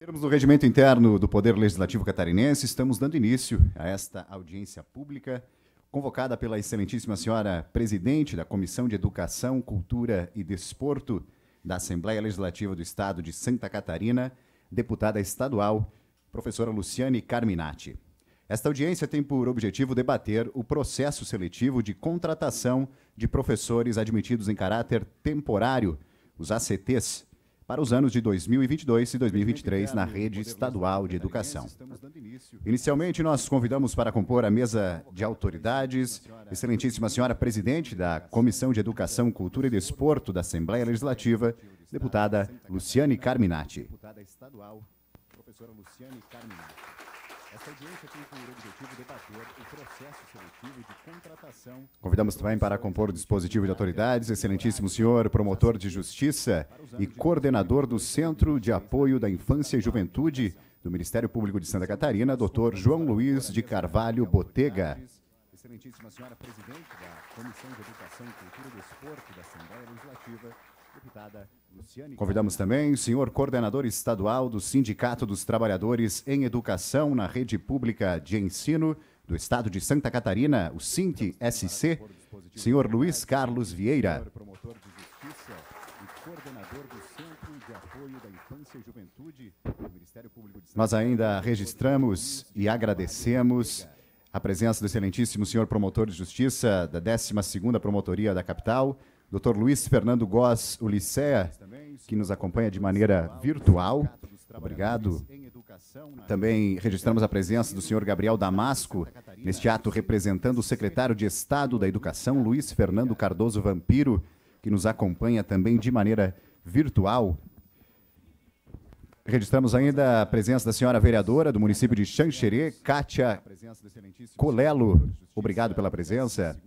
termos do regimento interno do Poder Legislativo Catarinense, estamos dando início a esta audiência pública, convocada pela excelentíssima senhora presidente da Comissão de Educação, Cultura e Desporto da Assembleia Legislativa do Estado de Santa Catarina, deputada estadual, professora Luciane Carminati. Esta audiência tem por objetivo debater o processo seletivo de contratação de professores admitidos em caráter temporário, os ACTs, para os anos de 2022 e 2023 na rede estadual de educação. Inicialmente, nós convidamos para compor a mesa de autoridades, excelentíssima senhora presidente da Comissão de Educação, Cultura e Desporto da Assembleia Legislativa, deputada Luciane Carminati. Deputada estadual, professora Luciane Carminati. Esta audiência tem por objetivo debater o processo seletivo de contratação. Convidamos também para compor o dispositivo de autoridades, excelentíssimo senhor promotor de justiça e coordenador do Centro de Apoio da Infância e Juventude do Ministério Público de Santa Catarina, doutor João Luiz de Carvalho Botega. Excelentíssima senhora presidente da Comissão de Educação, Cultura e Desporto da Assembleia Legislativa, Convidamos também o senhor coordenador estadual do Sindicato dos Trabalhadores em Educação na Rede Pública de Ensino do Estado de Santa Catarina, o SINT-SC, senhor Luiz Carlos Vieira. Nós ainda registramos e agradecemos a presença do excelentíssimo senhor promotor de justiça da 12ª Promotoria da Capital, Dr. Luiz Fernando Góes Ulicea, que nos acompanha de maneira virtual. Obrigado. Também registramos a presença do senhor Gabriel Damasco, neste ato representando o secretário de Estado da Educação, Luiz Fernando Cardoso Vampiro, que nos acompanha também de maneira virtual. Registramos ainda a presença da senhora vereadora do município de Xanxerê, Kátia Colelo. Obrigado pela presença.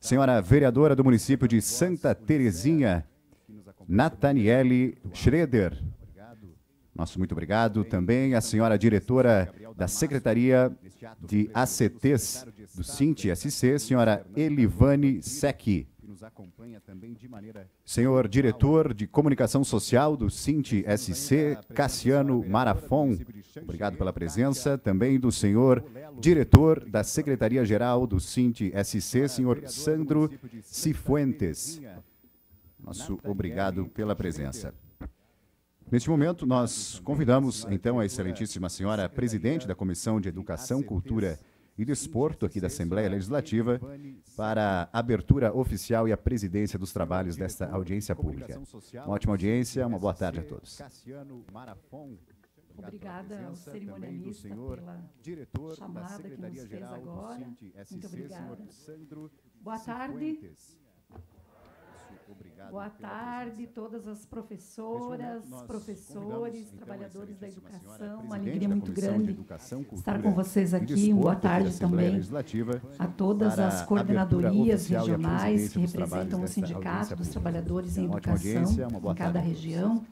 Senhora vereadora do município de Santa Terezinha, Nathaniele Schroeder. Nosso muito obrigado. Também a senhora diretora da Secretaria de ACTs do SINT-SC, senhora Elivane Secchi acompanha também de maneira. Senhor diretor de comunicação social do SINT-SC, Cassiano Marafon, obrigado pela presença. Também do senhor diretor da Secretaria-Geral do SINT-SC, senhor Sandro Cifuentes. Nosso obrigado pela presença. Neste momento, nós convidamos, então, a excelentíssima senhora presidente da Comissão de Educação, Cultura e e Desporto aqui da Assembleia Legislativa para a abertura oficial e a presidência dos trabalhos desta audiência pública. Uma ótima audiência, uma boa tarde a todos. Obrigada ao cerimonialista pela chamada que nos fez agora. Muito obrigada. Boa tarde. Obrigado Boa tarde, todas as professoras, professores, trabalhadores da educação. Uma alegria muito grande educação, estar com vocês aqui. Boa tarde também a todas as coordenadorias regionais que representam o Sindicato dos Trabalhadores em Educação em cada região.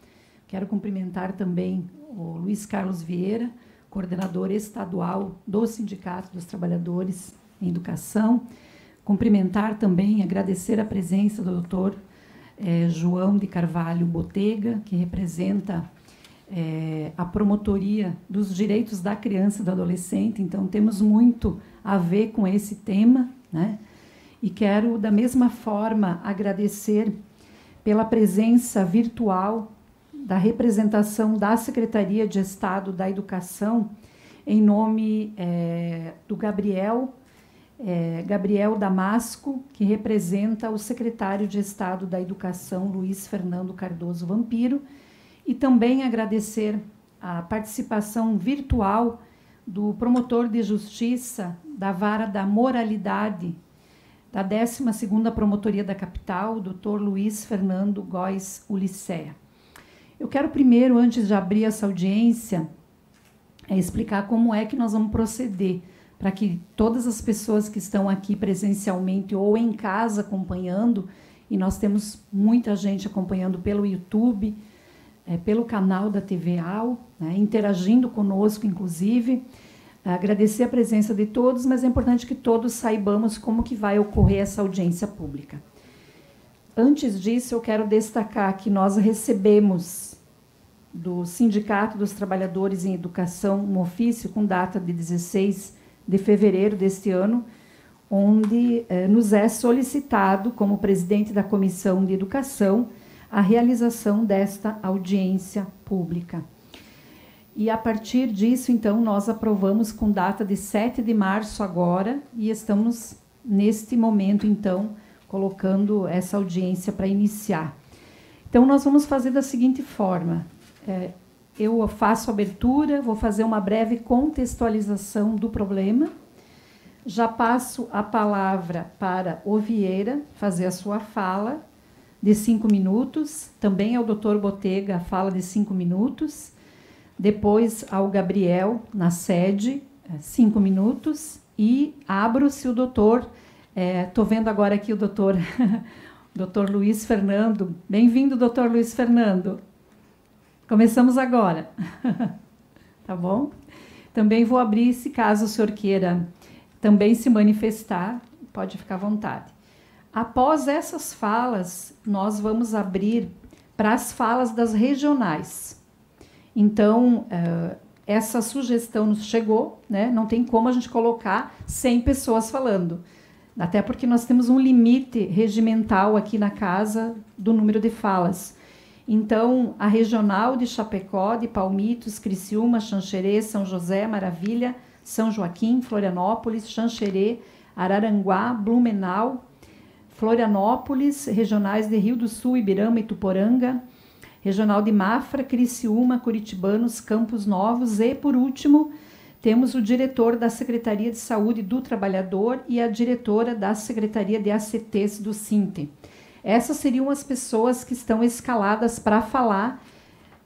Quero cumprimentar também o Luiz Carlos Vieira, coordenador estadual do Sindicato dos Trabalhadores em Educação Cumprimentar também, agradecer a presença do doutor é, João de Carvalho Botega, que representa é, a promotoria dos direitos da criança e do adolescente. Então, temos muito a ver com esse tema, né? E quero, da mesma forma, agradecer pela presença virtual da representação da Secretaria de Estado da Educação, em nome é, do Gabriel é, Gabriel Damasco, que representa o secretário de Estado da Educação, Luiz Fernando Cardoso Vampiro, e também agradecer a participação virtual do promotor de justiça da Vara da Moralidade da 12ª Promotoria da Capital, Dr. Luiz Fernando Góes Ulicea. Eu quero primeiro, antes de abrir essa audiência, é explicar como é que nós vamos proceder para que todas as pessoas que estão aqui presencialmente ou em casa acompanhando, e nós temos muita gente acompanhando pelo YouTube, é, pelo canal da TV AL, né, interagindo conosco, inclusive. Agradecer a presença de todos, mas é importante que todos saibamos como que vai ocorrer essa audiência pública. Antes disso, eu quero destacar que nós recebemos do Sindicato dos Trabalhadores em Educação, um ofício com data de 16 de fevereiro deste ano, onde eh, nos é solicitado, como presidente da Comissão de Educação, a realização desta audiência pública. E a partir disso, então, nós aprovamos com data de 7 de março agora e estamos neste momento, então, colocando essa audiência para iniciar. Então, nós vamos fazer da seguinte forma: é, eu faço abertura, vou fazer uma breve contextualização do problema, já passo a palavra para o Vieira fazer a sua fala de cinco minutos, também ao doutor Botega a fala de cinco minutos, depois ao Gabriel na sede, é, cinco minutos, e abro-se o doutor. Estou é, vendo agora aqui o doutor, doutor Luiz Fernando. Bem-vindo, doutor Luiz Fernando. Começamos agora. tá bom? Também vou abrir, se caso o senhor queira também se manifestar, pode ficar à vontade. Após essas falas, nós vamos abrir para as falas das regionais. Então, uh, essa sugestão nos chegou, né? não tem como a gente colocar 100 pessoas falando, até porque nós temos um limite regimental aqui na casa do número de falas. Então, a regional de Chapecó, de Palmitos, Criciúma, Xanxerê, São José, Maravilha, São Joaquim, Florianópolis, Xanxerê, Araranguá, Blumenau, Florianópolis, regionais de Rio do Sul, Ibirama e Tuporanga, regional de Mafra, Criciúma, Curitibanos, Campos Novos e, por último, temos o diretor da Secretaria de Saúde do Trabalhador e a diretora da Secretaria de ACTs do SINTE. Essas seriam as pessoas que estão escaladas para falar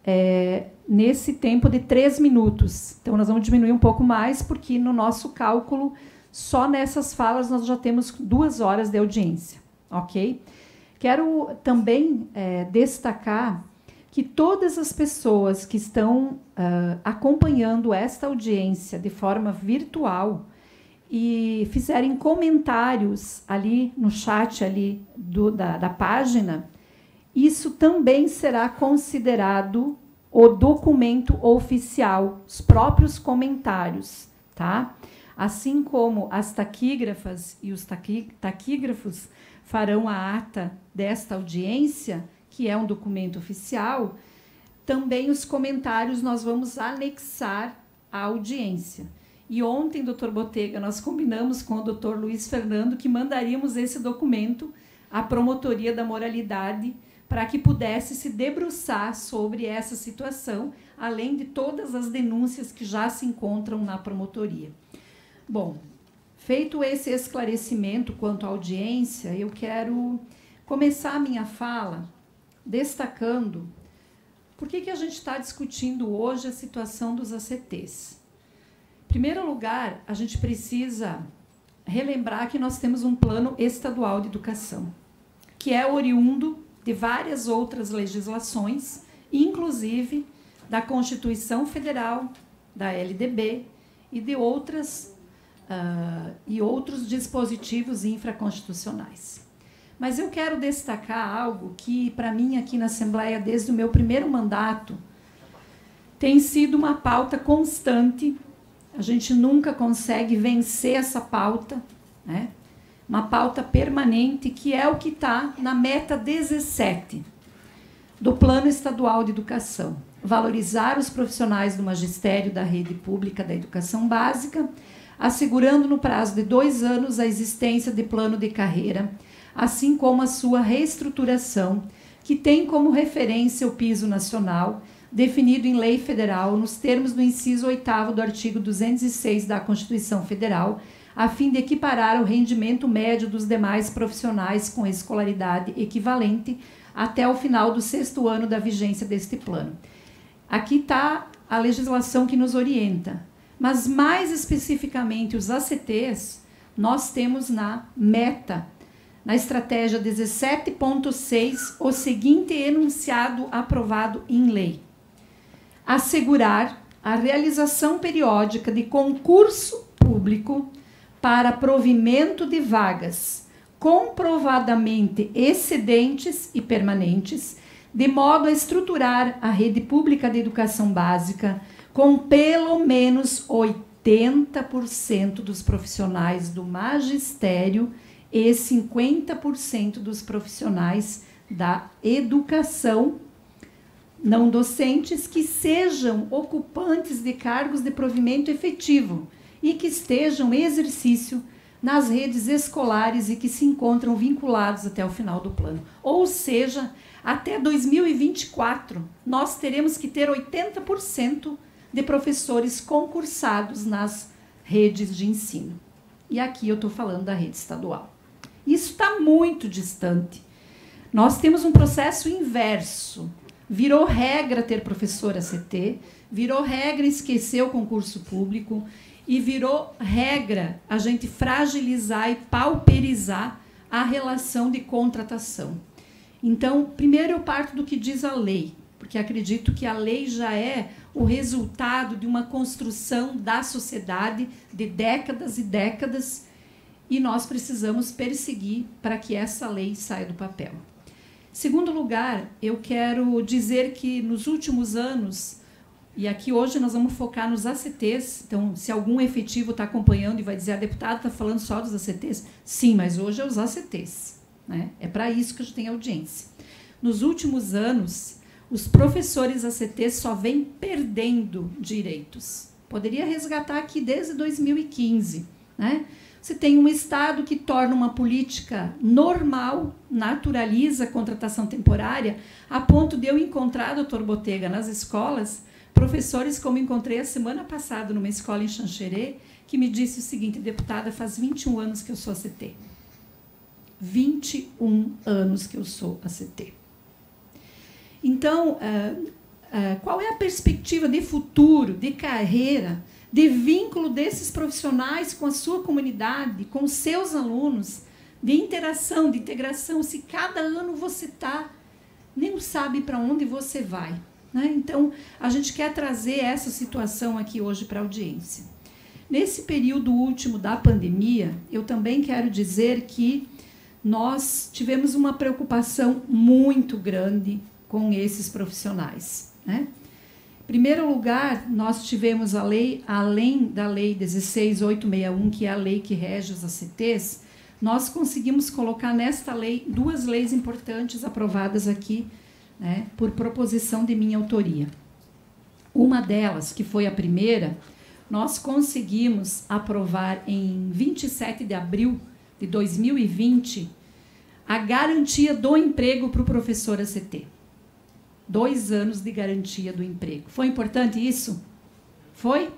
é, nesse tempo de três minutos. Então, nós vamos diminuir um pouco mais, porque no nosso cálculo, só nessas falas, nós já temos duas horas de audiência. Ok? Quero também é, destacar que todas as pessoas que estão uh, acompanhando esta audiência de forma virtual e fizerem comentários ali no chat ali do, da, da página, isso também será considerado o documento oficial, os próprios comentários, tá? Assim como as taquígrafas e os taqui, taquígrafos farão a ata desta audiência, que é um documento oficial, também os comentários nós vamos anexar à audiência. E ontem, doutor Botega, nós combinamos com o doutor Luiz Fernando que mandaríamos esse documento à promotoria da moralidade para que pudesse se debruçar sobre essa situação, além de todas as denúncias que já se encontram na promotoria. Bom, feito esse esclarecimento quanto à audiência, eu quero começar a minha fala destacando por que, que a gente está discutindo hoje a situação dos ACTs. Primeiro lugar, a gente precisa relembrar que nós temos um plano estadual de educação, que é oriundo de várias outras legislações, inclusive da Constituição Federal, da LDB e de outras uh, e outros dispositivos infraconstitucionais. Mas eu quero destacar algo que, para mim, aqui na Assembleia, desde o meu primeiro mandato, tem sido uma pauta constante. A gente nunca consegue vencer essa pauta, né? uma pauta permanente, que é o que está na meta 17 do Plano Estadual de Educação. Valorizar os profissionais do magistério da rede pública da educação básica, assegurando no prazo de dois anos a existência de plano de carreira assim como a sua reestruturação, que tem como referência o piso nacional, definido em lei federal nos termos do inciso 8 do artigo 206 da Constituição Federal, a fim de equiparar o rendimento médio dos demais profissionais com escolaridade equivalente até o final do sexto ano da vigência deste plano. Aqui está a legislação que nos orienta, mas mais especificamente os ACTs, nós temos na meta na estratégia 17.6 o seguinte enunciado aprovado em lei: assegurar a realização periódica de concurso público para provimento de vagas comprovadamente excedentes e permanentes de modo a estruturar a rede pública de educação básica com pelo menos 80% dos profissionais do magistério e 50% dos profissionais da educação não docentes que sejam ocupantes de cargos de provimento efetivo e que estejam em exercício nas redes escolares e que se encontram vinculados até o final do plano. Ou seja, até 2024, nós teremos que ter 80% de professores concursados nas redes de ensino. E aqui eu estou falando da rede estadual. Isso está muito distante. Nós temos um processo inverso. Virou regra ter professor ACT, virou regra esquecer o concurso público e virou regra a gente fragilizar e pauperizar a relação de contratação. Então, primeiro eu parto do que diz a lei, porque acredito que a lei já é o resultado de uma construção da sociedade de décadas e décadas e nós precisamos perseguir para que essa lei saia do papel. Segundo lugar, eu quero dizer que nos últimos anos, e aqui hoje nós vamos focar nos ACTs, então se algum efetivo está acompanhando e vai dizer a deputada está falando só dos ACTs, sim, mas hoje é os ACTs. Né? É para isso que a gente tem audiência. Nos últimos anos, os professores ACT só vêm perdendo direitos. Poderia resgatar aqui desde 2015. Né? Você tem um Estado que torna uma política normal, naturaliza a contratação temporária, a ponto de eu encontrar, doutor Botega, nas escolas, professores como encontrei a semana passada numa escola em Xanxerê, que me disse o seguinte, deputada, faz 21 anos que eu sou ACT. 21 anos que eu sou ACT. Então, uh, uh, qual é a perspectiva de futuro, de carreira, de vínculo desses profissionais com a sua comunidade, com os seus alunos, de interação, de integração? Se cada ano você está, nem sabe para onde você vai. Né? Então, a gente quer trazer essa situação aqui hoje para a audiência. Nesse período último da pandemia, eu também quero dizer que nós tivemos uma preocupação muito grande com esses profissionais. Né? Primeiro lugar, nós tivemos a lei, além da lei 16861, que é a lei que rege os ACTs, nós conseguimos colocar nesta lei duas leis importantes aprovadas aqui né, por proposição de minha autoria. Uma delas, que foi a primeira, nós conseguimos aprovar em 27 de abril de 2020 a garantia do emprego para o professor ACT dois anos de garantia do emprego. Foi importante isso? Foi?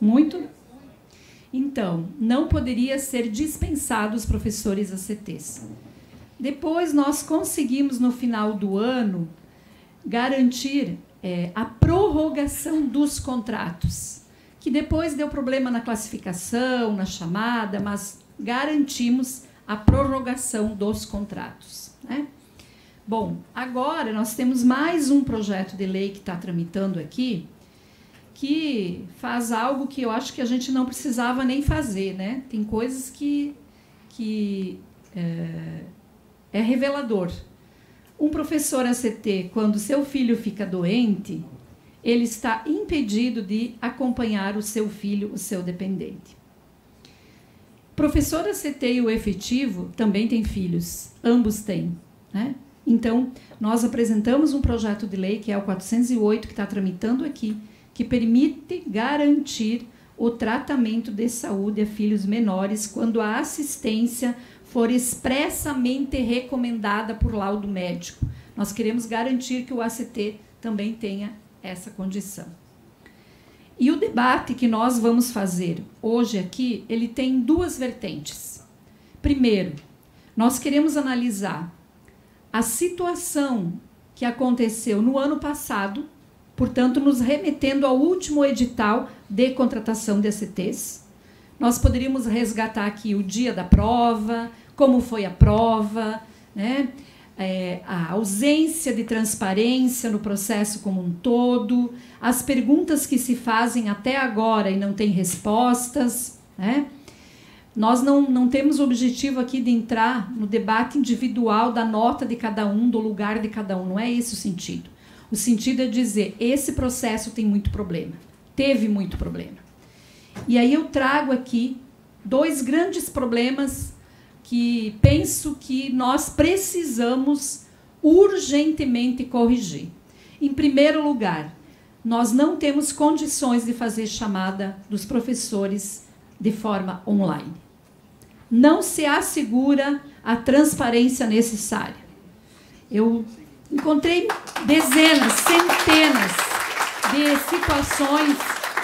Muito? Então, não poderia ser dispensado os professores ACTs. Depois, nós conseguimos, no final do ano, garantir é, a prorrogação dos contratos, que depois deu problema na classificação, na chamada, mas garantimos a prorrogação dos contratos. Né? Bom, agora nós temos mais um projeto de lei que está tramitando aqui, que faz algo que eu acho que a gente não precisava nem fazer, né? Tem coisas que, que é, é revelador. Um professor ACT, quando seu filho fica doente, ele está impedido de acompanhar o seu filho, o seu dependente. Professor ACT e o efetivo também têm filhos, ambos têm, né? Então, nós apresentamos um projeto de lei, que é o 408, que está tramitando aqui, que permite garantir o tratamento de saúde a filhos menores quando a assistência for expressamente recomendada por laudo médico. Nós queremos garantir que o ACT também tenha essa condição. E o debate que nós vamos fazer hoje aqui, ele tem duas vertentes. Primeiro, nós queremos analisar a situação que aconteceu no ano passado, portanto, nos remetendo ao último edital de contratação de ACTs. Nós poderíamos resgatar aqui o dia da prova, como foi a prova, né? É, a ausência de transparência no processo como um todo, as perguntas que se fazem até agora e não têm respostas, né? Nós não, não temos o objetivo aqui de entrar no debate individual da nota de cada um, do lugar de cada um. Não é esse o sentido. O sentido é dizer: esse processo tem muito problema. Teve muito problema. E aí eu trago aqui dois grandes problemas que penso que nós precisamos urgentemente corrigir. Em primeiro lugar, nós não temos condições de fazer chamada dos professores de forma online. Não se assegura a transparência necessária. Eu encontrei dezenas, centenas de situações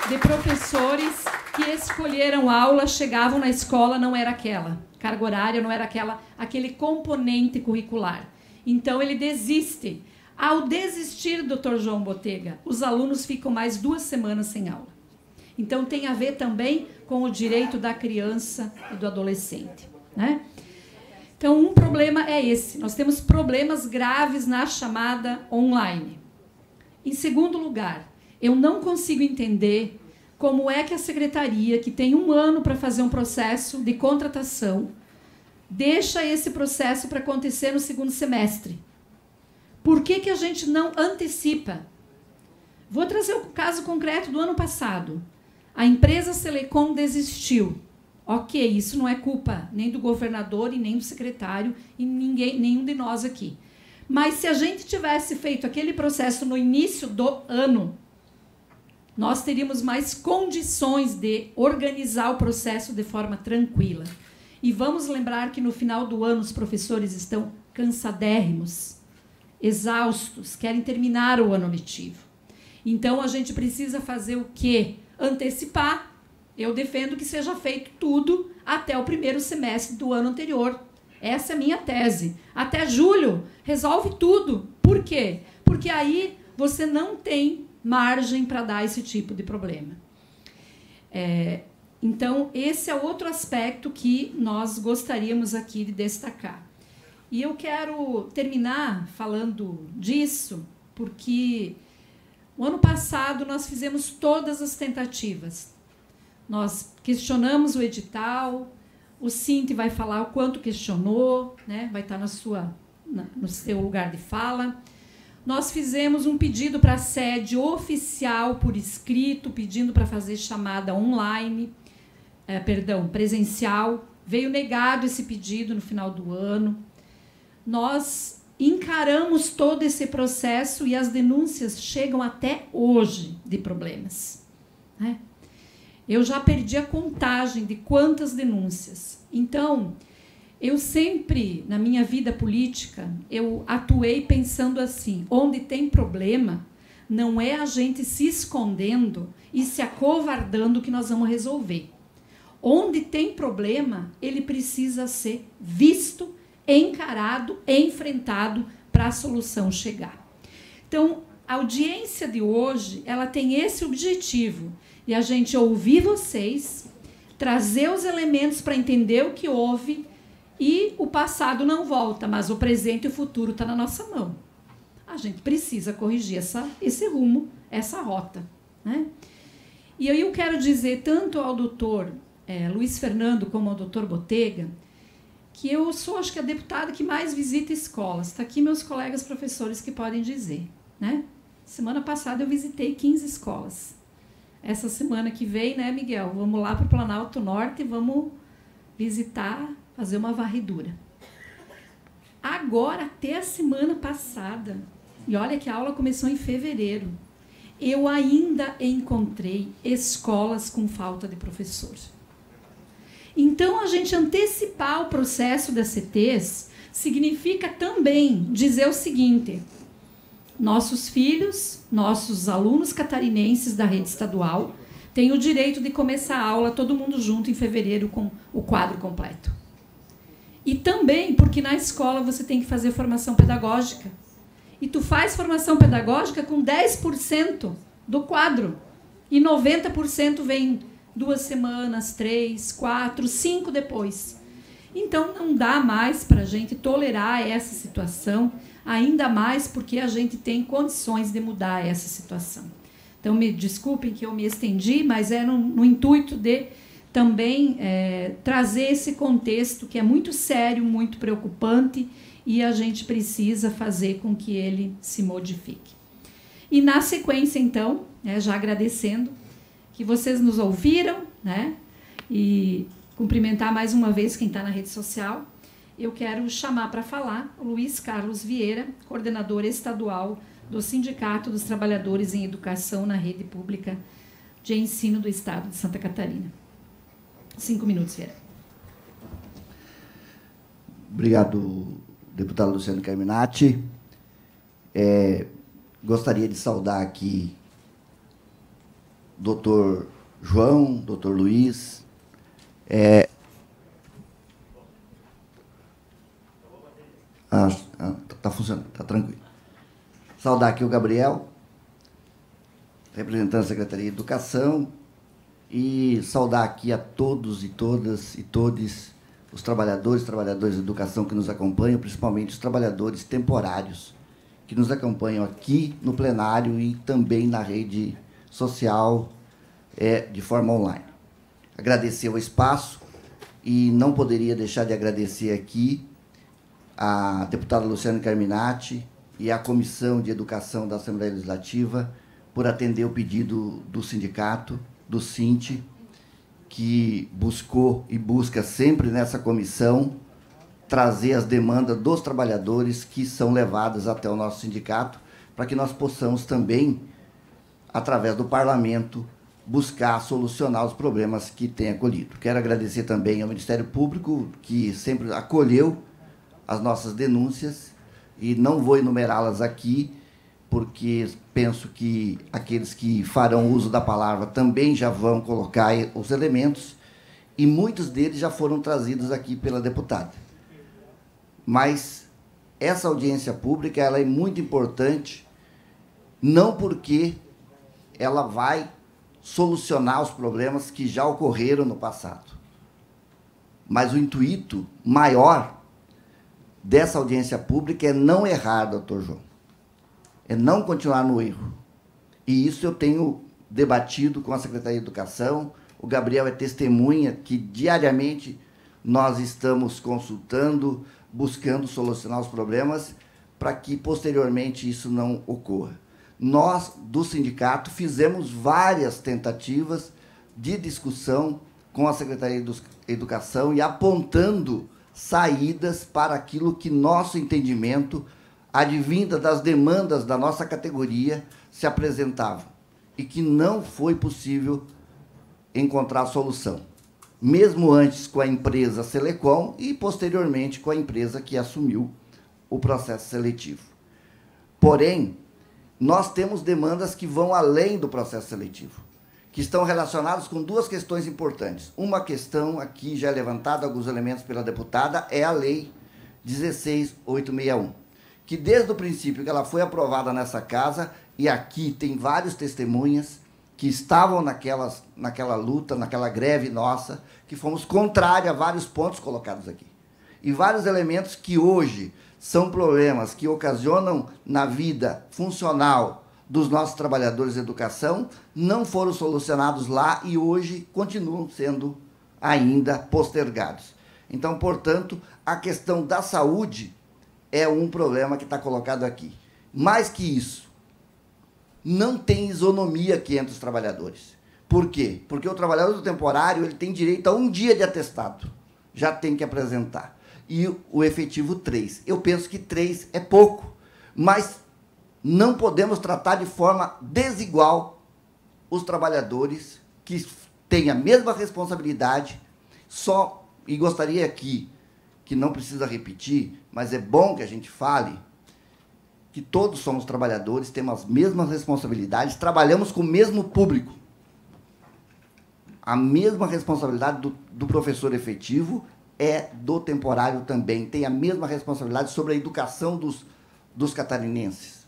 de professores que escolheram aula, chegavam na escola, não era aquela carga horária, não era aquela aquele componente curricular. Então ele desiste. Ao desistir, doutor João Botega, os alunos ficam mais duas semanas sem aula. Então tem a ver também com o direito da criança e do adolescente, né? Então um problema é esse. Nós temos problemas graves na chamada online. Em segundo lugar, eu não consigo entender como é que a secretaria, que tem um ano para fazer um processo de contratação, deixa esse processo para acontecer no segundo semestre. Por que, que a gente não antecipa? Vou trazer o caso concreto do ano passado. A empresa Selecom desistiu. Ok, isso não é culpa nem do governador e nem do secretário e ninguém, nenhum de nós aqui. Mas se a gente tivesse feito aquele processo no início do ano, nós teríamos mais condições de organizar o processo de forma tranquila. E vamos lembrar que no final do ano os professores estão cansadérrimos, exaustos, querem terminar o ano letivo. Então a gente precisa fazer o quê? Antecipar. Eu defendo que seja feito tudo até o primeiro semestre do ano anterior. Essa é a minha tese. Até julho, resolve tudo. Por quê? Porque aí você não tem margem para dar esse tipo de problema. É, então, esse é outro aspecto que nós gostaríamos aqui de destacar. E eu quero terminar falando disso, porque o ano passado nós fizemos todas as tentativas. Nós questionamos o edital, o Cinti vai falar o quanto questionou, né? vai estar na sua, na, no seu lugar de fala. Nós fizemos um pedido para a sede oficial por escrito, pedindo para fazer chamada online é, perdão, presencial. Veio negado esse pedido no final do ano. Nós encaramos todo esse processo e as denúncias chegam até hoje de problemas. Né? Eu já perdi a contagem de quantas denúncias. Então, eu sempre, na minha vida política, eu atuei pensando assim: onde tem problema, não é a gente se escondendo e se acovardando que nós vamos resolver. Onde tem problema, ele precisa ser visto, encarado, enfrentado para a solução chegar. Então, a audiência de hoje, ela tem esse objetivo, de a gente ouvir vocês, trazer os elementos para entender o que houve e o passado não volta, mas o presente e o futuro está na nossa mão. A gente precisa corrigir essa, esse rumo, essa rota. Né? E aí eu quero dizer tanto ao doutor é, Luiz Fernando como ao doutor Botega, que eu sou, acho que, a deputada que mais visita escolas. Está aqui meus colegas professores que podem dizer. Né? Semana passada eu visitei 15 escolas. Essa semana que vem, né, Miguel? Vamos lá para o Planalto Norte e vamos visitar, fazer uma varredura. Agora, até a semana passada, e olha que a aula começou em fevereiro, eu ainda encontrei escolas com falta de professor. Então, a gente antecipar o processo das CTs significa também dizer o seguinte: nossos filhos, nossos alunos catarinenses da rede estadual, têm o direito de começar a aula todo mundo junto em fevereiro com o quadro completo. E também porque na escola você tem que fazer formação pedagógica. E tu faz formação pedagógica com 10% do quadro. E 90% vem duas semanas, três, quatro, cinco depois. Então não dá mais para a gente tolerar essa situação, ainda mais porque a gente tem condições de mudar essa situação. Então me desculpem que eu me estendi, mas é no, no intuito de também é, trazer esse contexto que é muito sério, muito preocupante e a gente precisa fazer com que ele se modifique. E na sequência, então, né, já agradecendo que vocês nos ouviram, né? E cumprimentar mais uma vez quem está na rede social. Eu quero chamar para falar o Luiz Carlos Vieira, coordenador estadual do Sindicato dos Trabalhadores em Educação na Rede Pública de Ensino do Estado de Santa Catarina. Cinco minutos, Vieira. Obrigado, deputado Luciano Carminati. É, gostaria de saudar aqui doutor João, doutor Luiz. É, ah, ah, tá funcionando, tá tranquilo. Saudar aqui o Gabriel, representante da Secretaria de Educação, e saudar aqui a todos e todas e todos os trabalhadores trabalhadoras de educação que nos acompanham, principalmente os trabalhadores temporários que nos acompanham aqui no plenário e também na rede social é, de forma online. Agradecer o espaço e não poderia deixar de agradecer aqui a deputada Luciana Carminati e a Comissão de Educação da Assembleia Legislativa por atender o pedido do sindicato, do SINTE, que buscou e busca sempre nessa comissão trazer as demandas dos trabalhadores que são levadas até o nosso sindicato, para que nós possamos também, através do parlamento, buscar solucionar os problemas que tem acolhido. Quero agradecer também ao Ministério Público, que sempre acolheu as nossas denúncias, e não vou enumerá-las aqui, porque penso que aqueles que farão uso da palavra também já vão colocar os elementos, e muitos deles já foram trazidos aqui pela deputada. Mas essa audiência pública ela é muito importante, não porque ela vai solucionar os problemas que já ocorreram no passado. Mas o intuito maior dessa audiência pública é não errar, doutor João. É não continuar no erro. E isso eu tenho debatido com a Secretaria de Educação. O Gabriel é testemunha que diariamente nós estamos consultando, buscando solucionar os problemas para que posteriormente isso não ocorra nós, do sindicato, fizemos várias tentativas de discussão com a Secretaria de Educação e apontando saídas para aquilo que nosso entendimento, advinda das demandas da nossa categoria, se apresentava e que não foi possível encontrar solução, mesmo antes com a empresa Selecom e posteriormente com a empresa que assumiu o processo seletivo. Porém, nós temos demandas que vão além do processo seletivo, que estão relacionadas com duas questões importantes. Uma questão aqui já levantada alguns elementos pela deputada é a lei 16861, que desde o princípio que ela foi aprovada nessa casa e aqui tem vários testemunhas que estavam naquelas, naquela luta, naquela greve nossa, que fomos contrários a vários pontos colocados aqui. E vários elementos que hoje são problemas que ocasionam na vida funcional dos nossos trabalhadores de educação, não foram solucionados lá e hoje continuam sendo ainda postergados. Então, portanto, a questão da saúde é um problema que está colocado aqui. Mais que isso, não tem isonomia aqui entre os trabalhadores. Por quê? Porque o trabalhador temporário ele tem direito a um dia de atestado. Já tem que apresentar e o efetivo 3. Eu penso que 3 é pouco, mas não podemos tratar de forma desigual os trabalhadores que têm a mesma responsabilidade, só, e gostaria aqui, que não precisa repetir, mas é bom que a gente fale, que todos somos trabalhadores, temos as mesmas responsabilidades, trabalhamos com o mesmo público. A mesma responsabilidade do, do professor efetivo é do temporário também, tem a mesma responsabilidade sobre a educação dos, dos catarinenses.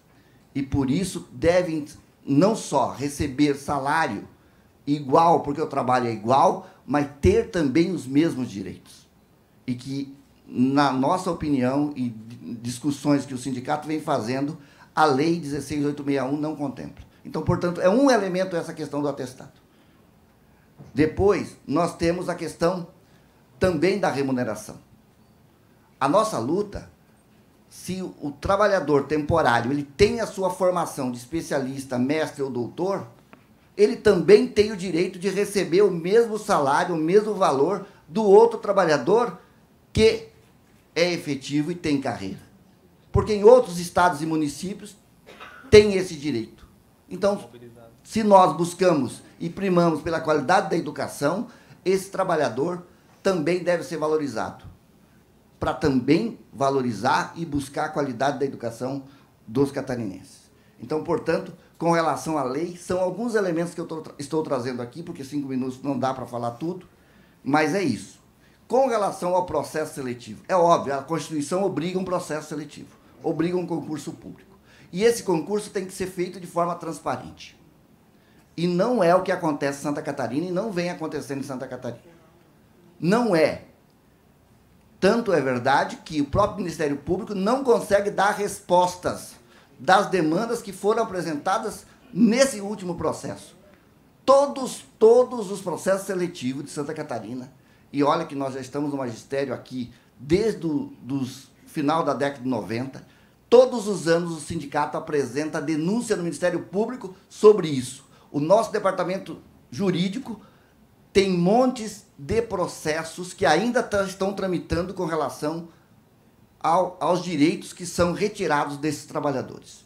E por isso devem não só receber salário igual, porque o trabalho é igual, mas ter também os mesmos direitos. E que, na nossa opinião e discussões que o sindicato vem fazendo, a lei 16861 não contempla. Então, portanto, é um elemento essa questão do atestado. Depois, nós temos a questão também da remuneração. A nossa luta, se o trabalhador temporário ele tem a sua formação de especialista, mestre ou doutor, ele também tem o direito de receber o mesmo salário, o mesmo valor do outro trabalhador que é efetivo e tem carreira. Porque em outros estados e municípios tem esse direito. Então, se nós buscamos e primamos pela qualidade da educação, esse trabalhador também deve ser valorizado. Para também valorizar e buscar a qualidade da educação dos catarinenses. Então, portanto, com relação à lei, são alguns elementos que eu estou trazendo aqui, porque cinco minutos não dá para falar tudo, mas é isso. Com relação ao processo seletivo, é óbvio, a Constituição obriga um processo seletivo, obriga um concurso público. E esse concurso tem que ser feito de forma transparente. E não é o que acontece em Santa Catarina e não vem acontecendo em Santa Catarina. Não é. Tanto é verdade que o próprio Ministério Público não consegue dar respostas das demandas que foram apresentadas nesse último processo. Todos, todos os processos seletivos de Santa Catarina, e olha que nós já estamos no magistério aqui desde o final da década de 90, todos os anos o sindicato apresenta denúncia no Ministério Público sobre isso. O nosso departamento jurídico tem montes de processos que ainda estão tramitando com relação ao, aos direitos que são retirados desses trabalhadores.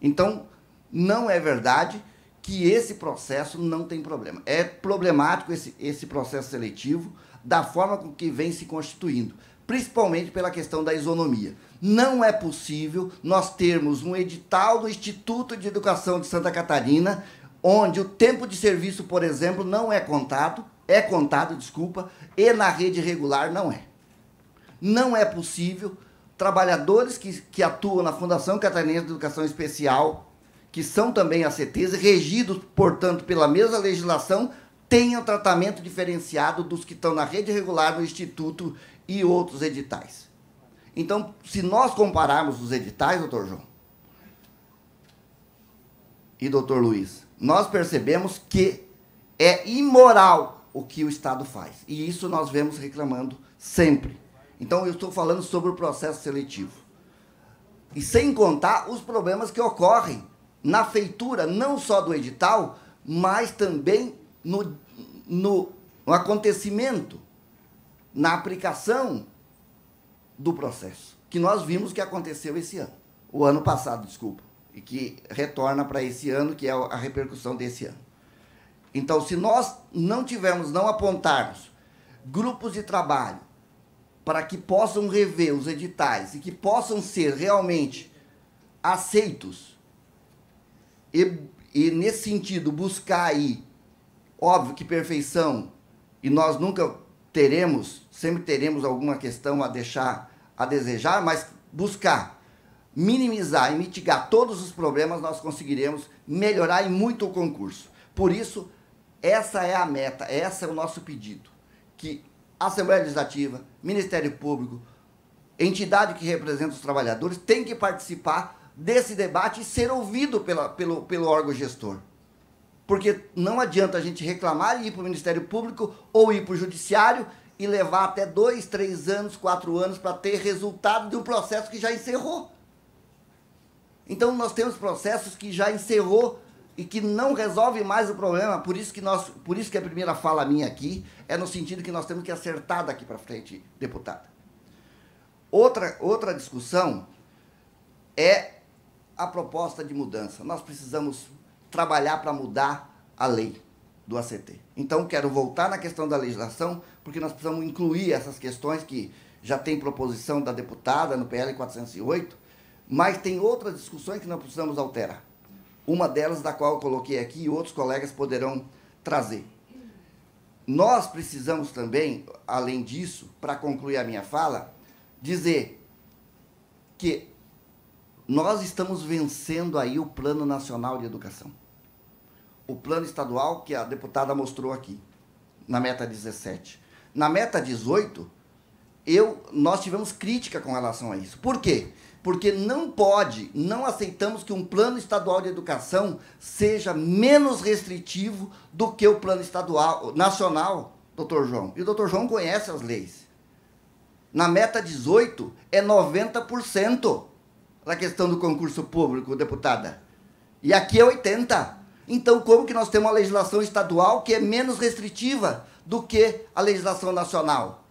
Então, não é verdade que esse processo não tem problema. É problemático esse, esse processo seletivo da forma com que vem se constituindo, principalmente pela questão da isonomia. Não é possível nós termos um edital do Instituto de Educação de Santa Catarina, onde o tempo de serviço, por exemplo, não é contado, é contado, desculpa, e na rede regular não é. Não é possível trabalhadores que, que atuam na Fundação Catarinense de Educação Especial, que são também ACTs, regidos, portanto, pela mesma legislação, tenham tratamento diferenciado dos que estão na rede regular, no Instituto e outros editais. Então, se nós compararmos os editais, doutor João e doutor Luiz, nós percebemos que é imoral o que o Estado faz. E isso nós vemos reclamando sempre. Então, eu estou falando sobre o processo seletivo. E sem contar os problemas que ocorrem na feitura, não só do edital, mas também no, no, no acontecimento, na aplicação do processo, que nós vimos que aconteceu esse ano, o ano passado, desculpa, e que retorna para esse ano, que é a repercussão desse ano. Então, se nós não tivermos, não apontarmos grupos de trabalho para que possam rever os editais e que possam ser realmente aceitos e, e nesse sentido buscar aí Óbvio que perfeição, e nós nunca teremos, sempre teremos alguma questão a deixar a desejar, mas buscar minimizar e mitigar todos os problemas, nós conseguiremos melhorar e muito o concurso. Por isso, essa é a meta, esse é o nosso pedido, que Assembleia Legislativa, Ministério Público, entidade que representa os trabalhadores, tem que participar desse debate e ser ouvido pela, pelo, pelo órgão gestor. Porque não adianta a gente reclamar e ir para o Ministério Público ou ir para o Judiciário e levar até dois, três anos, quatro anos para ter resultado de um processo que já encerrou. Então nós temos processos que já encerrou e que não resolve mais o problema. Por isso que nós, por isso que a primeira fala minha aqui é no sentido que nós temos que acertar daqui para frente, deputada. Outra outra discussão é a proposta de mudança. Nós precisamos trabalhar para mudar a lei do ACT. Então, quero voltar na questão da legislação, porque nós precisamos incluir essas questões que já tem proposição da deputada no PL 408, mas tem outras discussões que nós precisamos alterar. Uma delas, da qual eu coloquei aqui, e outros colegas poderão trazer. Nós precisamos também, além disso, para concluir a minha fala, dizer que nós estamos vencendo aí o Plano Nacional de Educação. O plano estadual que a deputada mostrou aqui, na meta 17. Na meta 18, eu, nós tivemos crítica com relação a isso. Por quê? Porque não pode, não aceitamos que um plano estadual de educação seja menos restritivo do que o plano estadual, nacional, doutor João. E o doutor João conhece as leis. Na meta 18 é 90% na questão do concurso público, deputada. E aqui é 80%. Então, como que nós temos uma legislação estadual que é menos restritiva do que a legislação nacional?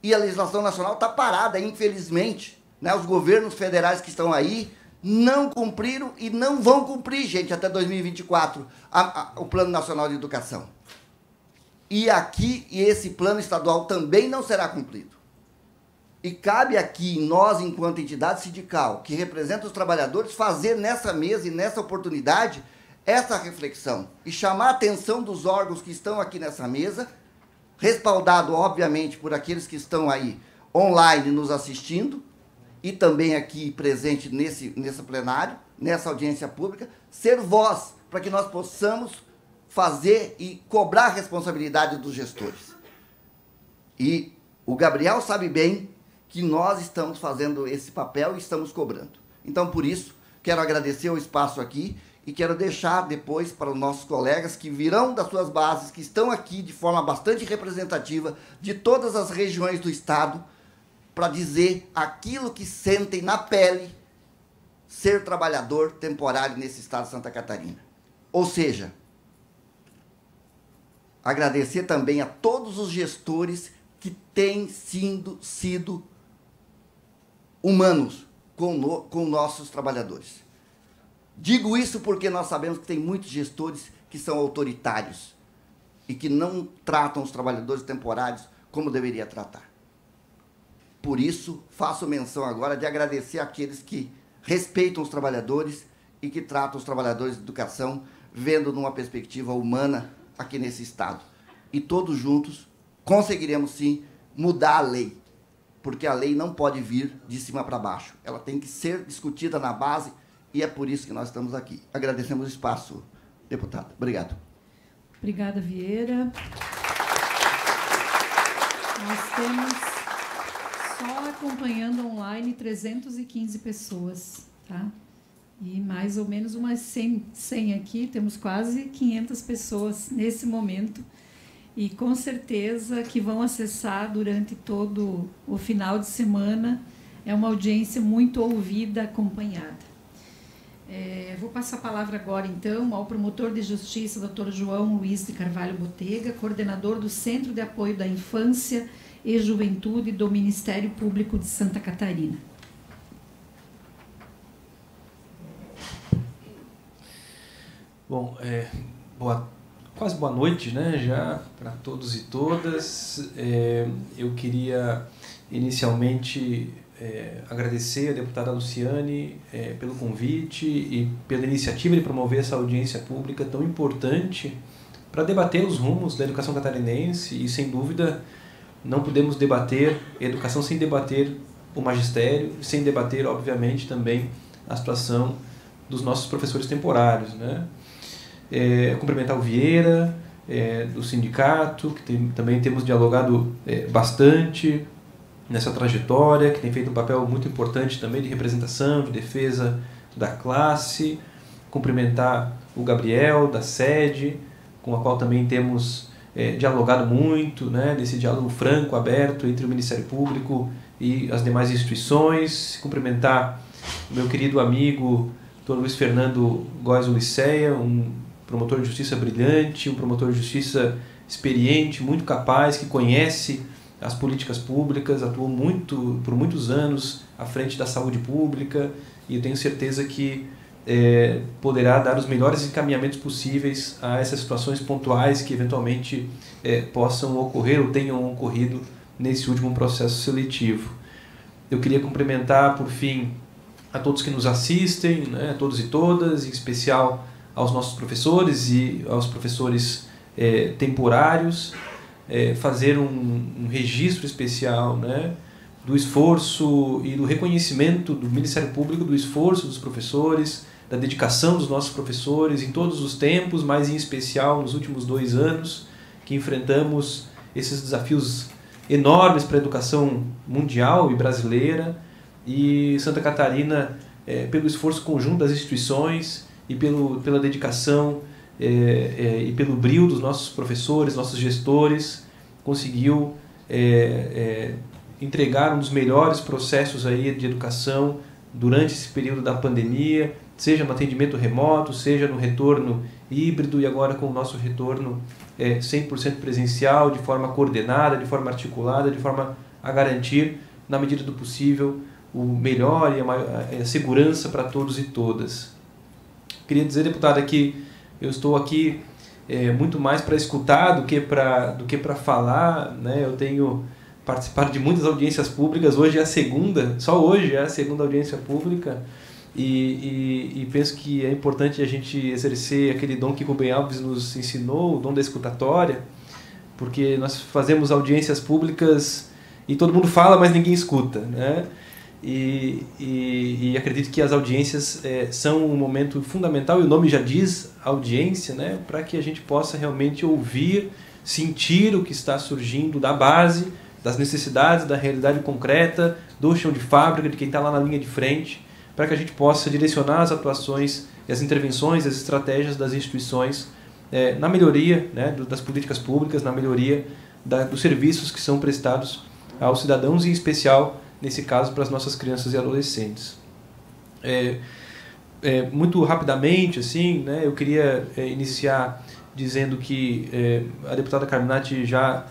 E a legislação nacional está parada, infelizmente. Né? Os governos federais que estão aí não cumpriram e não vão cumprir, gente, até 2024, a, a, o Plano Nacional de Educação. E aqui, e esse plano estadual também não será cumprido. E cabe aqui, nós, enquanto entidade sindical, que representa os trabalhadores, fazer nessa mesa e nessa oportunidade essa reflexão e chamar a atenção dos órgãos que estão aqui nessa mesa, respaldado, obviamente, por aqueles que estão aí online nos assistindo e também aqui presente nesse, nesse plenário, nessa audiência pública, ser voz para que nós possamos fazer e cobrar a responsabilidade dos gestores. E o Gabriel sabe bem que nós estamos fazendo esse papel e estamos cobrando. Então, por isso, quero agradecer o espaço aqui e quero deixar depois para os nossos colegas que virão das suas bases, que estão aqui de forma bastante representativa de todas as regiões do estado, para dizer aquilo que sentem na pele ser trabalhador temporário nesse estado de Santa Catarina. Ou seja, agradecer também a todos os gestores que têm sido, sido humanos com, no, com nossos trabalhadores. Digo isso porque nós sabemos que tem muitos gestores que são autoritários e que não tratam os trabalhadores temporários como deveria tratar. Por isso, faço menção agora de agradecer aqueles que respeitam os trabalhadores e que tratam os trabalhadores de educação vendo numa perspectiva humana aqui nesse estado. E todos juntos conseguiremos sim mudar a lei, porque a lei não pode vir de cima para baixo. Ela tem que ser discutida na base e é por isso que nós estamos aqui. Agradecemos o espaço, deputado. Obrigado. Obrigada, Vieira. Nós temos, acompanhando online, 315 pessoas, tá? E mais ou menos umas 100, 100 aqui, temos quase 500 pessoas nesse momento. E com certeza que vão acessar durante todo o final de semana. É uma audiência muito ouvida, acompanhada. É, vou passar a palavra agora, então, ao promotor de justiça, Dr. João Luiz de Carvalho Botega, coordenador do Centro de Apoio da Infância e Juventude do Ministério Público de Santa Catarina. Bom, é, boa, quase boa noite, né, já para todos e todas. É, eu queria inicialmente é, agradecer a deputada Luciane é, pelo convite e pela iniciativa de promover essa audiência pública tão importante para debater os rumos da educação catarinense e, sem dúvida, não podemos debater educação sem debater o magistério, sem debater, obviamente, também a situação dos nossos professores temporários. Né? É, cumprimentar o Vieira, é, do sindicato, que tem, também temos dialogado é, bastante nessa trajetória, que tem feito um papel muito importante também de representação, de defesa da classe. Cumprimentar o Gabriel, da sede, com a qual também temos é, dialogado muito, né, desse diálogo franco, aberto entre o Ministério Público e as demais instituições. Cumprimentar o meu querido amigo Dr. Luiz Fernando Góes Ulisseia, um promotor de justiça brilhante, um promotor de justiça experiente, muito capaz, que conhece as políticas públicas, atuou muito por muitos anos à frente da saúde pública e eu tenho certeza que é, poderá dar os melhores encaminhamentos possíveis a essas situações pontuais que eventualmente é, possam ocorrer ou tenham ocorrido nesse último processo seletivo. Eu queria cumprimentar, por fim, a todos que nos assistem, né, todos e todas, em especial aos nossos professores e aos professores é, temporários é, fazer um, um, registro especial né, do esforço e do reconhecimento do Ministério Público, do esforço dos professores, da dedicação dos nossos professores em todos os tempos, mas em especial nos últimos dois anos, que enfrentamos esses desafios enormes para a educação mundial e brasileira, e Santa Catarina, é, pelo esforço conjunto das instituições e pelo, pela dedicação é, é, e pelo brilho dos nossos professores, nossos gestores, conseguiu entregar um dos melhores processos aí de educação durante esse período da pandemia, seja no atendimento remoto, seja no retorno híbrido e agora com o nosso retorno é, 100% presencial, de forma coordenada, de forma articulada, de forma a garantir, na medida do possível, o melhor e a, maior, a segurança para todos e todas. Queria dizer, deputada, que eu estou aqui é, muito mais para escutar do que para do que para falar, né? Eu tenho participado de muitas audiências públicas. Hoje é a segunda, só hoje é a segunda audiência pública. E, e, e, penso que é importante a gente exercer aquele dom que Rubem Alves nos ensinou, o dom da escutatória, porque nós fazemos audiências públicas e todo mundo fala, mas ninguém escuta, né? E, e, e acredito que as audiências é, são um momento fundamental, e o nome já diz audiência, né? Para que a gente possa realmente ouvir, sentir o que está surgindo da base, das necessidades, da realidade concreta, do chão de fábrica, de quem está lá na linha de frente para que a gente possa direcionar as atuações, as intervenções, as estratégias das instituições é, na melhoria né, das políticas públicas, na melhoria da, dos serviços que são prestados aos cidadãos e, em especial, nesse caso, para as nossas crianças e adolescentes. É, é, muito rapidamente, assim, né, eu queria é, iniciar dizendo que é, a deputada Carminati já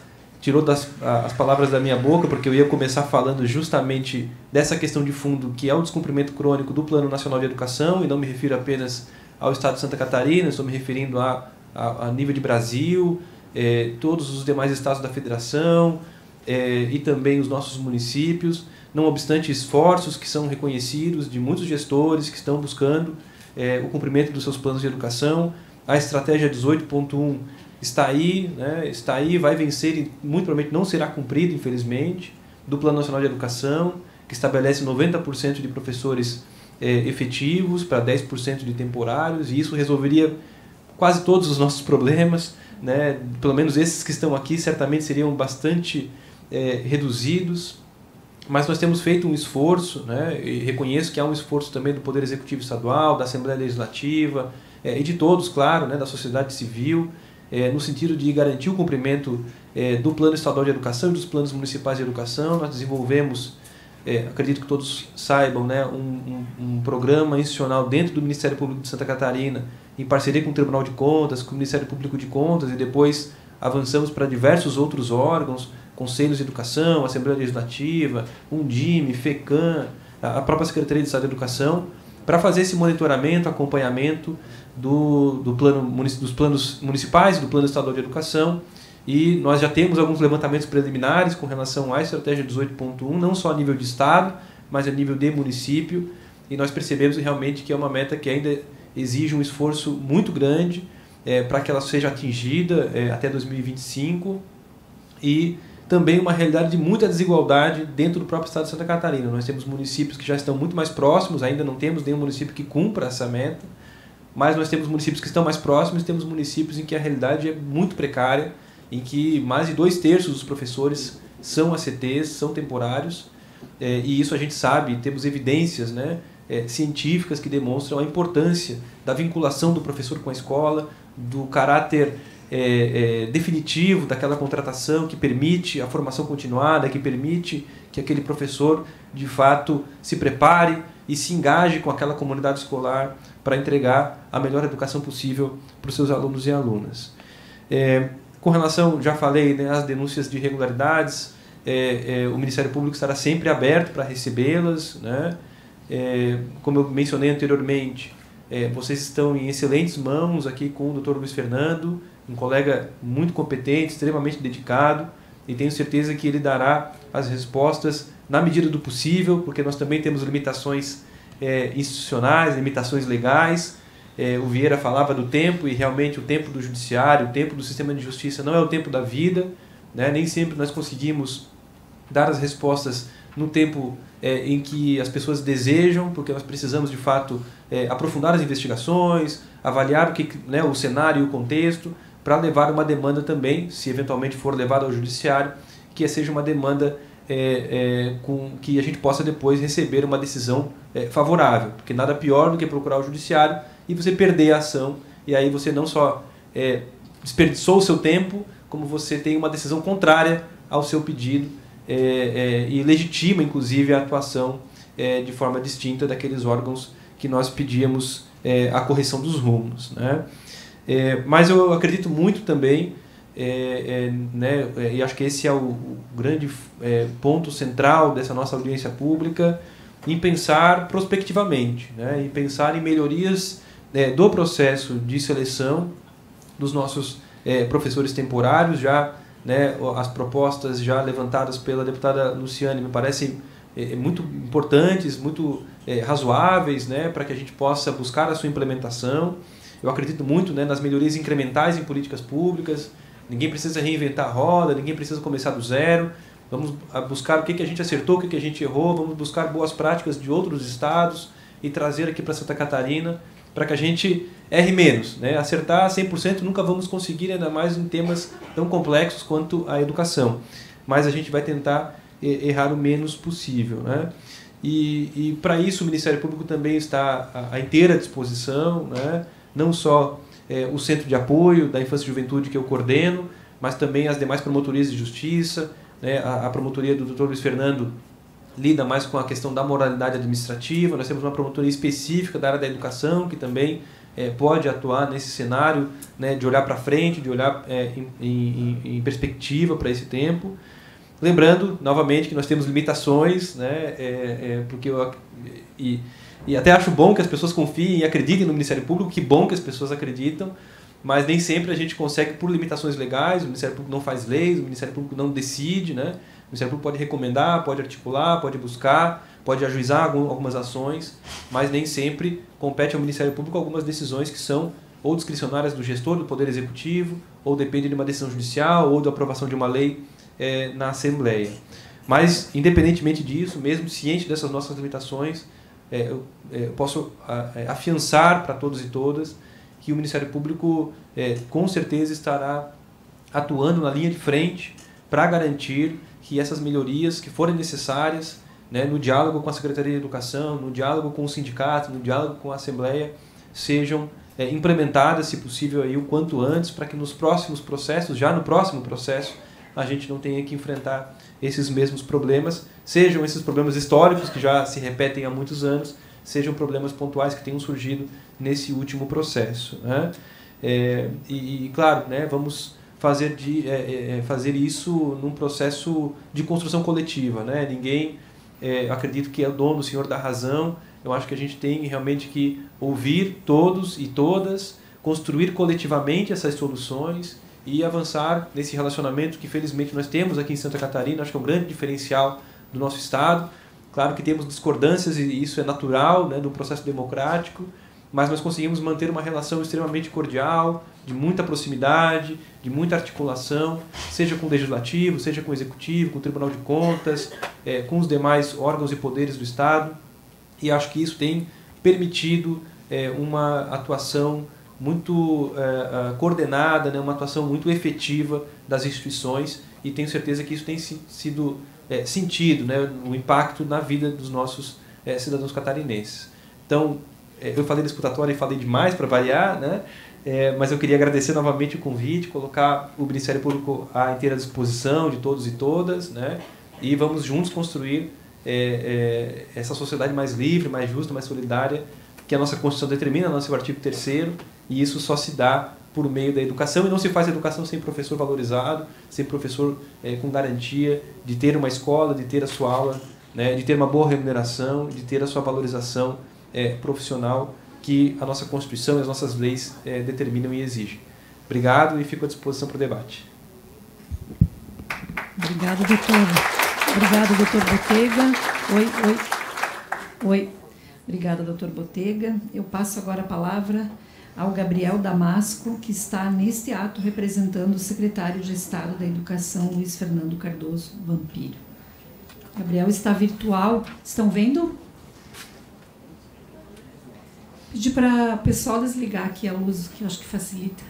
tirou das, as palavras da minha boca, porque eu ia começar falando justamente dessa questão de fundo, que é o descumprimento crônico do Plano Nacional de Educação, e não me refiro apenas ao Estado de Santa Catarina, estou me referindo a, a, a nível de Brasil, é, todos os demais estados da federação é, e também os nossos municípios, não obstante esforços que são reconhecidos de muitos gestores que estão buscando é, o cumprimento dos seus planos de educação. A estratégia 18.1 está aí, né, está aí, vai vencer e muito provavelmente não será cumprido, infelizmente, do Plano Nacional de Educação, que estabelece 90% de professores é, efetivos para 10% de temporários, e isso resolveria quase todos os nossos problemas, né, pelo menos esses que estão aqui certamente seriam bastante é, reduzidos, mas nós temos feito um esforço, né, e reconheço que há um esforço também do Poder Executivo Estadual, da Assembleia Legislativa, é, e de todos, claro, né, da sociedade civil, é, no sentido de garantir o cumprimento é, do Plano Estadual de Educação e dos planos municipais de educação. Nós desenvolvemos, é, acredito que todos saibam, né, um, um, um, programa institucional dentro do Ministério Público de Santa Catarina, em parceria com o Tribunal de Contas, com o Ministério Público de Contas, e depois avançamos para diversos outros órgãos, conselhos de educação, Assembleia Legislativa, Undime, FECAM, a própria Secretaria de Estado de Educação, para fazer esse monitoramento, acompanhamento do, do plano, dos planos municipais, do plano estadual de educação, e nós já temos alguns levantamentos preliminares com relação à estratégia 18.1, não só a nível de estado, mas a nível de município, e nós percebemos realmente que é uma meta que ainda exige um esforço muito grande é, para que ela seja atingida é, até 2025 e também uma realidade de muita desigualdade dentro do próprio estado de Santa Catarina. Nós temos municípios que já estão muito mais próximos, ainda não temos nenhum município que cumpra essa meta, mas nós temos municípios que estão mais próximos temos municípios em que a realidade é muito precária, em que mais de dois terços dos professores são ACTs, são temporários, é, e isso a gente sabe, temos evidências né, é, científicas que demonstram a importância da vinculação do professor com a escola, do caráter é, definitivo daquela contratação que permite a formação continuada, que permite que aquele professor de fato se prepare e se engaje com aquela comunidade escolar para entregar a melhor educação possível para os seus alunos e alunas. É, com relação, já falei, né, às denúncias de irregularidades, é, é, o Ministério Público estará sempre aberto para recebê-las. Né? É, como eu mencionei anteriormente, é, vocês estão em excelentes mãos aqui com o Dr. Luiz Fernando, um colega muito competente, extremamente dedicado, e tenho certeza que ele dará as respostas na medida do possível, porque nós também temos limitações é, institucionais, limitações legais. É, o Vieira falava do tempo e realmente o tempo do judiciário, o tempo do sistema de justiça não é o tempo da vida. Né? Nem sempre nós conseguimos dar as respostas no tempo é, em que as pessoas desejam, porque nós precisamos de fato é, aprofundar as investigações, avaliar o, que, né, o cenário e o contexto, para levar uma demanda também, se eventualmente for levada ao judiciário, que seja uma demanda é, é, com que a gente possa depois receber uma decisão é, favorável, porque nada pior do que procurar o judiciário e você perder a ação e aí você não só é, desperdiçou o seu tempo, como você tem uma decisão contrária ao seu pedido é, é, e legitima, inclusive, a atuação de forma distinta daqueles órgãos que nós pedíamos a correção dos rumos. Né? mas eu acredito muito também é, é, né, é, e acho que esse é o, o grande é, ponto central dessa nossa audiência pública, em pensar prospectivamente, né, em pensar em melhorias é, do processo de seleção dos nossos é, professores temporários, já né, as propostas já levantadas pela deputada Luciane me parecem muito importantes, muito razoáveis, né, para que a gente possa buscar a sua implementação. Eu acredito muito né, nas melhorias incrementais em políticas públicas, Ninguém precisa reinventar a roda, ninguém precisa começar do zero. Vamos buscar o que, que a gente acertou, o que, que a gente errou, vamos buscar boas práticas de outros estados e trazer aqui para Santa Catarina para que a gente erre menos. Né? Acertar 100% nunca vamos conseguir, ainda mais em temas tão complexos quanto a educação. Mas a gente vai tentar errar o menos possível. Né? E, e para isso o Ministério Público também está à, à inteira disposição, né? não só é, o Centro de Apoio da Infância e Juventude que eu coordeno, mas também as demais promotorias de justiça. Né? A, a promotoria do Dr. Luiz Fernando lida mais com a questão da moralidade administrativa. Nós temos uma promotoria específica da área da educação que também é, pode atuar nesse cenário né, de olhar para frente, de olhar é, em, em, em, perspectiva para esse tempo. Lembrando, novamente, que nós temos limitações, né, é, porque eu, e, e até acho bom que as pessoas confiem e acreditem no Ministério Público, que bom que as pessoas acreditam, mas nem sempre a gente consegue por limitações legais, o Ministério Público não faz leis, o Ministério Público não decide, né? O Ministério Público pode recomendar, pode articular, pode buscar, pode ajuizar algumas ações, mas nem sempre compete ao Ministério Público algumas decisões que são ou discricionárias do gestor do Poder Executivo, ou dependem de uma decisão judicial, ou da aprovação de uma lei é, na Assembleia. Mas, independentemente disso, mesmo ciente dessas nossas limitações, é, eu, é, eu, posso é, afiançar para todos e todas que o Ministério Público é, com certeza estará atuando na linha de frente para garantir que essas melhorias que forem necessárias, né, no diálogo com a Secretaria de Educação, no diálogo com o sindicato, no diálogo com a Assembleia, sejam é, implementadas, se possível, aí, o quanto antes, para que nos próximos processos, já no próximo processo, a gente não tenha que enfrentar esses mesmos problemas, sejam esses problemas históricos que já se repetem há muitos anos, sejam problemas pontuais que tenham surgido nesse último processo. Né? É, e, e, claro, né, vamos fazer, de, é, é, é fazer isso num processo de construção coletiva. Né? Ninguém, é, acredito que é o dono, o senhor da razão. Eu acho que a gente tem realmente que ouvir todos e todas, construir coletivamente essas soluções e avançar nesse relacionamento que felizmente nós temos aqui em Santa Catarina, acho que é um grande diferencial do nosso estado. Claro que temos discordâncias e isso é natural, né, do processo democrático, mas nós conseguimos manter uma relação extremamente cordial, de muita proximidade, de muita articulação, seja com o legislativo, seja com o executivo, com o Tribunal de Contas, é, com os demais órgãos e poderes do Estado. E acho que isso tem permitido é, uma atuação muito é, coordenada, né, uma atuação muito efetiva das instituições e tenho certeza que isso tem sido é, sentido, né, o impacto na vida dos nossos é, cidadãos catarinenses. Então, eu falei da disputatória e falei demais para variar, né, mas eu queria agradecer novamente o convite, colocar o Ministério Público à inteira disposição de todos e todas, né, e vamos juntos construir essa sociedade mais livre, mais justa, mais solidária, que a nossa Constituição determina, no seu artigo 3 e isso só se dá por meio da educação e não se faz educação sem professor valorizado, sem professor é, com garantia de ter uma escola, de ter a sua aula, né, de ter uma boa remuneração, de ter a sua valorização é, profissional que a nossa Constituição e as nossas leis é, determinam e exigem. Obrigado e fico à disposição para o debate. Obrigado, doutor. Obrigado, doutor Botega. Oi, oi. Oi. Obrigada, doutor Botega. Eu passo agora a palavra ao Gabriel Damasco, que está neste ato representando o secretário de Estado da Educação, Luiz Fernando Cardoso Vampiro. Gabriel está virtual. Estão vendo? Pedir para o pessoal desligar aqui a luz, que eu acho que facilita.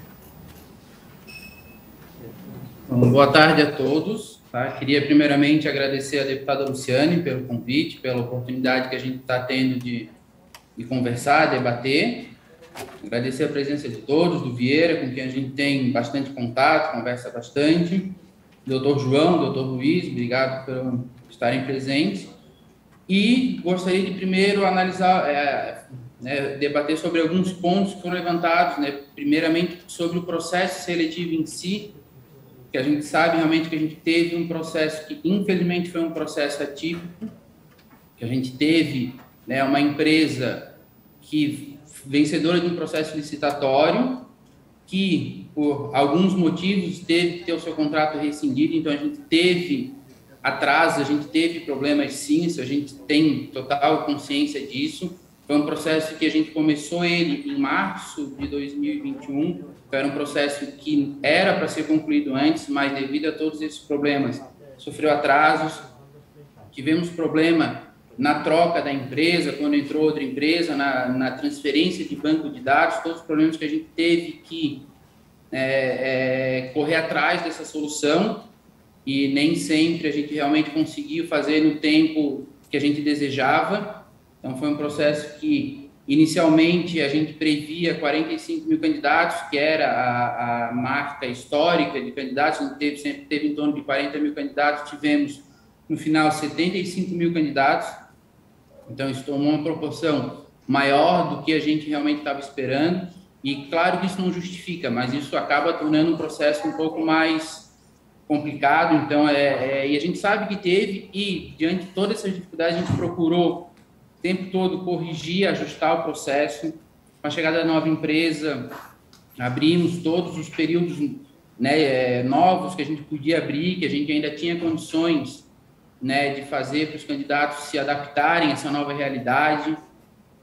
Boa tarde a todos. Tá? Queria primeiramente agradecer à deputada Luciane pelo convite, pela oportunidade que a gente está tendo de, de conversar, debater. Agradecer a presença de todos, do Vieira, com quem a gente tem bastante contato, conversa bastante. Doutor João, doutor Luiz, obrigado por estarem presentes. E gostaria de primeiro analisar, é, né, debater sobre alguns pontos que foram levantados, né, primeiramente sobre o processo seletivo em si, que a gente sabe realmente que a gente teve um processo que infelizmente foi um processo atípico, que a gente teve né, uma empresa que vencedora de um processo licitatório, que por alguns motivos teve que ter o seu contrato rescindido, então a gente teve atraso, a gente teve problemas sim, a gente tem total consciência disso. Foi um processo que a gente começou ele em março de 2021, era um processo que era para ser concluído antes, mas devido a todos esses problemas, sofreu atrasos. Tivemos problema na troca da empresa, quando entrou outra empresa, na, na transferência de banco de dados, todos os problemas que a gente teve que é, é, correr atrás dessa solução e nem sempre a gente realmente conseguiu fazer no tempo que a gente desejava. Então, foi um processo que, inicialmente, a gente previa 45 mil candidatos, que era a, a marca histórica de candidatos, a gente teve, sempre teve em torno de 40 mil candidatos, tivemos, no final, 75 mil candidatos. Então, isso tomou uma proporção maior do que a gente realmente estava esperando. E claro que isso não justifica, mas isso acaba tornando um processo um pouco mais complicado, então é, é, e a gente sabe que teve e diante de todas essas dificuldades a gente procurou o tempo todo corrigir, ajustar o processo. Com a chegada da nova empresa, abrimos todos os períodos né, é, novos que a gente podia abrir, que a gente ainda tinha condições né, de fazer para os candidatos se adaptarem a essa nova realidade.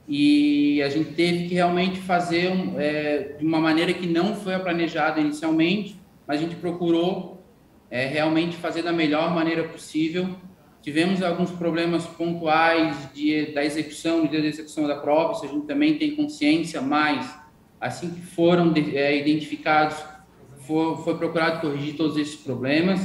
E a gente teve que realmente fazer é, de uma maneira que não foi planejada inicialmente, mas a gente procurou é, realmente fazer da melhor maneira possível. Tivemos alguns problemas pontuais de, da execução, da execução da prova, isso a gente também tem consciência, mas assim que foram de, é, identificados, foi, foi procurado corrigir todos esses problemas.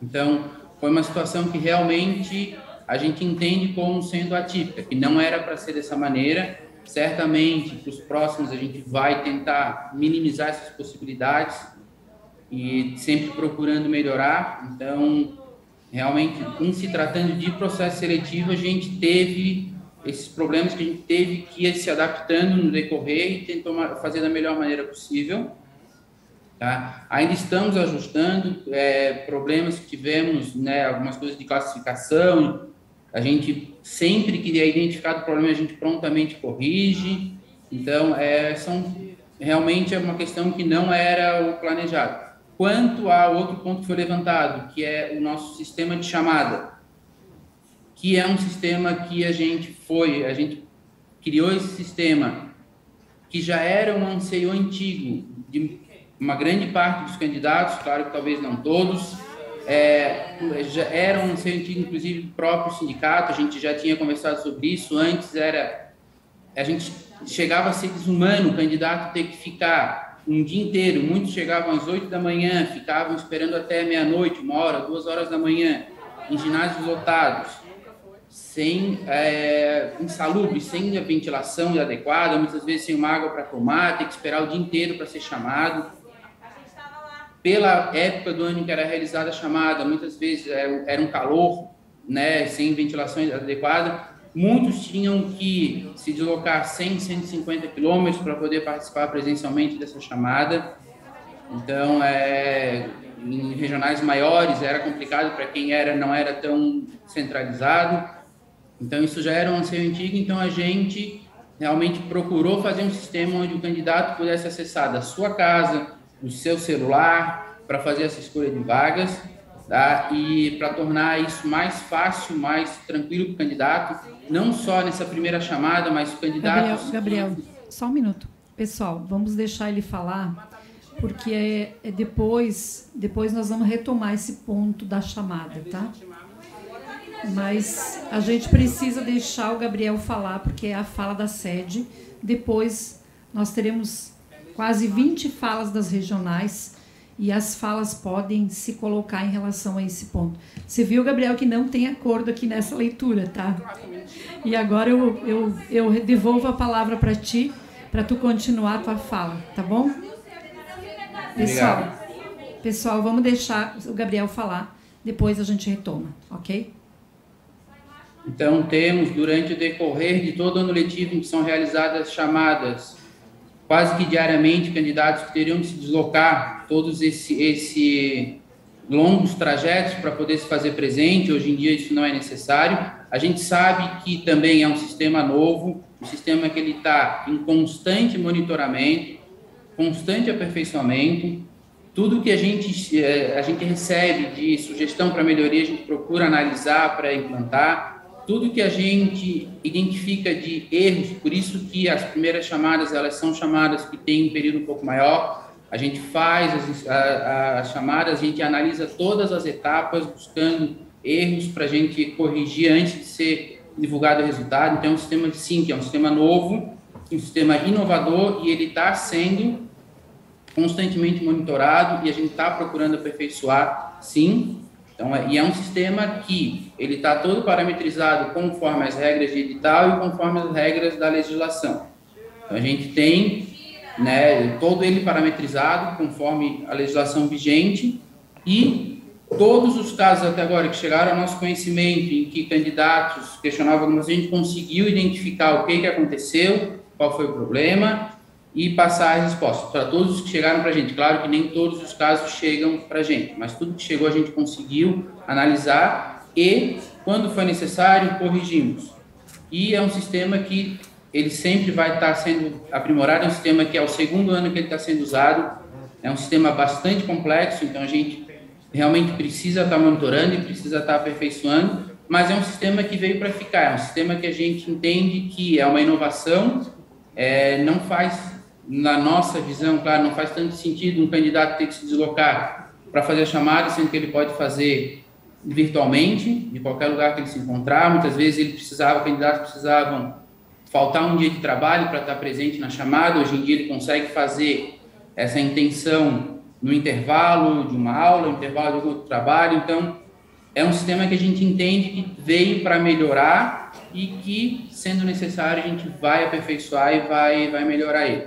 Então, foi uma situação que realmente a gente entende como sendo atípica, que não era para ser dessa maneira. Certamente, para os próximos, a gente vai tentar minimizar essas possibilidades, e sempre procurando melhorar. Então, realmente, em se tratando de processo seletivo, a gente teve esses problemas que a gente teve que ir se adaptando no decorrer e tentou fazer da melhor maneira possível. Tá? Ainda estamos ajustando é, problemas que tivemos, né, algumas coisas de classificação. A gente sempre que é identificado problema a gente prontamente corrige. Então, é, são realmente é uma questão que não era o planejado. Quanto a outro ponto que foi levantado, que é o nosso sistema de chamada, que é um sistema que a gente foi, a gente criou esse sistema, que já era um anseio antigo de uma grande parte dos candidatos, claro que talvez não todos, é, já era um anseio antigo, inclusive do próprio sindicato, a gente já tinha conversado sobre isso, antes era, a gente chegava a ser desumano o candidato ter que ficar um dia inteiro. Muitos chegavam às 8 da manhã, ficavam esperando até meia-noite, uma hora, duas horas da manhã, em ginásios lotados, sem é, insalubres, sem a ventilação adequada, muitas vezes sem uma água para tomar, tem que esperar o dia inteiro para ser chamado. Pela época do ano em que era realizada a chamada, muitas vezes é, era um calor, né, sem ventilação adequada, Muitos tinham que se deslocar 100, 150 quilômetros para poder participar presencialmente dessa chamada. Então, é, em regionais maiores era complicado para quem era não era tão centralizado. Então, isso já era um anseio antigo. Então, a gente realmente procurou fazer um sistema onde o candidato pudesse acessar da sua casa, do seu celular, para fazer essa escolha de vagas. Tá? E para tornar isso mais fácil, mais tranquilo para o candidato, não só nessa primeira chamada, mas candidatos. Gabriel, Gabriel, só um minuto. Pessoal, vamos deixar ele falar, porque é, é depois, depois nós vamos retomar esse ponto da chamada, tá? Mas a gente precisa deixar o Gabriel falar, porque é a fala da sede. Depois nós teremos quase 20 falas das regionais e as falas podem se colocar em relação a esse ponto. Você viu, Gabriel, que não tem acordo aqui nessa leitura, tá? E agora eu, eu, eu devolvo a palavra para ti, para tu continuar a tua fala, tá bom? Pessoal, pessoal, vamos deixar o Gabriel falar, depois a gente retoma, ok? Então, temos, durante o decorrer de todo o ano letivo, em que são realizadas chamadas quase que diariamente, candidatos que teriam de se deslocar todos esse, esse longos trajetos para poder se fazer presente. Hoje em dia isso não é necessário. A gente sabe que também é um sistema novo, um sistema que ele está em constante monitoramento, constante aperfeiçoamento. Tudo que a gente, eh, a gente recebe de sugestão para melhoria, a gente procura analisar para implantar tudo que a gente identifica de erros, por isso que as primeiras chamadas elas são chamadas que têm um período um pouco maior. A gente faz as, as chamadas, a gente analisa todas as etapas, buscando erros para a gente corrigir antes de ser divulgado o resultado. Então, é um sistema, sim, que é um sistema novo, um sistema inovador e ele está sendo constantemente monitorado e a gente está procurando aperfeiçoar, sim, então, é, e é um sistema que ele está todo parametrizado conforme as regras de edital e conforme as regras da legislação. Então, a gente tem né, todo ele parametrizado conforme a legislação vigente e todos os casos até agora que chegaram ao nosso conhecimento em que candidatos questionavam, mas a gente conseguiu identificar o que, que aconteceu, qual foi o problema e passar as respostas para todos os que chegaram para a gente. Claro que nem todos os casos chegam para a gente, mas tudo que chegou a gente conseguiu analisar e, quando foi necessário, corrigimos. E é um sistema que ele sempre vai estar sendo aprimorado, é um sistema que é o segundo ano que ele está sendo usado, é um sistema bastante complexo, então a gente realmente precisa estar monitorando e precisa estar aperfeiçoando, mas é um sistema que veio para ficar, é um sistema que a gente entende que é uma inovação, é, não faz na nossa visão, claro, não faz tanto sentido um candidato ter que se deslocar para fazer a chamada, sendo que ele pode fazer virtualmente, de qualquer lugar que ele se encontrar. Muitas vezes ele precisava, candidatos precisavam faltar um dia de trabalho para estar presente na chamada. Hoje em dia ele consegue fazer essa intenção no intervalo de uma aula, no intervalo de outro trabalho. Então, é um sistema que a gente entende que veio para melhorar e que, sendo necessário, a gente vai aperfeiçoar e vai, vai melhorar ele.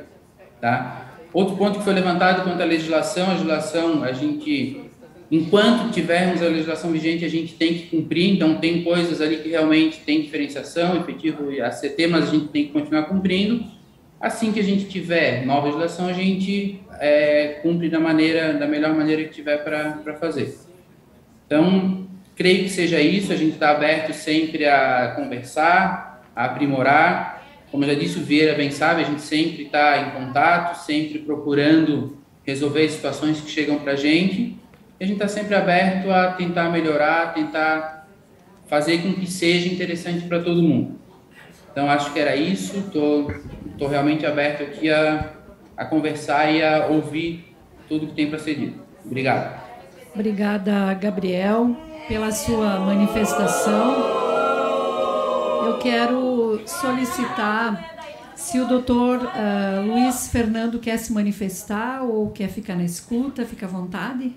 Tá? Outro ponto que foi levantado quanto à legislação, a legislação, a gente, enquanto tivermos a legislação vigente, a gente tem que cumprir, então tem coisas ali que realmente tem diferenciação, efetivo e ACT, mas a gente tem que continuar cumprindo. Assim que a gente tiver nova legislação, a gente é, cumpre da maneira, da melhor maneira que tiver para fazer. Então, creio que seja isso, a gente está aberto sempre a conversar, a aprimorar, como já disse o Vieira bem sabe, a gente sempre está em contato, sempre procurando resolver situações que chegam para a gente. E a gente está sempre aberto a tentar melhorar, tentar fazer com que seja interessante para todo mundo. Então, acho que era isso. Estou tô, tô realmente aberto aqui a, a conversar e a ouvir tudo que tem para ser dito. Obrigado. Obrigada, Gabriel, pela sua manifestação. Eu quero solicitar se o doutor uh, Luiz Fernando quer se manifestar ou quer ficar na escuta, fica à vontade.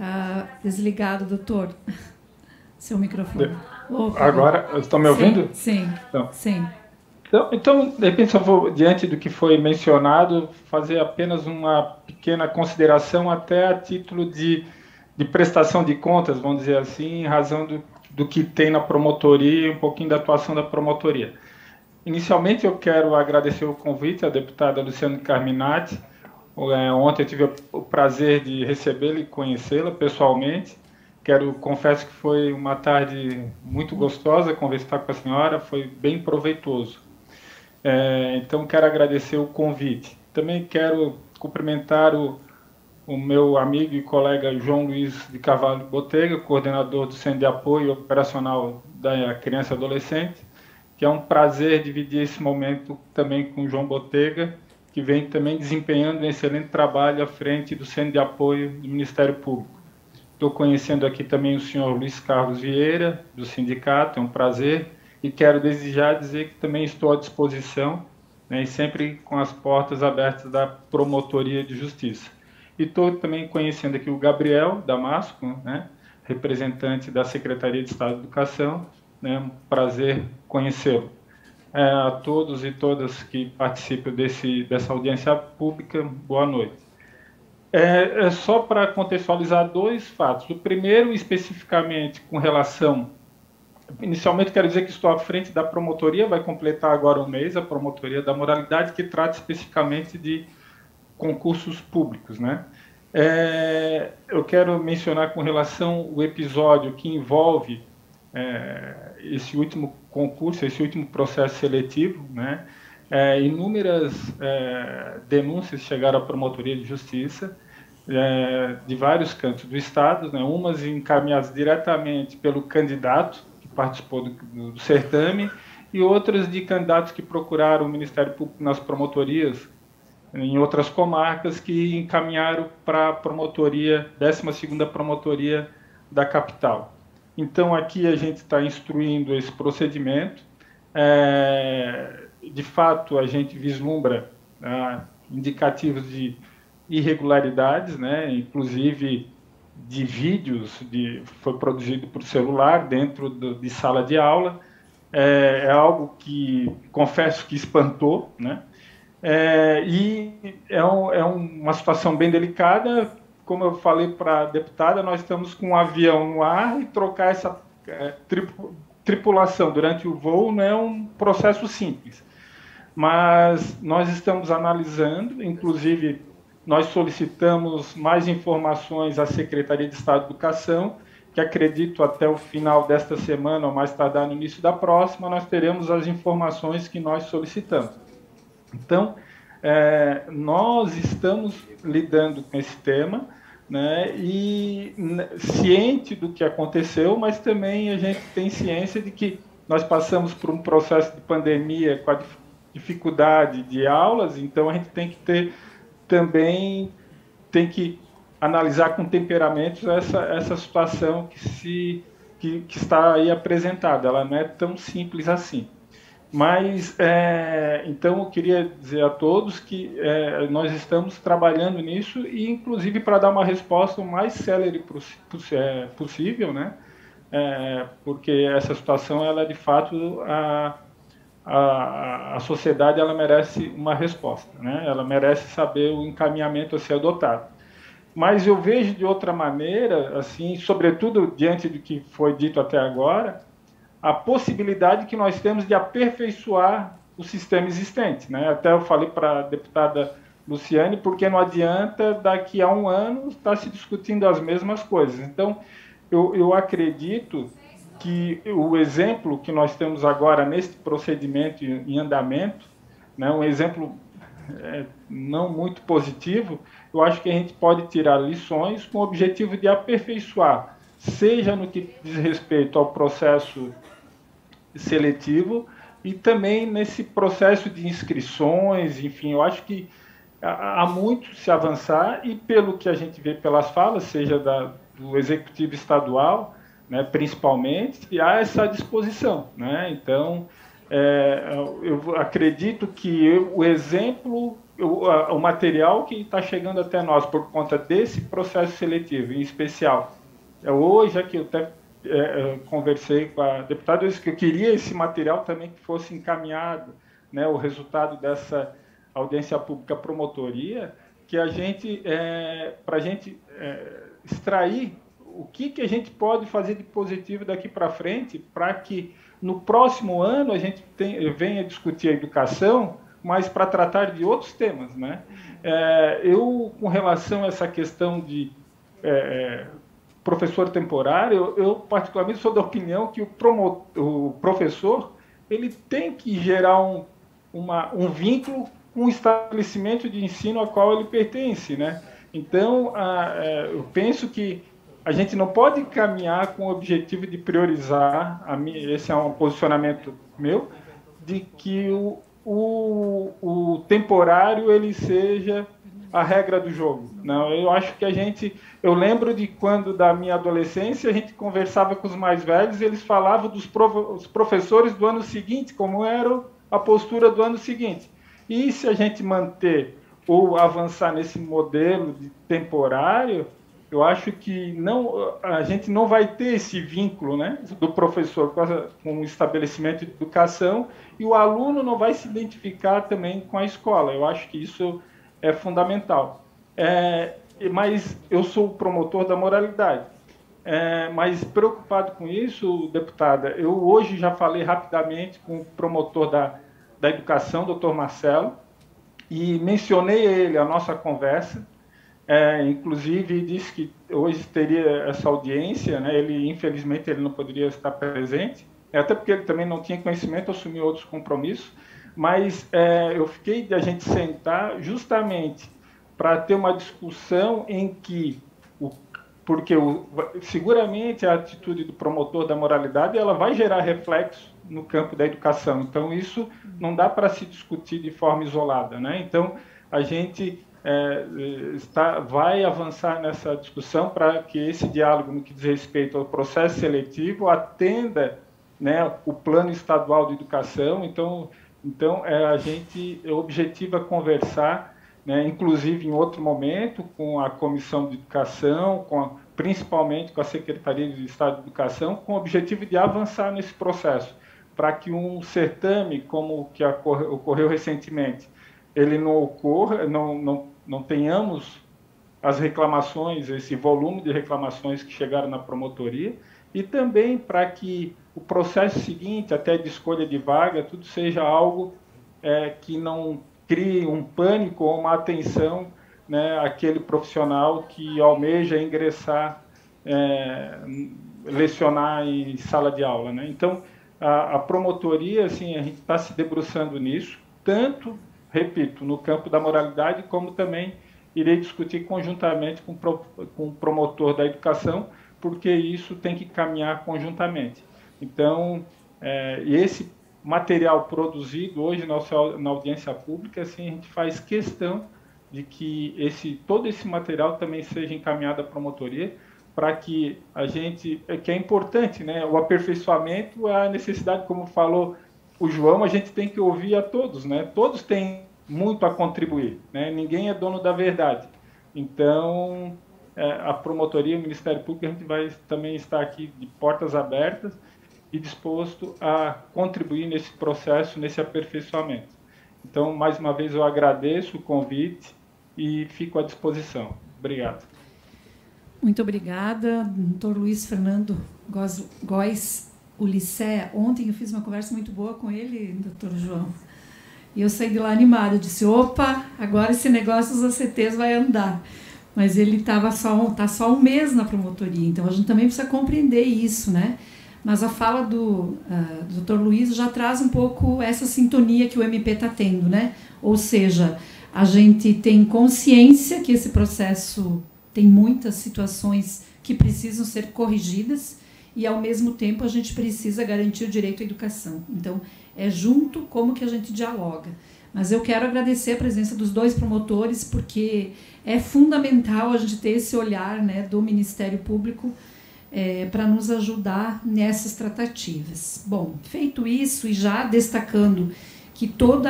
Tá desligado, doutor. Seu microfone. Opa, Agora, estão me ouvindo? Sim, então, sim. Então, então, de repente, eu vou, diante do que foi mencionado, fazer apenas uma pequena consideração, até a título de de prestação de contas, vamos dizer assim, em razão do, do que tem na promotoria e um pouquinho da atuação da promotoria. Inicialmente, eu quero agradecer o convite à deputada Luciana Carminati. Ontem eu tive o prazer de recebê-la e conhecê-la pessoalmente. Quero, confesso que foi uma tarde muito gostosa conversar com a senhora, foi bem proveitoso. É, então, quero agradecer o convite. Também quero cumprimentar o, o meu amigo e colega João Luiz de Carvalho Botega, coordenador do Centro de Apoio Operacional da Criança e Adolescente, que é um prazer dividir esse momento também com o João Botega, que vem também desempenhando um excelente trabalho à frente do Centro de Apoio do Ministério Público. Estou conhecendo aqui também o senhor Luiz Carlos Vieira, do sindicato, é um prazer, e quero desde já dizer que também estou à disposição né, e sempre com as portas abertas da promotoria de justiça. E estou também conhecendo aqui o Gabriel Damasco, né, representante da Secretaria de Estado de Educação, né, um prazer conhecê-lo. É, a todos e todas que participam desse, dessa audiência pública, boa noite. É, é só para contextualizar dois fatos. O primeiro, especificamente, com relação. Inicialmente, quero dizer que estou à frente da promotoria, vai completar agora um mês, a promotoria da moralidade, que trata especificamente de concursos públicos. Né? É, eu quero mencionar com relação ao episódio que envolve é, esse último concurso, esse último processo seletivo, né? É, inúmeras é, denúncias chegaram à promotoria de justiça é, de vários cantos do estado, né? umas encaminhadas diretamente pelo candidato que participou do, do, certame e outras de candidatos que procuraram o Ministério Público nas promotorias em outras comarcas que encaminharam para a promotoria, 12ª promotoria da capital. Então, aqui a gente está instruindo esse procedimento. É, de fato, a gente vislumbra ah, indicativos de irregularidades, né? inclusive de vídeos, de, foi produzido por celular dentro do, de sala de aula. É, é, algo que, confesso que espantou, né? É, e é, um, é, uma situação bem delicada, como eu falei para a deputada, nós estamos com um avião no ar e trocar essa é, tripulação durante o voo não é um processo simples. Mas nós estamos analisando, inclusive nós solicitamos mais informações à Secretaria de Estado de Educação, que acredito até o final desta semana, ou mais tardar no início da próxima, nós teremos as informações que nós solicitamos. Então, é, nós estamos lidando com esse tema, né, e ciente do que aconteceu, mas também a gente tem ciência de que nós passamos por um processo de pandemia com a dificuldade de aulas, então a gente tem que ter também tem que analisar com temperamentos essa, essa situação que se que, que está aí apresentada. Ela não é tão simples assim. Mas, é, então, eu queria dizer a todos que é, nós estamos trabalhando nisso e, inclusive, para dar uma resposta o mais célere é, possível, né? É, porque essa situação, ela de fato, a, a, a sociedade ela merece uma resposta, né? Ela merece saber o encaminhamento a ser adotado. Mas eu vejo de outra maneira, assim, sobretudo diante do que foi dito até agora, a possibilidade que nós temos de aperfeiçoar o sistema existente. Né? Até eu falei para a deputada Luciane, porque não adianta daqui a um ano estar se discutindo as mesmas coisas. Então, eu, eu acredito que o exemplo que nós temos agora neste procedimento em andamento, né, um exemplo é, não muito positivo, eu acho que a gente pode tirar lições com o objetivo de aperfeiçoar, seja no que diz respeito ao processo seletivo e também nesse processo de inscrições, enfim, eu acho que há muito se avançar e pelo que a gente vê pelas falas, seja da, do executivo estadual, né, principalmente, há essa disposição, né? Então, é, eu acredito que o exemplo, o, material que está chegando até nós por conta desse processo seletivo, em especial, é hoje aqui eu até é, é, conversei com a deputada, eu disse que eu queria esse material também que fosse encaminhado, né, o resultado dessa audiência pública promotoria, que a gente, é, para a gente é, extrair o que, que a gente pode fazer de positivo daqui para frente, para que no próximo ano a gente tem, venha discutir a educação, mas para tratar de outros temas. Né? É, eu, com relação a essa questão de é, professor temporário, eu, particularmente sou da opinião que o, promo, o professor ele tem que gerar um, uma, um vínculo com o estabelecimento de ensino ao qual ele pertence, né? Então, a, a, é, eu penso que a gente não pode caminhar com o objetivo de priorizar, a esse é um posicionamento meu, de que o, o, o temporário ele seja a regra do jogo. Não, eu acho que a gente, eu lembro de quando da minha adolescência a gente conversava com os mais velhos, e eles falavam dos professores do ano seguinte, como era a postura do ano seguinte. E se a gente manter ou avançar nesse modelo de temporário, eu acho que não, a gente não vai ter esse vínculo né, do professor com, a, com o estabelecimento de educação e o aluno não vai se identificar também com a escola. Eu acho que isso é fundamental. É, mas eu sou promotor da moralidade. É, mas preocupado com isso, deputada, eu hoje já falei rapidamente com o promotor da, da educação, doutor Marcelo, e mencionei a ele a nossa conversa é, inclusive disse que hoje teria essa audiência, né? Ele infelizmente ele não poderia estar presente, até porque ele também não tinha conhecimento, assumiu outros compromissos. Mas é, eu fiquei de a gente sentar justamente para ter uma discussão em que o, porque o, seguramente a atitude do promotor da moralidade ela vai gerar reflexo no campo da educação. Então isso não dá para se discutir de forma isolada, né? Então a gente é, está, vai avançar nessa discussão para que esse diálogo, no que diz respeito ao processo seletivo, atenda né, o plano estadual de educação. Então, então é, a gente objetiva conversar, né, inclusive em outro momento, com a comissão de educação, com a, principalmente com a Secretaria de Estado de Educação, com o objetivo de avançar nesse processo, para que um certame como o que ocorreu recentemente, ele não ocorra, não, não não tenhamos as reclamações, esse volume de reclamações que chegaram na promotoria, e também para que o processo seguinte, até de escolha de vaga, tudo seja algo é, que não crie um pânico ou uma atenção né, àquele profissional que almeja ingressar, é, lecionar em sala de aula. Né? Então, a, a promotoria, assim, a gente está se debruçando nisso, tanto repito, no campo da moralidade, como também irei discutir conjuntamente com, com o promotor da educação, porque isso tem que caminhar conjuntamente. Então, é, esse material produzido hoje na, audiência pública, assim, a gente faz questão de que esse, todo esse material também seja encaminhado à promotoria, para que a gente, é que é importante, né, o aperfeiçoamento, a necessidade, como falou o João, a gente tem que ouvir a todos, né? Todos têm muito a contribuir, né? Ninguém é dono da verdade. Então, é, a promotoria, o Ministério Público, a gente vai também estar aqui de portas abertas e disposto a contribuir nesse processo, nesse aperfeiçoamento. Então, mais uma vez, eu agradeço o convite e fico à disposição. Obrigado. Muito obrigada, doutor Luiz Fernando Góes Ulicé, ontem eu fiz uma conversa muito boa com ele, doutor João. E eu saí de lá animada, disse, opa, agora esse negócio dos ACTs vai andar. Mas ele estava só, tá só um mês na promotoria, então a gente também precisa compreender isso, né? Mas a fala do, uh, do Dr. Luiz já traz um pouco essa sintonia que o MP está tendo, né? Ou seja, a gente tem consciência que esse processo tem muitas situações que precisam ser corrigidas, e ao mesmo tempo a gente precisa garantir o direito à educação. Então, é junto como que a gente dialoga. Mas eu quero agradecer a presença dos dois promotores, porque é fundamental a gente ter esse olhar né, do Ministério Público é, para nos ajudar nessas tratativas. Bom, feito isso e já destacando que todo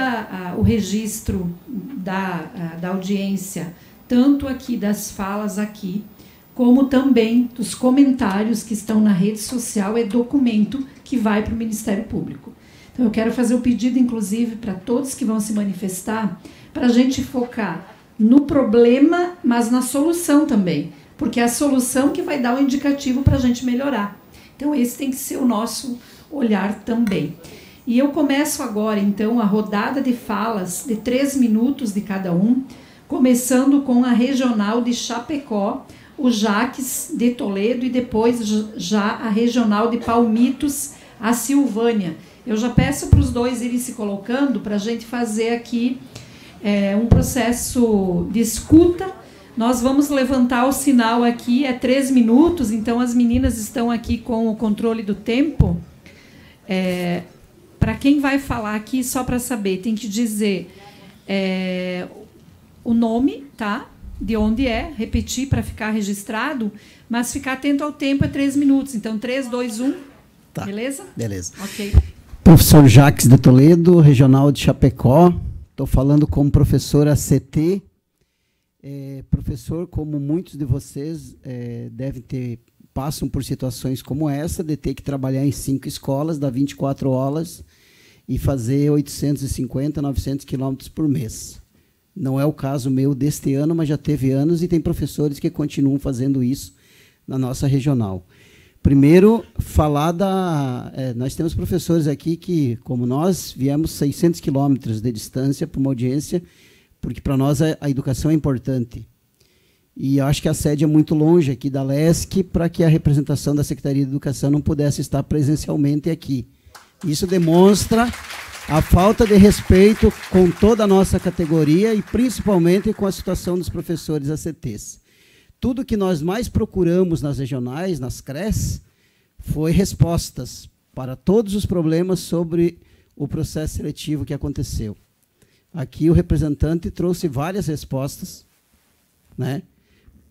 o registro da, a, da audiência, tanto aqui das falas aqui, como também dos comentários que estão na rede social, é documento que vai para o Ministério Público. Então, eu quero fazer o pedido, inclusive, para todos que vão se manifestar, para a gente focar no problema, mas na solução também, porque é a solução que vai dar o indicativo para a gente melhorar. Então, esse tem que ser o nosso olhar também. E eu começo agora, então, a rodada de falas de três minutos de cada um, começando com a regional de Chapecó, o Jaques de Toledo e depois já a regional de Palmitos, a Silvânia. Eu já peço para os dois irem se colocando para a gente fazer aqui é, um processo de escuta. Nós vamos levantar o sinal aqui, é três minutos, então as meninas estão aqui com o controle do tempo. É, para quem vai falar aqui, só para saber, tem que dizer é, o nome, tá? de onde é, repetir para ficar registrado, mas ficar atento ao tempo é três minutos. Então, 3, 2, 1. Beleza? Beleza. Ok. Professor Jacques de Toledo, regional de Chapecó. Estou falando como professor ACT. É, professor, como muitos de vocês é, devem ter passam por situações como essa, de ter que trabalhar em cinco escolas, dar 24 horas e fazer 850, 900 quilômetros por mês. Não é o caso meu deste ano, mas já teve anos e tem professores que continuam fazendo isso na nossa regional. Primeiro, falar da. É, nós temos professores aqui que, como nós, viemos 600 quilômetros de distância para uma audiência, porque para nós a, a, educação é importante. E eu acho que a sede é muito longe aqui da LESC para que a representação da Secretaria de Educação não pudesse estar presencialmente aqui. Isso demonstra a falta de respeito com toda a nossa categoria e principalmente com a situação dos professores ACTs tudo que nós mais procuramos nas regionais, nas CRES, foi respostas para todos os problemas sobre o processo seletivo que aconteceu. Aqui o representante trouxe várias respostas, né?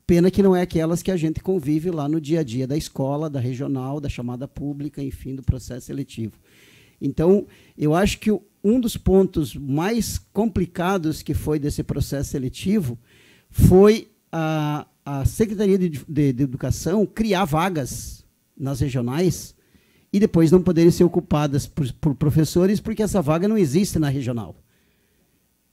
Pena que não é aquelas que a gente convive lá no dia a dia da escola, da regional, da chamada pública, enfim, do processo seletivo. Então, eu acho que um dos pontos mais complicados que foi desse processo seletivo foi a, a Secretaria de, de, de, Educação criar vagas nas regionais e depois não poderem ser ocupadas por, por, professores porque essa vaga não existe na regional.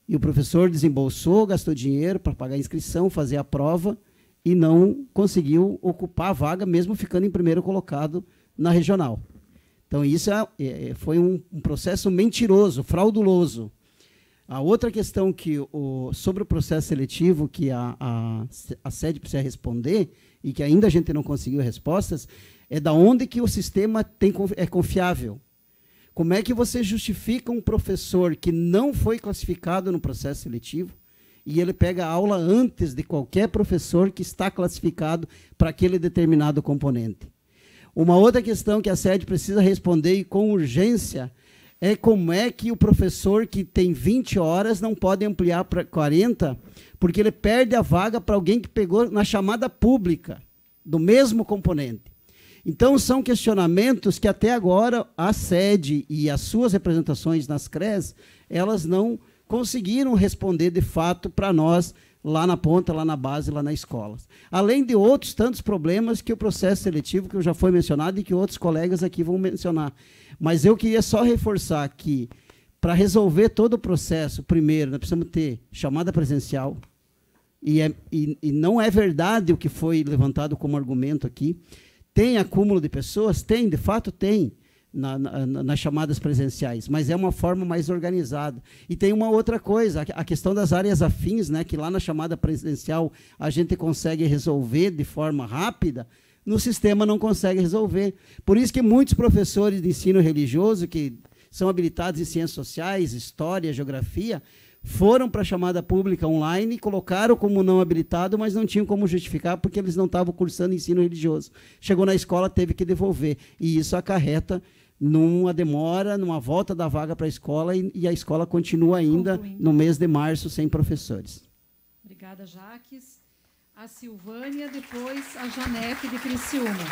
E o professor desembolsou, gastou dinheiro para pagar a inscrição, fazer a prova e não conseguiu ocupar a vaga, mesmo ficando em primeiro colocado na regional. Então, isso é, é, foi um, um processo mentiroso, frauduloso. A outra questão que o, sobre o processo seletivo que a, a, a sede precisa responder e que ainda a gente não conseguiu respostas é da onde que o sistema tem, é confiável. Como é que você justifica um professor que não foi classificado no processo seletivo e ele pega a aula antes de qualquer professor que está classificado para aquele determinado componente? Uma outra questão que a sede precisa responder e com urgência é como é que o professor que tem 20 horas não pode ampliar para 40, porque ele perde a vaga para alguém que pegou na chamada pública, do mesmo componente. Então, são questionamentos que até agora a sede e as suas representações nas CREs, elas não conseguiram responder de fato para nós lá na ponta, lá na base, lá na escola. Além de outros tantos problemas que o processo seletivo, que já foi mencionado e que outros colegas aqui vão mencionar. Mas eu queria só reforçar que, para resolver todo o processo, primeiro, nós precisamos ter chamada presencial, e, é, e, e não é verdade o que foi levantado como argumento aqui. Tem acúmulo de pessoas? Tem, de fato tem na, na, nas chamadas presenciais, mas é uma forma mais organizada. E tem uma outra coisa, a questão das áreas afins, né, que lá na chamada presencial a gente consegue resolver de forma rápida, no sistema não consegue resolver. Por isso que muitos professores de ensino religioso, que são habilitados em ciências sociais, história, geografia, foram para a chamada pública online e colocaram como não habilitado, mas não tinham como justificar porque eles não estavam cursando ensino religioso. Chegou na escola, teve que devolver. E isso acarreta numa demora, numa volta da vaga para a escola e, e, a escola continua ainda Concluindo. no mês de março sem professores. Obrigada, Jaques. A Silvânia, depois a Janete de Criciúma.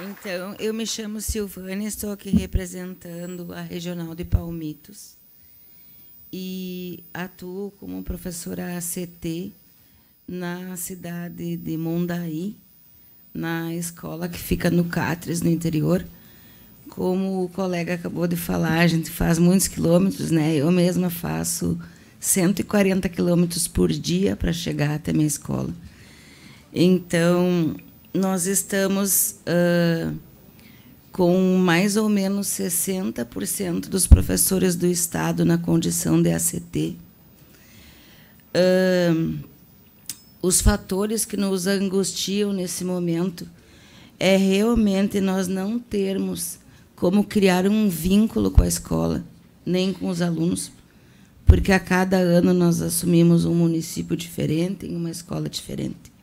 Então, eu me chamo Silvânia, estou aqui representando a Regional de Palmitos e atuo como professora ACT na cidade de Mondaí, na escola que fica no Catres, no interior. Como o colega acabou de falar, a gente faz muitos quilômetros, né? Eu mesma faço 140 quilômetros por dia para chegar até minha escola. Então, nós estamos uh, com mais ou menos 60% dos professores do Estado na condição de ACT. Uh, os fatores que nos angustiam nesse momento é realmente nós não termos como criar um vínculo com a escola, nem com os alunos, porque a cada ano nós assumimos um município diferente, em uma escola diferente.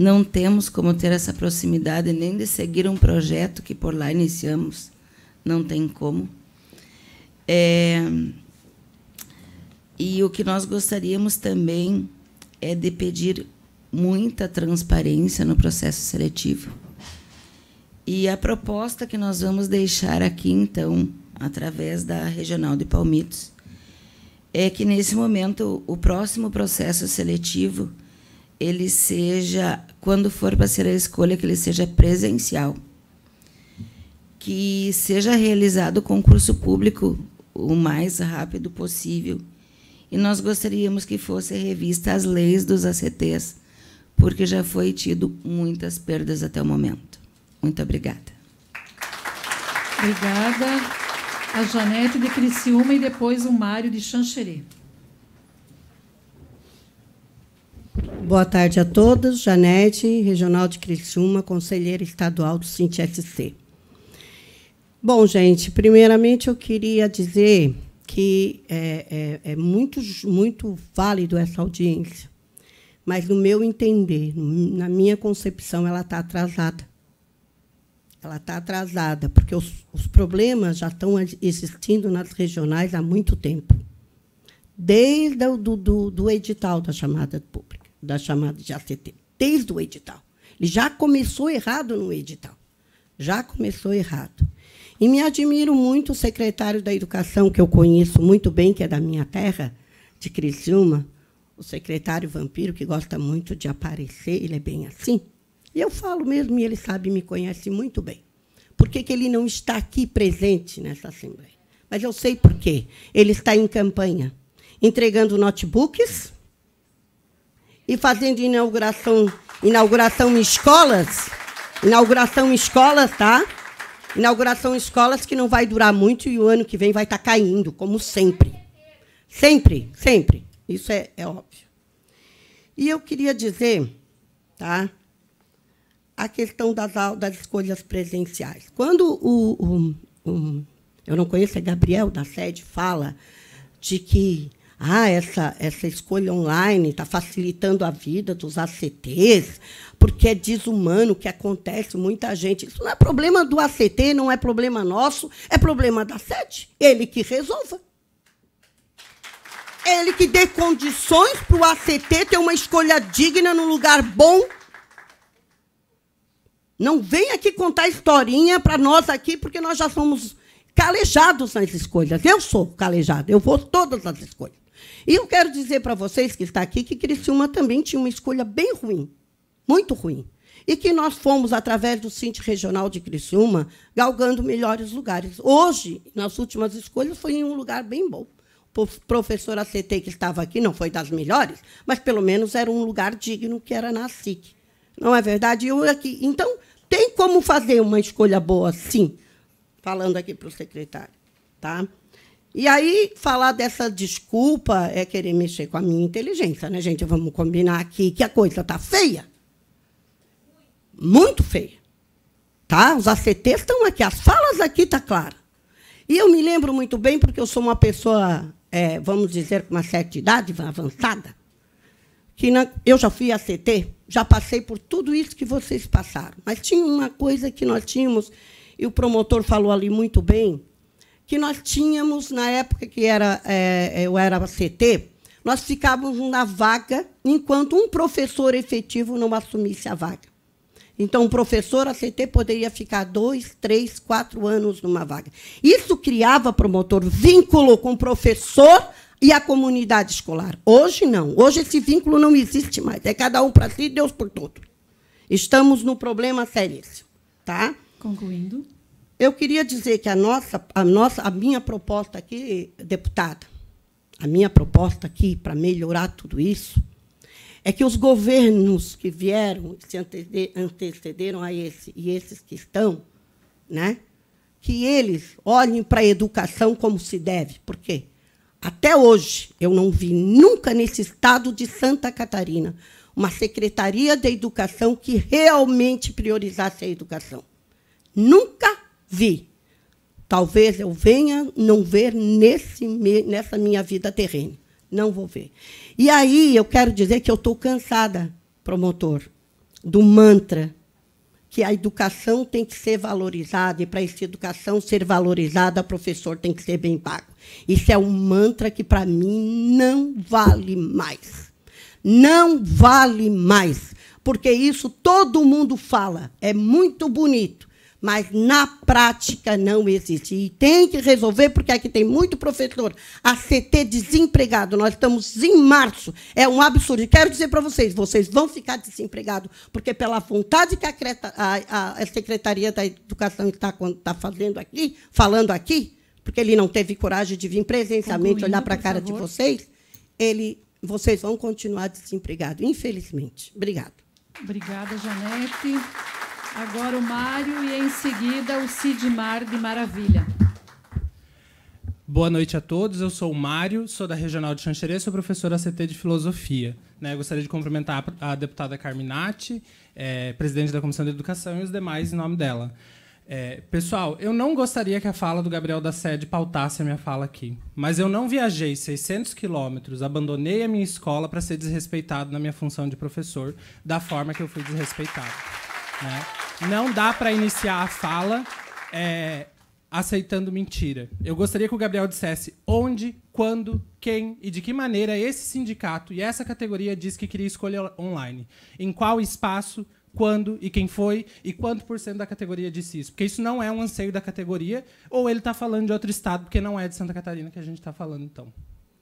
Não temos como ter essa proximidade nem de seguir um projeto que por lá iniciamos, não tem como. É, e o que nós gostaríamos também é de pedir muita transparência no processo seletivo. E a proposta que nós vamos deixar aqui, então, através da Regional de Palmitos, é que nesse momento o próximo processo seletivo ele seja, quando for para ser a escolha, que ele seja presencial, que seja realizado o concurso público o mais rápido possível. E nós gostaríamos que fosse revista as leis dos ACTs, porque já foi tido muitas perdas até o momento. Muito obrigada. Obrigada. A Janete de Criciúma e depois o Mário de Xanxerê. Boa tarde a todos. Janete, Regional de Criciúma, conselheira estadual do Sint-SC. Bom, gente, primeiramente eu queria dizer que é, é, é muito, muito válido essa audiência, mas, no meu entender, na minha concepção, ela está atrasada. Ela está atrasada, porque os, os problemas já estão existindo nas regionais há muito tempo. Desde o do, do, do edital da chamada pública, da chamada de ACT. Desde o edital. Ele já começou errado no edital. Já começou errado. E me admiro muito o secretário da Educação, que eu conheço muito bem, que é da minha terra, de Criciúma, o secretário Vampiro, que gosta muito de aparecer, ele é bem assim. E eu falo mesmo, e ele sabe, me conhece muito bem. Por que, que ele não está aqui presente nessa Assembleia? Mas eu sei por quê. Ele está em campanha, entregando notebooks e fazendo inauguração, inauguração em escolas. Inauguração em escolas, tá? Inauguração em escolas que não vai durar muito e o ano que vem vai estar caindo, como sempre. Sempre, sempre. Isso é, é óbvio. E eu queria dizer, tá? a questão das, das escolhas presenciais. Quando o, o, o, eu não conheço, é Gabriel da sede, fala de que ah, essa, essa escolha online está facilitando a vida dos ACTs, porque é desumano que acontece muita gente. Isso não é problema do ACT, não é problema nosso, é problema da sede. Ele que resolva. Ele que dê condições para o ACT ter uma escolha digna num lugar bom não vem aqui contar historinha para nós aqui, porque nós já somos calejados nas escolhas. Eu sou calejado, eu vou todas as escolhas. E eu quero dizer para vocês que está aqui que Criciúma também tinha uma escolha bem ruim, muito ruim. E que nós fomos, através do Cinti Regional de Criciúma, galgando melhores lugares. Hoje, nas últimas escolhas, foi em um lugar bem bom. O professor ACT que estava aqui não foi das melhores, mas pelo menos era um lugar digno que era na SIC. Não é verdade? Eu aqui, então, tem como fazer uma escolha boa, sim, falando aqui para o secretário. Tá? E aí, falar dessa desculpa é querer mexer com a minha inteligência, né, gente? Vamos combinar aqui que a coisa está feia. Muito feia. Tá? Os ACTs estão aqui, as falas aqui tá claras. E eu me lembro muito bem, porque eu sou uma pessoa, é, vamos dizer, com uma certa idade avançada, que na, eu já fui ACT, já passei por tudo isso que vocês passaram. Mas tinha uma coisa que nós tínhamos, e o promotor falou ali muito bem, que nós tínhamos, na época que era, é, eu era ACT, nós ficávamos na vaga enquanto um professor efetivo não assumisse a vaga. Então, um professor ACT poderia ficar dois, três, quatro anos numa vaga. Isso criava, promotor, vínculo com o professor e a comunidade escolar. Hoje não. Hoje esse vínculo não existe mais. É cada um para si, Deus por todo. Estamos no problema seríssimo, tá? Concluindo. Eu queria dizer que a nossa, a nossa, a minha proposta aqui, deputada, a minha proposta aqui para melhorar tudo isso é que os governos que vieram, se antecederam a esse e esses que estão, né, que eles olhem para a educação como se deve. Por quê? Até hoje, eu não vi nunca nesse estado de Santa Catarina uma secretaria da educação que realmente priorizasse a educação. Nunca vi. Talvez eu venha não ver nesse, nessa minha vida terrena. Não vou ver. E aí eu quero dizer que eu estou cansada, promotor, do mantra que a educação tem que ser valorizada, e para essa educação ser valorizada, o professor tem que ser bem pago. Isso é um mantra que, para mim, não vale mais. Não vale mais. Porque isso todo mundo fala, é muito bonito. Mas na prática não existe. E tem que resolver, porque aqui tem muito professor ACT desempregado. Nós estamos em março. É um absurdo. E quero dizer para vocês: vocês vão ficar desempregados, porque pela vontade que a, a, a Secretaria da Educação está, está fazendo aqui, falando aqui, porque ele não teve coragem de vir presencialmente Concluindo, olhar para a cara favor. de vocês, ele, vocês vão continuar desempregados, infelizmente. Obrigada. Obrigada, Janete. Agora o Mário e em seguida o Sidmar de Maravilha. Boa noite a todos. Eu sou o Mário, sou da Regional de Xanxerê, sou professor ACT de Filosofia. Né, gostaria de cumprimentar a deputada Carminati, é, presidente da Comissão de Educação, e os demais em nome dela. É, pessoal, eu não gostaria que a fala do Gabriel da Sede pautasse a minha fala aqui, mas eu não viajei 600 quilômetros, abandonei a minha escola para ser desrespeitado na minha função de professor da forma que eu fui desrespeitado. Né? Não dá para iniciar a fala é, aceitando mentira. Eu gostaria que o Gabriel dissesse onde, quando, quem e de que maneira esse sindicato e essa categoria diz que queria escolher online. Em qual espaço, quando e quem foi e quanto por cento da categoria disse isso. Porque isso não é um anseio da categoria, ou ele está falando de outro estado, porque não é de Santa Catarina que a gente está falando, então.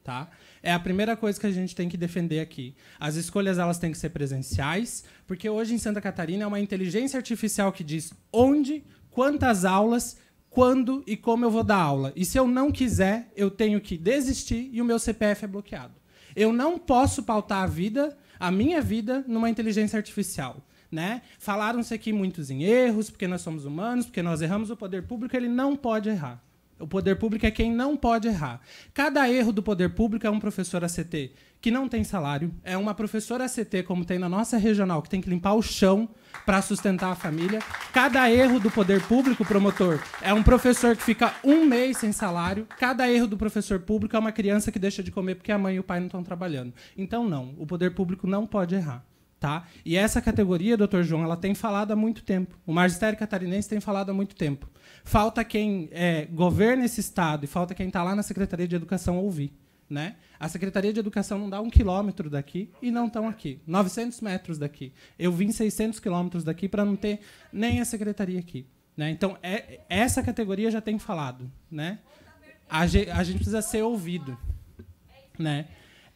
Tá? É a primeira coisa que a gente tem que defender aqui. As escolhas elas têm que ser presenciais, porque hoje em Santa Catarina é uma inteligência artificial que diz onde, quantas aulas, quando e como eu vou dar aula. E se eu não quiser, eu tenho que desistir e o meu CPF é bloqueado. Eu não posso pautar a vida, a minha vida, numa inteligência artificial. Né? Falaram-se aqui muitos em erros, porque nós somos humanos, porque nós erramos, o poder público ele não pode errar. O poder público é quem não pode errar. Cada erro do poder público é um professor ACT que não tem salário, é uma professora ACT, como tem na nossa regional, que tem que limpar o chão para sustentar a família. Cada erro do poder público, promotor, é um professor que fica um mês sem salário. Cada erro do professor público é uma criança que deixa de comer porque a mãe e o pai não estão trabalhando. Então, não, o poder público não pode errar. Tá? E essa categoria, doutor João, ela tem falado há muito tempo. O magistério catarinense tem falado há muito tempo. Falta quem é, governa esse Estado e falta quem está lá na Secretaria de Educação ouvir. Né? A Secretaria de Educação não dá um quilômetro daqui e não estão aqui. 900 metros daqui. Eu vim 600 quilômetros daqui para não ter nem a Secretaria aqui. Né? Então, é, essa categoria já tem falado. Né? A, a gente precisa ser ouvido. Né?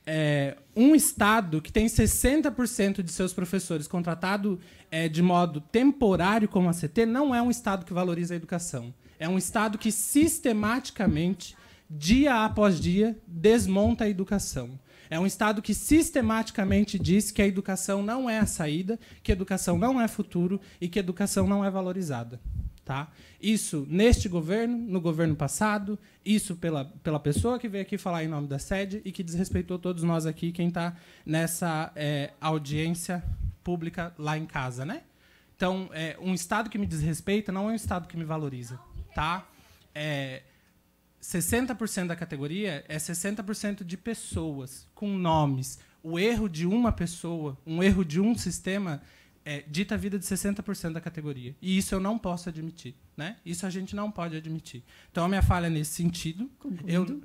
É, um estado que tem 60% de seus professores contratados é, de modo temporário como a CT não é um estado que valoriza a educação. É um estado que sistematicamente, dia após dia, desmonta a educação. É um estado que sistematicamente diz que a educação não é a saída, que a educação não é futuro e que a educação não é valorizada. Tá? Isso neste governo, no governo passado, isso pela, pela pessoa que veio aqui falar em nome da sede e que desrespeitou todos nós aqui, quem está nessa é, audiência pública lá em casa. Né? Então, é, um Estado que me desrespeita não é um Estado que me valoriza. Tá? É, 60% da categoria é 60% de pessoas com nomes. O erro de uma pessoa, um erro de um sistema é, dita a vida de 60% da categoria. E isso eu não posso admitir. Né? Isso a gente não pode admitir. Então, a minha falha nesse sentido. Concluindo. Eu,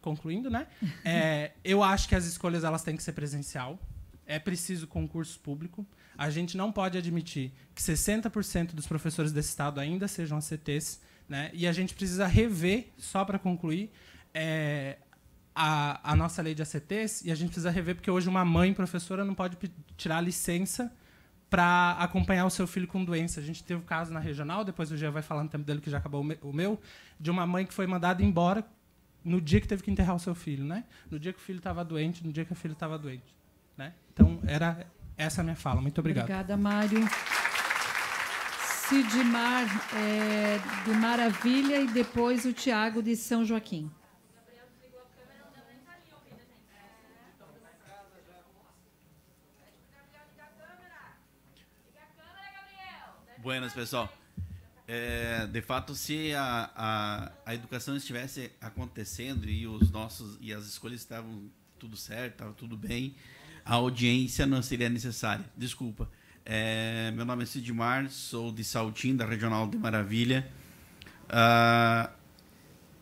concluindo, né? É, eu acho que as escolhas elas têm que ser presencial. É preciso concurso público. A gente não pode admitir que 60% dos professores desse estado ainda sejam ACTs. Né? E a gente precisa rever, só para concluir, é, a, a nossa lei de ACTs. E a gente precisa rever, porque hoje uma mãe professora não pode tirar licença para acompanhar o seu filho com doença. A gente teve um caso na regional, depois o Gia vai falar no tempo dele que já acabou o meu, de uma mãe que foi mandada embora no dia que teve que enterrar o seu filho, né? No dia que o filho estava doente, no dia que a filha estava doente, né? Então era essa a minha fala. Muito obrigado. Obrigada, Mário. Sidmar é, de Maravilha e depois o Tiago de São Joaquim. Buenas, pessoal. É, de fato, se a, a, a educação estivesse acontecendo e os nossos e as escolhas estavam tudo certo, estava tudo bem, a audiência não seria necessária. Desculpa. É, meu nome é Sidmar, sou de Saltim, da Regional de Maravilha. Ah,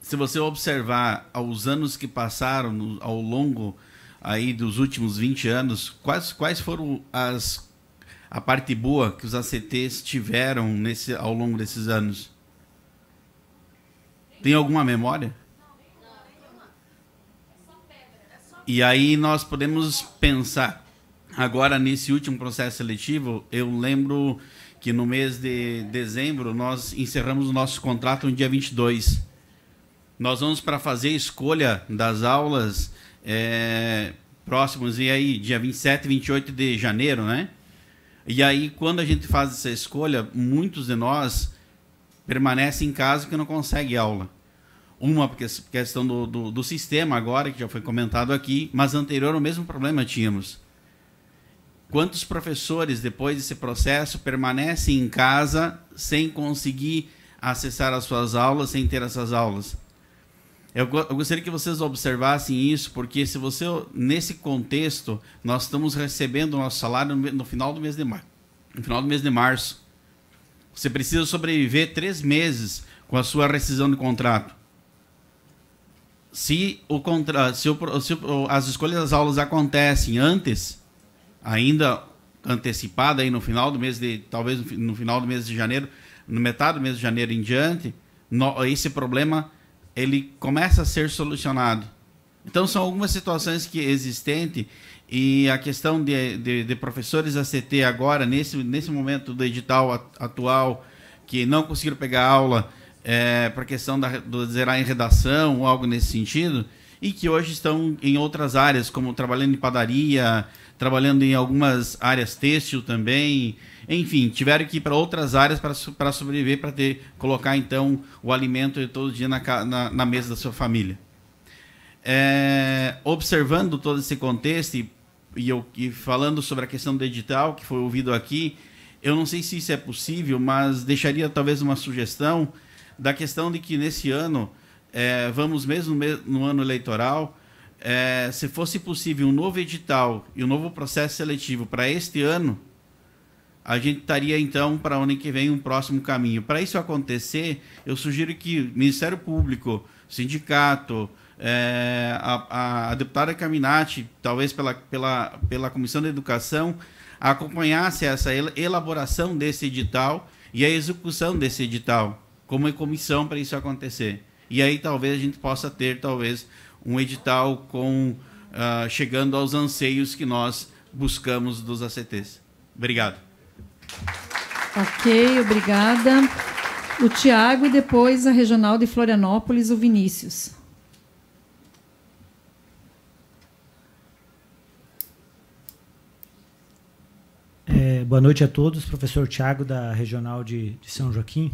se você observar aos anos que passaram, no, ao longo aí dos últimos 20 anos, quais, quais foram as a parte boa que os ACTs tiveram nesse, ao longo desses anos? Tem alguma memória? E aí nós podemos pensar agora nesse último processo seletivo, eu lembro que no mês de dezembro nós encerramos o nosso contrato no dia 22. Nós vamos para fazer a escolha das aulas é, próximos, e aí, dia 27 e 28 de janeiro, né? E aí, quando a gente faz essa escolha, muitos de nós permanecem em casa que não consegue aula. Uma porque questão do, do, do, sistema agora, que já foi comentado aqui, mas anterior o mesmo problema tínhamos. Quantos professores, depois desse processo, permanecem em casa sem conseguir acessar as suas aulas, sem ter essas aulas? Eu, eu gostaria que vocês observassem isso, porque se você, nesse contexto, nós estamos recebendo o nosso salário no, no final do mês de março. No final do mês de março. Você precisa sobreviver três meses com a sua rescisão de contrato. Se, o contra, se, o, se o, as escolhas das aulas acontecem antes, ainda antecipada aí no final do mês de talvez no final do mês de janeiro, no metade do mês de janeiro em diante, no, esse problema ele começa a ser solucionado. Então são algumas situações que existem e a questão de, de, de, professores ACT agora nesse nesse momento do edital atual que não conseguiram pegar aula é, para a questão da, do zerar em redação ou algo nesse sentido e que hoje estão em outras áreas como trabalhando em padaria trabalhando em algumas áreas têxtil também. Enfim, tiveram que ir para outras áreas para sobreviver, para ter colocar então o alimento todo dia na, na, na mesa da sua família. É, observando todo esse contexto e, e, eu, e falando sobre a questão do edital que foi ouvido aqui, eu não sei se isso é possível, mas deixaria talvez uma sugestão da questão de que nesse ano, é, vamos mesmo no ano eleitoral, é, se fosse possível um novo edital e um novo processo seletivo para este ano, a gente estaria então para o ano que vem um próximo caminho. Para isso acontecer, eu sugiro que o Ministério Público, sindicato, é, a, a, deputada Caminati, talvez pela, pela, pela Comissão da Educação, acompanhasse essa elaboração desse edital e a execução desse edital como comissão para isso acontecer. E aí talvez a gente possa ter talvez um edital com uh, chegando aos anseios que nós buscamos dos ACTs. Obrigado. Ok, obrigada. O Tiago e depois a regional de Florianópolis, o Vinícius. É, boa noite a todos, professor Tiago da Regional de, de São Joaquim.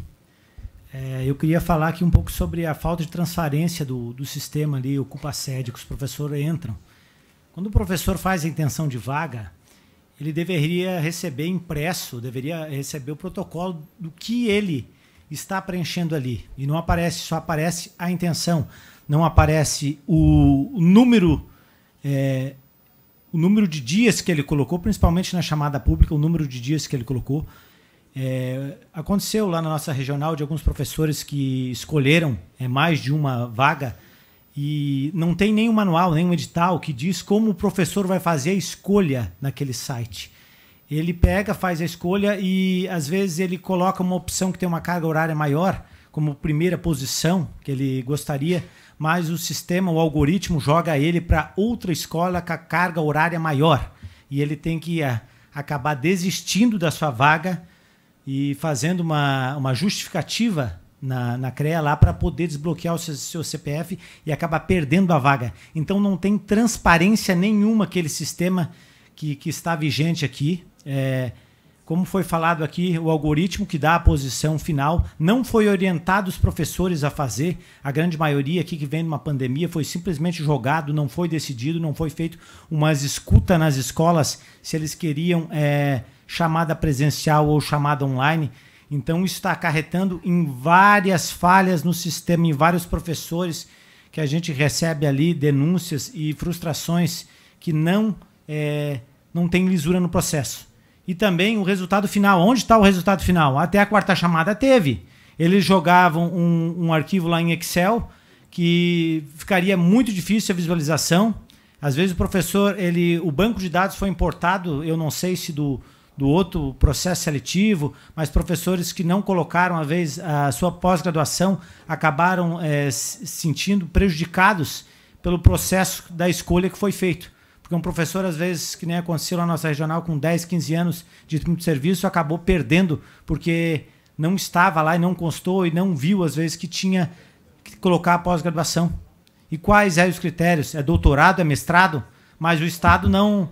É, eu queria falar aqui um pouco sobre a falta de transparência do, do sistema ali, ocupa sede, que os professores entram. Quando o professor faz a intenção de vaga, ele deveria receber impresso, deveria receber o protocolo do que ele está preenchendo ali. E não aparece, só aparece a intenção, não aparece o, o número. É, o número de dias que ele colocou, principalmente na chamada pública, o número de dias que ele colocou, é, aconteceu lá na nossa regional de alguns professores que escolheram é, mais de uma vaga e não tem nenhum manual, nenhum edital que diz como o professor vai fazer a escolha naquele site. Ele pega, faz a escolha e às vezes ele coloca uma opção que tem uma carga horária maior como primeira posição que ele gostaria, mas o sistema, o algoritmo joga ele para outra escola com a carga horária maior e ele tem que é, acabar desistindo da sua vaga e fazendo uma, uma justificativa na, na CREA lá para poder desbloquear o seu, seu, CPF e acabar perdendo a vaga. Então não tem transparência nenhuma aquele sistema que, que está vigente aqui. É, como foi falado aqui, o algoritmo que dá a posição final não foi orientado os professores a fazer. A grande maioria aqui que vem numa pandemia foi simplesmente jogado, não foi decidido, não foi feito umas escuta nas escolas se eles queriam. É, chamada presencial ou chamada online. Então, está acarretando em várias falhas no sistema, em vários professores que a gente recebe ali denúncias e frustrações que não, é, não tem lisura no processo. E também o resultado final. Onde está o resultado final? Até a quarta chamada teve. Eles jogavam um, um arquivo lá em Excel que ficaria muito difícil a visualização. Às vezes o professor, ele, o banco de dados foi importado, eu não sei se do, do outro processo seletivo, mas professores que não colocaram, às vezes, a sua pós-graduação acabaram é, se sentindo prejudicados pelo processo da escolha que foi feito. Porque um professor, às vezes, que nem aconteceu na nossa regional, com 10, 15 anos de tempo de serviço, acabou perdendo porque não estava lá e não constou e não viu, às vezes, que tinha que colocar a pós-graduação. E quais são os critérios? É doutorado, é mestrado? Mas o Estado não,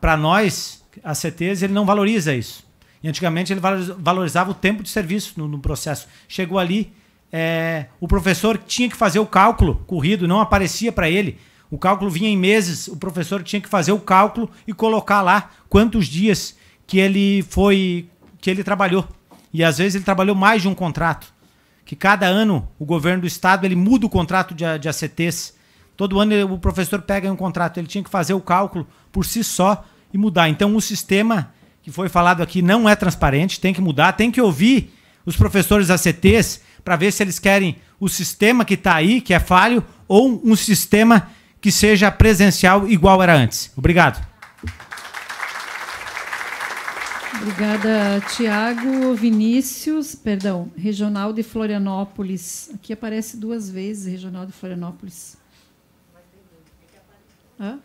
para nós, a CTs, ele não valoriza isso. E antigamente ele valorizava o tempo de serviço no, no processo. Chegou ali, é, o professor tinha que fazer o cálculo corrido, não aparecia para ele. O cálculo vinha em meses, o professor tinha que fazer o cálculo e colocar lá quantos dias que ele foi que ele trabalhou. E às vezes ele trabalhou mais de um contrato. Que cada ano o governo do estado ele muda o contrato de, de ACTs. Todo ano ele, o professor pega um contrato, ele tinha que fazer o cálculo por si só e mudar. Então o sistema que foi falado aqui não é transparente, tem que mudar, tem que ouvir os professores ACTs para ver se eles querem o sistema que está aí, que é falho, ou um sistema que seja presencial igual era antes. Obrigado. Obrigada, Tiago. Vinícius, perdão, Regional de Florianópolis. Aqui aparece duas vezes Regional de Florianópolis. Hã?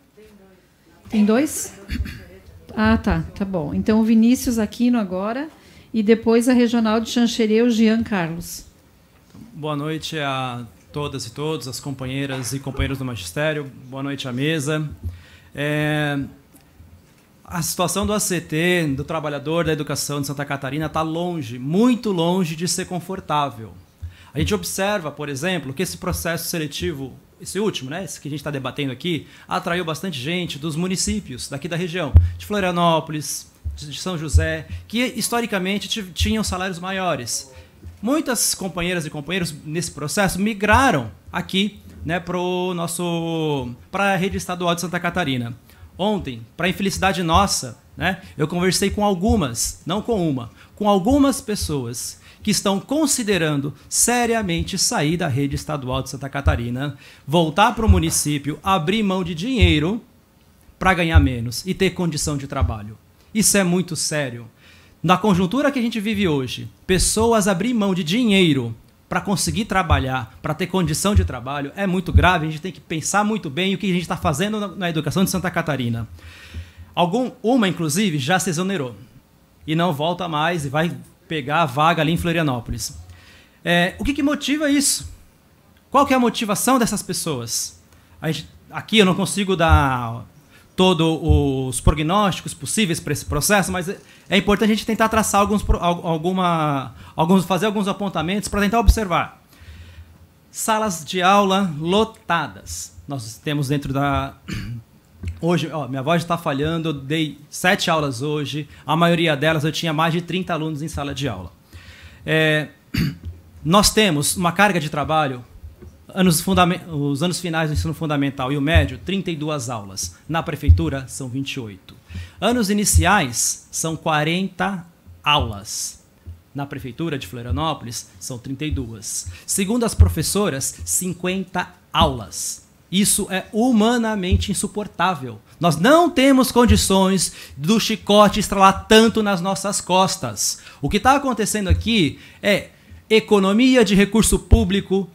Tem dois? Ah, tá, tá bom. Então o Vinícius Aquino agora e depois a Regional de Xanxerê, o Jean Carlos. Boa noite a todas e todos, as companheiras e companheiros do magistério. Boa noite à mesa. É, a situação do ACT, do trabalhador da educação de Santa Catarina, está longe, muito longe de ser confortável. A gente observa, por exemplo, que esse processo seletivo, esse último, né, esse que a gente está debatendo aqui, atraiu bastante gente dos municípios daqui da região, de Florianópolis, de São José, que historicamente tinham salários maiores. Muitas companheiras e companheiros nesse processo migraram aqui né, para a rede estadual de Santa Catarina. Ontem, para infelicidade nossa, né, eu conversei com algumas, não com uma, com algumas pessoas que estão considerando seriamente sair da rede estadual de Santa Catarina, voltar para o município, abrir mão de dinheiro para ganhar menos e ter condição de trabalho. Isso é muito sério. Na conjuntura que a gente vive hoje, pessoas abrir mão de dinheiro para conseguir trabalhar, para ter condição de trabalho, é muito grave. A gente tem que pensar muito bem o que a gente está fazendo na, na, educação de Santa Catarina. Algum, uma, inclusive, já se exonerou e não volta mais e vai pegar a vaga ali em Florianópolis. É, o que, que motiva isso? Qual que é a motivação dessas pessoas? Gente, aqui eu não consigo dar todos os prognósticos possíveis para esse processo, mas é importante a gente tentar traçar alguns, alguma, alguns fazer alguns apontamentos para tentar observar. Salas de aula lotadas. Nós temos dentro da Hoje, ó, minha voz está falhando, eu dei sete aulas hoje, a maioria delas eu tinha mais de 30 alunos em sala de aula. É, nós temos uma carga de trabalho anos os anos finais do ensino fundamental e o médio, 32 aulas. Na prefeitura, são 28. Anos iniciais, são 40 aulas. Na prefeitura de Florianópolis, são 32. Segundo as professoras, 50 aulas. Isso é humanamente insuportável. Nós não temos condições do chicote estralar tanto nas nossas costas. O que está acontecendo aqui é economia de recurso público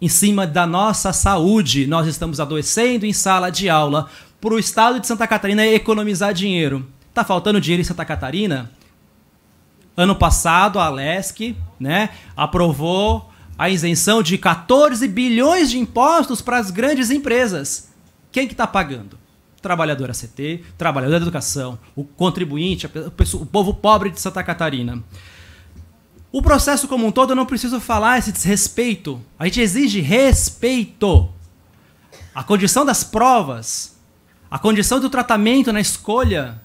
em cima da nossa saúde. Nós estamos adoecendo em sala de aula para o estado de Santa Catarina economizar dinheiro. Está faltando dinheiro em Santa Catarina? Ano passado, a Alesc né, aprovou a isenção de 14 bilhões de impostos para as grandes empresas. Quem que está pagando? Trabalhador ACT, trabalhador da educação, o contribuinte, o povo pobre de Santa Catarina. O processo como um todo, eu não preciso falar esse desrespeito. A gente exige respeito. A condição das provas, a condição do tratamento na escolha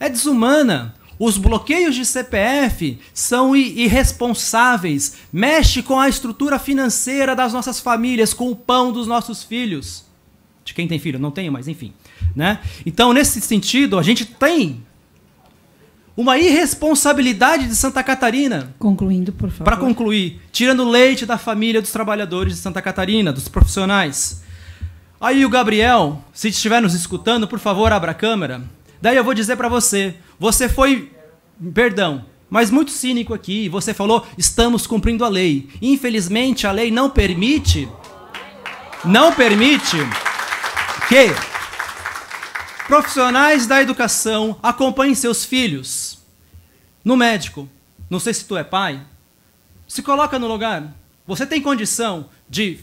é desumana. Os bloqueios de CPF são irresponsáveis, mexe com a estrutura financeira das nossas famílias, com o pão dos nossos filhos. De quem tem filho, não tenho, mas enfim, né? Então, nesse sentido, a gente tem uma irresponsabilidade de Santa Catarina. Concluindo, por favor. Para concluir, tirando leite da família dos trabalhadores de Santa Catarina, dos profissionais. Aí o Gabriel, se estiver nos escutando, por favor, abra a câmera. Daí eu vou dizer para você, você foi, perdão, mas muito cínico aqui. Você falou, estamos cumprindo a lei. Infelizmente, a lei não permite, não permite que profissionais da educação acompanhem seus filhos no médico. Não sei se tu é pai. Se coloca no lugar. Você tem condição de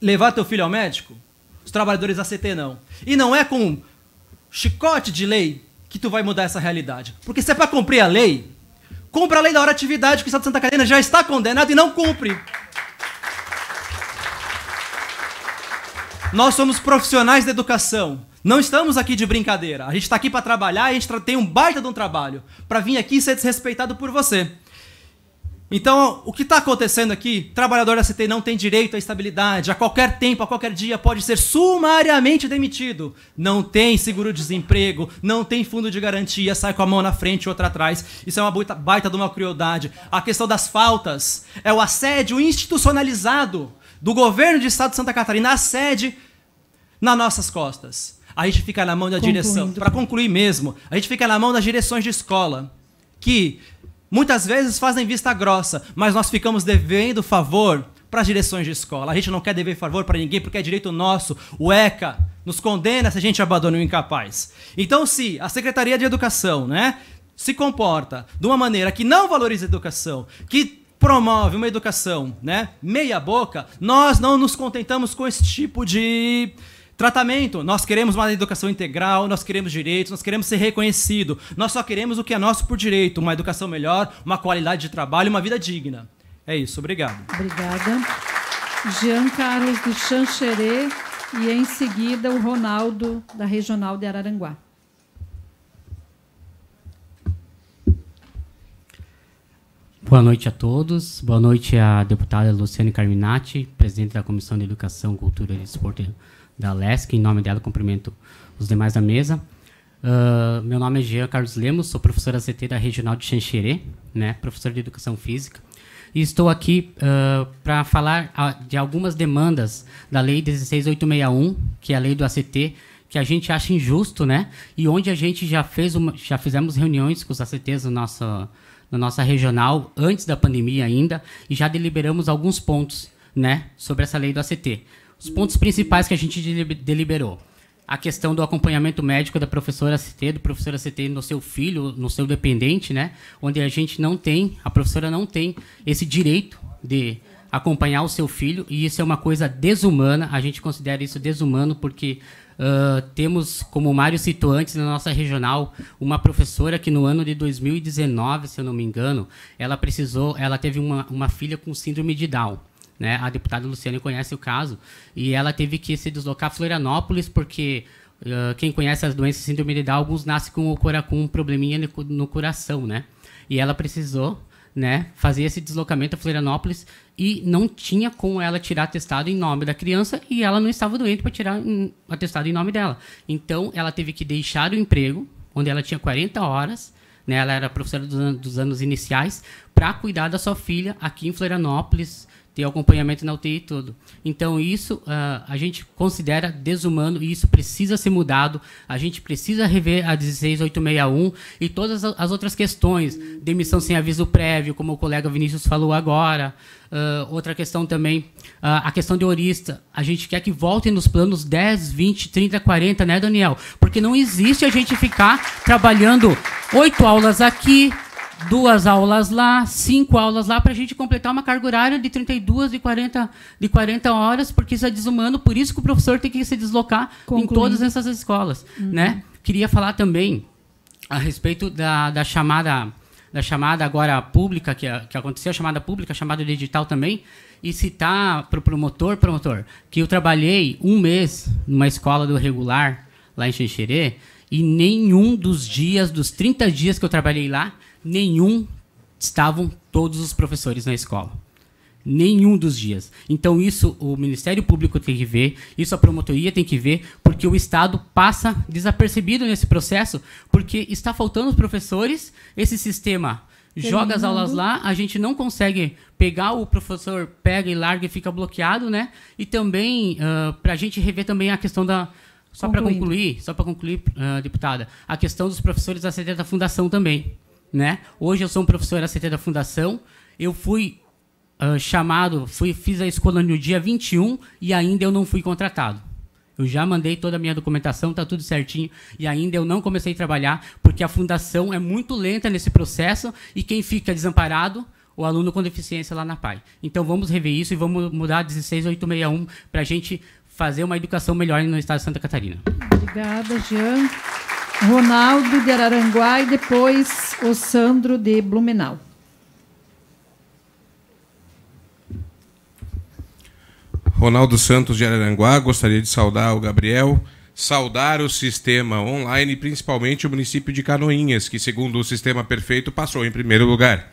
levar teu filho ao médico? Os trabalhadores da CT não. E não é com chicote de lei que tu vai mudar essa realidade. Porque se é para cumprir a lei, cumpra a lei da hora atividade que o Estado de Santa Catarina já está condenado e não cumpre. Nós somos profissionais da educação. Não estamos aqui de brincadeira. A gente está aqui para trabalhar e a gente tem um baita de um trabalho para vir aqui e ser desrespeitado por você. Então, o que está acontecendo aqui? Trabalhador da CT não tem direito à estabilidade. A qualquer tempo, a qualquer dia, pode ser sumariamente demitido. Não tem seguro-desemprego, não tem fundo de garantia, sai com a mão na frente e outra atrás. Isso é uma baita, baita de uma crueldade. A questão das faltas é o assédio institucionalizado do governo de estado de Santa Catarina, assédio nas nossas costas. A gente fica na mão da Concluindo. direção. Para concluir mesmo, a gente fica na mão das direções de escola. Que Muitas vezes fazem vista grossa, mas nós ficamos devendo favor para as direções de escola. A gente não quer dever favor para ninguém porque é direito nosso. O ECA nos condena se a gente abandona o incapaz. Então, se a Secretaria de Educação né, se comporta de uma maneira que não valoriza a educação, que promove uma educação né, meia boca, nós não nos contentamos com esse tipo de Tratamento. Nós queremos uma educação integral, nós queremos direitos, nós queremos ser reconhecido. Nós só queremos o que é nosso por direito, uma educação melhor, uma qualidade de trabalho, uma vida digna. É isso, obrigado. Obrigada. Jean Carlos de Xanxerê e em seguida o Ronaldo da Regional de Araranguá. Boa noite a todos. Boa noite à deputada Luciane Carminati, presidente da Comissão de Educação, Cultura e Esporte da LESC. Em nome dela, cumprimento os demais da mesa. Uh, meu nome é Jean Carlos Lemos, sou professor ACT da Regional de Xanxerê, né, professor de Educação Física. E estou aqui uh, para falar uh, de algumas demandas da Lei 16861, que é a lei do ACT, que a gente acha injusto, né? E onde a gente já fez uma, já fizemos reuniões com os ACTs no nosso, na nossa regional antes da pandemia ainda e já deliberamos alguns pontos, né, sobre essa lei do ACT. Os pontos principais que a gente deliberou. A questão do acompanhamento médico da professora CT, do professor CT no seu filho, no seu dependente, né? Onde a gente não tem, a professora não tem esse direito de acompanhar o seu filho e isso é uma coisa desumana. A gente considera isso desumano porque uh, temos, como o Mário citou antes, na nossa regional, uma professora que no ano de 2019, se eu não me engano, ela precisou, ela teve uma, uma filha com síndrome de Down. Né? A deputada Luciane conhece o caso e ela teve que se deslocar a Florianópolis porque uh, quem conhece as doenças síndrome de Down, alguns nascem com, com um probleminha no, coração, né? E ela precisou né, fazer esse deslocamento a Florianópolis e não tinha como ela tirar atestado em nome da criança e ela não estava doente para tirar um atestado em nome dela. Então, ela teve que deixar o emprego, onde ela tinha 40 horas, né, ela era professora dos anos iniciais, para cuidar da sua filha aqui em Florianópolis, ter acompanhamento na UTI e tudo. Então, isso uh, a gente considera desumano e isso precisa ser mudado. A gente precisa rever a 16861 e todas as outras questões. Demissão sem aviso prévio, como o colega Vinícius falou agora. Uh, outra questão também, uh, a questão de horista. A gente quer que voltem nos planos 10, 20, 30, 40, né, Daniel? Porque não existe a gente ficar trabalhando oito aulas aqui, duas aulas lá, cinco aulas lá, para a gente completar uma carga horária de 32 e 40, de 40 horas, porque isso é desumano, por isso que o professor tem que se deslocar Concluindo. em todas essas escolas. Uhum. Né? Queria falar também a respeito da, da chamada da chamada agora pública, que, que aconteceu, a chamada pública, a chamada digital também, e citar para o promotor, promotor, que eu trabalhei um mês numa escola do regular, lá em Xixerê, e nenhum dos dias, dos 30 dias que eu trabalhei lá, nenhum estavam todos os professores na escola. Nenhum dos dias. Então, isso o Ministério Público tem que ver, isso a promotoria tem que ver, porque o Estado passa desapercebido nesse processo, porque está faltando os professores, esse sistema joga as aulas lá, a gente não consegue pegar, o professor pega e larga e fica bloqueado, né? E também, uh, para a gente rever também a questão da, Só para concluir, só para concluir, uh, deputada, a questão dos professores da CT da Fundação também, né? Hoje eu sou um professor da CT da Fundação. Eu fui uh, chamado, fui, fiz a escola no dia 21 e ainda eu não fui contratado. Eu já mandei toda a minha documentação, está tudo certinho, e ainda eu não comecei a trabalhar, porque a fundação é muito lenta nesse processo, e quem fica desamparado, o aluno com deficiência lá na PAI. Então vamos rever isso e vamos mudar 16861 para a gente fazer uma educação melhor no estado de Santa Catarina. Obrigada, Jean. Ronaldo de Araranguá e depois o Sandro de Blumenau. Ronaldo Santos de Araranguá, gostaria de saudar o Gabriel, saudar o sistema online, principalmente o município de Canoinhas, que, segundo o sistema perfeito, passou em primeiro lugar.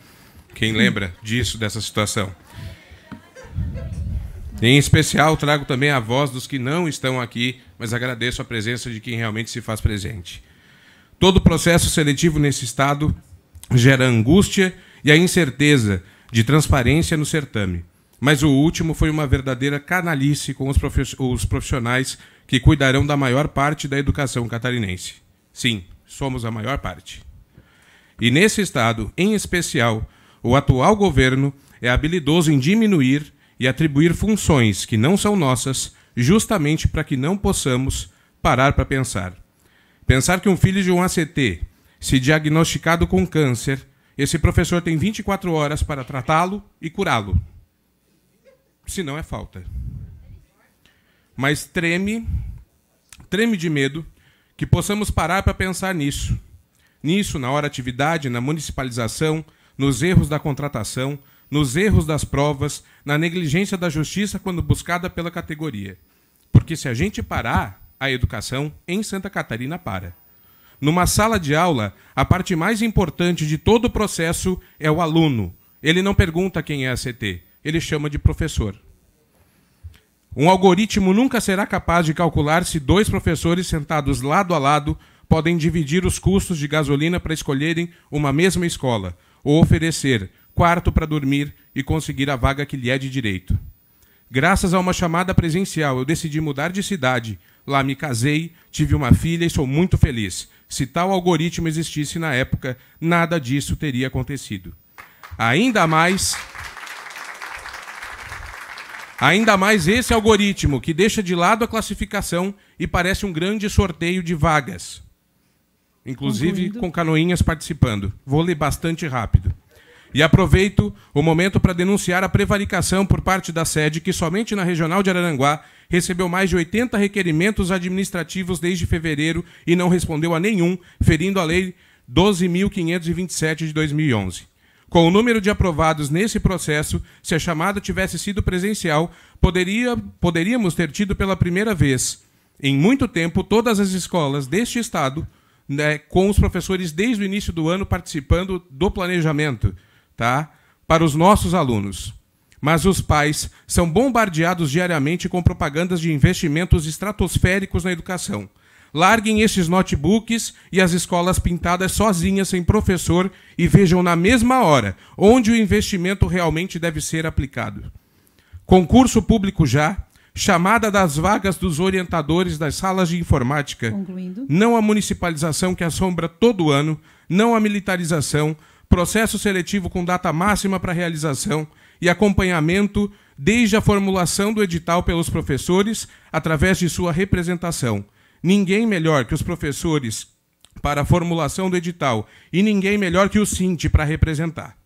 Quem lembra disso, dessa situação? Em especial, trago também a voz dos que não estão aqui, mas agradeço a presença de quem realmente se faz presente. Todo processo seletivo nesse estado gera angústia e a incerteza de transparência no certame. Mas o último foi uma verdadeira canalice com os profissionais que cuidarão da maior parte da educação catarinense. Sim, somos a maior parte. E nesse estado, em especial, o atual governo é habilidoso em diminuir e atribuir funções que não são nossas, justamente para que não possamos parar para pensar. Pensar que um filho de um ACT, se diagnosticado com câncer, esse professor tem 24 horas para tratá-lo e curá-lo se não é falta. Mas treme, treme de medo que possamos parar para pensar nisso. Nisso, na hora atividade, na municipalização, nos erros da contratação, nos erros das provas, na negligência da justiça quando buscada pela categoria. Porque se a gente parar, a educação em Santa Catarina para. Numa sala de aula, a parte mais importante de todo o processo é o aluno. Ele não pergunta quem é a CT, ele chama de professor. Um algoritmo nunca será capaz de calcular se dois professores sentados lado a lado podem dividir os custos de gasolina para escolherem uma mesma escola, ou oferecer quarto para dormir e conseguir a vaga que lhe é de direito. Graças a uma chamada presencial, eu decidi mudar de cidade. Lá me casei, tive uma filha e sou muito feliz. Se tal algoritmo existisse na época, nada disso teria acontecido. Ainda mais. Ainda mais esse algoritmo que deixa de lado a classificação e parece um grande sorteio de vagas. Inclusive Concluído. com canoinhas participando. Vou ler bastante rápido. E aproveito o momento para denunciar a prevaricação por parte da sede, que somente na Regional de Araranguá recebeu mais de 80 requerimentos administrativos desde fevereiro e não respondeu a nenhum, ferindo a Lei 12.527 de 2011. Com o número de aprovados nesse processo, se a chamada tivesse sido presencial, poderia, poderíamos ter tido pela primeira vez, em muito tempo, todas as escolas deste estado, né, com os professores desde o início do ano participando do planejamento, tá? Para os nossos alunos. Mas os pais são bombardeados diariamente com propagandas de investimentos estratosféricos na educação. Larguem esses notebooks e as escolas pintadas sozinhas, sem professor, e vejam na mesma hora onde o investimento realmente deve ser aplicado. Concurso público já, chamada das vagas dos orientadores das salas de informática, Concluindo. não a municipalização que assombra todo ano, não a militarização, processo seletivo com data máxima para realização e acompanhamento desde a formulação do edital pelos professores através de sua representação Ninguém melhor que os professores para a formulação do edital e ninguém melhor que o Cinti para representar.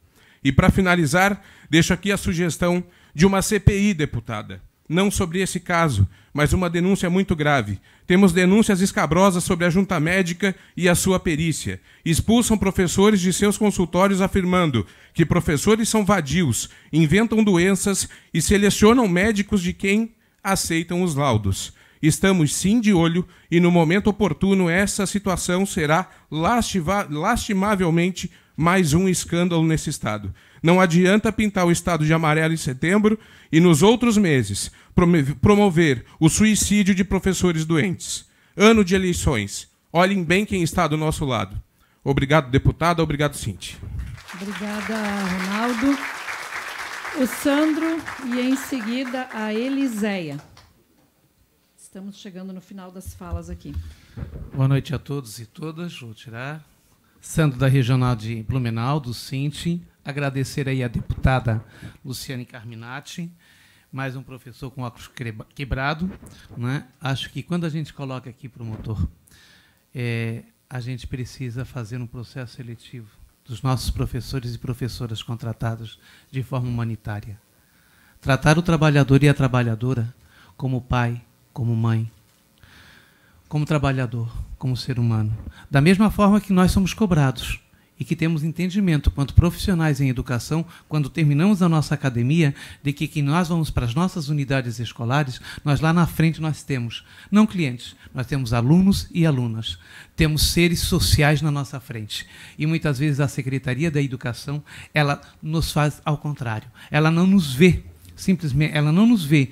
E para finalizar, deixo aqui a sugestão de uma CPI, deputada. Não sobre esse caso, mas uma denúncia muito grave. Temos denúncias escabrosas sobre a junta médica e a sua perícia. Expulsam professores de seus consultórios afirmando que professores são vadios, inventam doenças e selecionam médicos de quem aceitam os laudos. Estamos sim de olho e no momento oportuno essa situação será lastimavelmente mais um escândalo nesse estado. Não adianta pintar o estado de amarelo em setembro e nos outros meses promover o suicídio de professores doentes. Ano de eleições. Olhem bem quem está do nosso lado. Obrigado, deputada. Obrigado, Cinti. Obrigada, Ronaldo. O Sandro e em seguida a Eliséia. Estamos chegando no final das falas aqui. Boa noite a todos e todas. Vou tirar. Sandro da Regional de Blumenau, do Cinti. Agradecer aí a deputada Luciane Carminati, mais um professor com óculos quebrado. Né? Acho que quando a gente coloca aqui promotor, é, a gente precisa fazer um processo seletivo dos nossos professores e professoras contratados de forma humanitária. Tratar o trabalhador e a trabalhadora como pai, como mãe, como trabalhador, como ser humano. Da mesma forma que nós somos cobrados e que temos entendimento, quanto profissionais em educação, quando terminamos a nossa academia, de que, que nós vamos para as nossas unidades escolares, nós lá na frente nós temos, não clientes, nós temos alunos e alunas, temos seres sociais na nossa frente. E muitas vezes a Secretaria da Educação, ela nos faz ao contrário. Ela não nos vê, simplesmente, ela não nos vê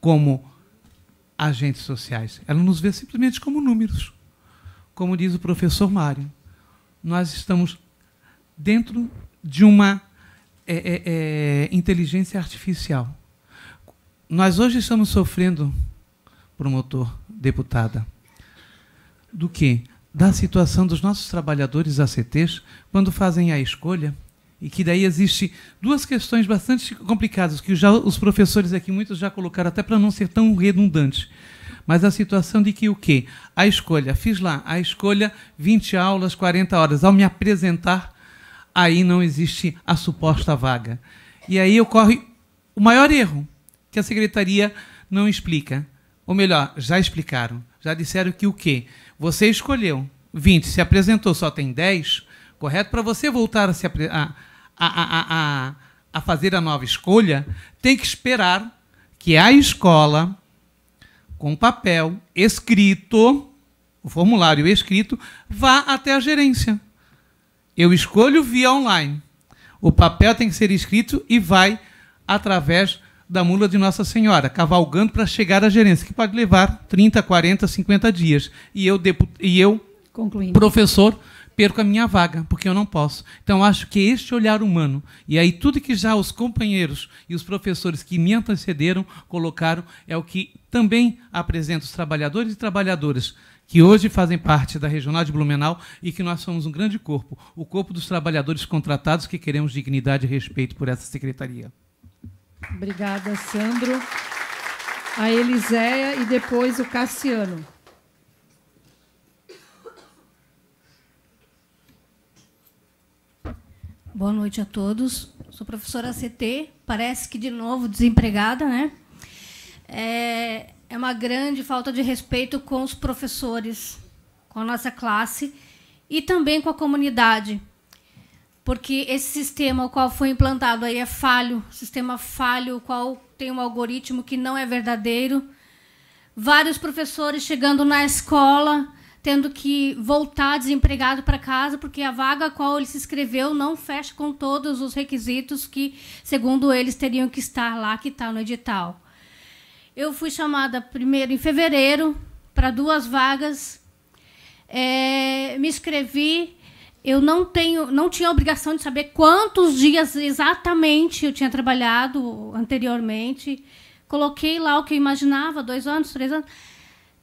como agentes sociais. Ela nos vê simplesmente como números. Como diz o professor Mário, nós estamos dentro de uma é, é, é, inteligência artificial. Nós hoje estamos sofrendo, promotor, deputada, do que? Da situação dos nossos trabalhadores ACTs quando fazem a escolha e que daí existe duas questões bastante complicadas que já os professores aqui muitos já colocaram até para não ser tão redundante. Mas a situação de que o quê? A escolha, fiz lá, a escolha 20 aulas, 40 horas. Ao me apresentar, aí não existe a suposta vaga. E aí ocorre o maior erro, que a secretaria não explica. Ou melhor, já explicaram. Já disseram que o quê? Você escolheu 20, se apresentou, só tem 10, correto? Para você voltar a se a, fazer a nova escolha, tem que esperar que a escola, com papel escrito, o formulário escrito, vá até a gerência. Eu escolho via online. O papel tem que ser escrito e vai através da mula de Nossa Senhora, cavalgando para chegar à gerência, que pode levar 30, 40, 50 dias. E eu, e eu professor, perco a minha vaga, porque eu não posso. Então, acho que este olhar humano, e aí tudo que já os companheiros e os professores que me antecederam colocaram, é o que também apresenta os trabalhadores e trabalhadoras que hoje fazem parte da Regional de Blumenau e que nós somos um grande corpo, o corpo dos trabalhadores contratados que queremos dignidade e respeito por essa secretaria. Obrigada, Sandro. A Eliséia e depois o Cassiano. Boa noite a todos. Sou professora CT, parece que de novo desempregada, né? É, é uma grande falta de respeito com os professores, com a nossa classe e também com a comunidade. Porque esse sistema o qual foi implantado aí é falho, sistema falho, o qual tem um algoritmo que não é verdadeiro. Vários professores chegando na escola tendo que voltar desempregado para casa porque a vaga a qual ele se inscreveu não fecha com todos os requisitos que, segundo eles, teriam que estar lá, que está no edital. Eu fui chamada primeiro em fevereiro para duas vagas, é, me inscrevi. Eu não tenho, não tinha obrigação de saber quantos dias exatamente eu tinha trabalhado anteriormente. Coloquei lá o que eu imaginava, dois anos, três anos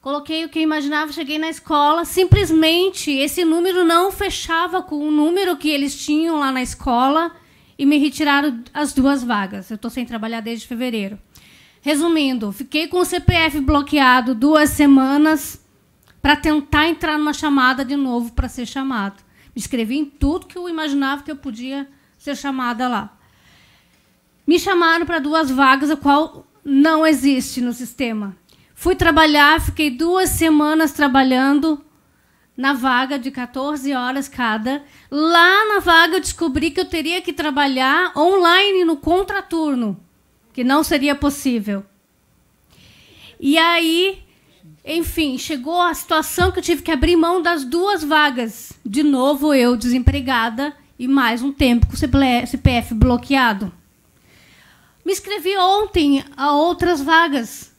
Coloquei o que eu imaginava, cheguei na escola, simplesmente esse número não fechava com o número que eles tinham lá na escola e me retiraram as duas vagas. Eu estou sem trabalhar desde fevereiro. Resumindo, fiquei com o CPF bloqueado duas semanas para tentar entrar numa chamada de novo para ser chamado. Me inscrevi em tudo que eu imaginava que eu podia ser chamada lá. Me chamaram para duas vagas, a qual não existe no sistema. Fui trabalhar, fiquei duas semanas trabalhando na vaga de 14 horas cada. Lá na vaga eu descobri que eu teria que trabalhar online no contraturno, que não seria possível. E aí, enfim, chegou a situação que eu tive que abrir mão das duas vagas. De novo, eu desempregada e mais um tempo com o CPF bloqueado. Me inscrevi ontem a outras vagas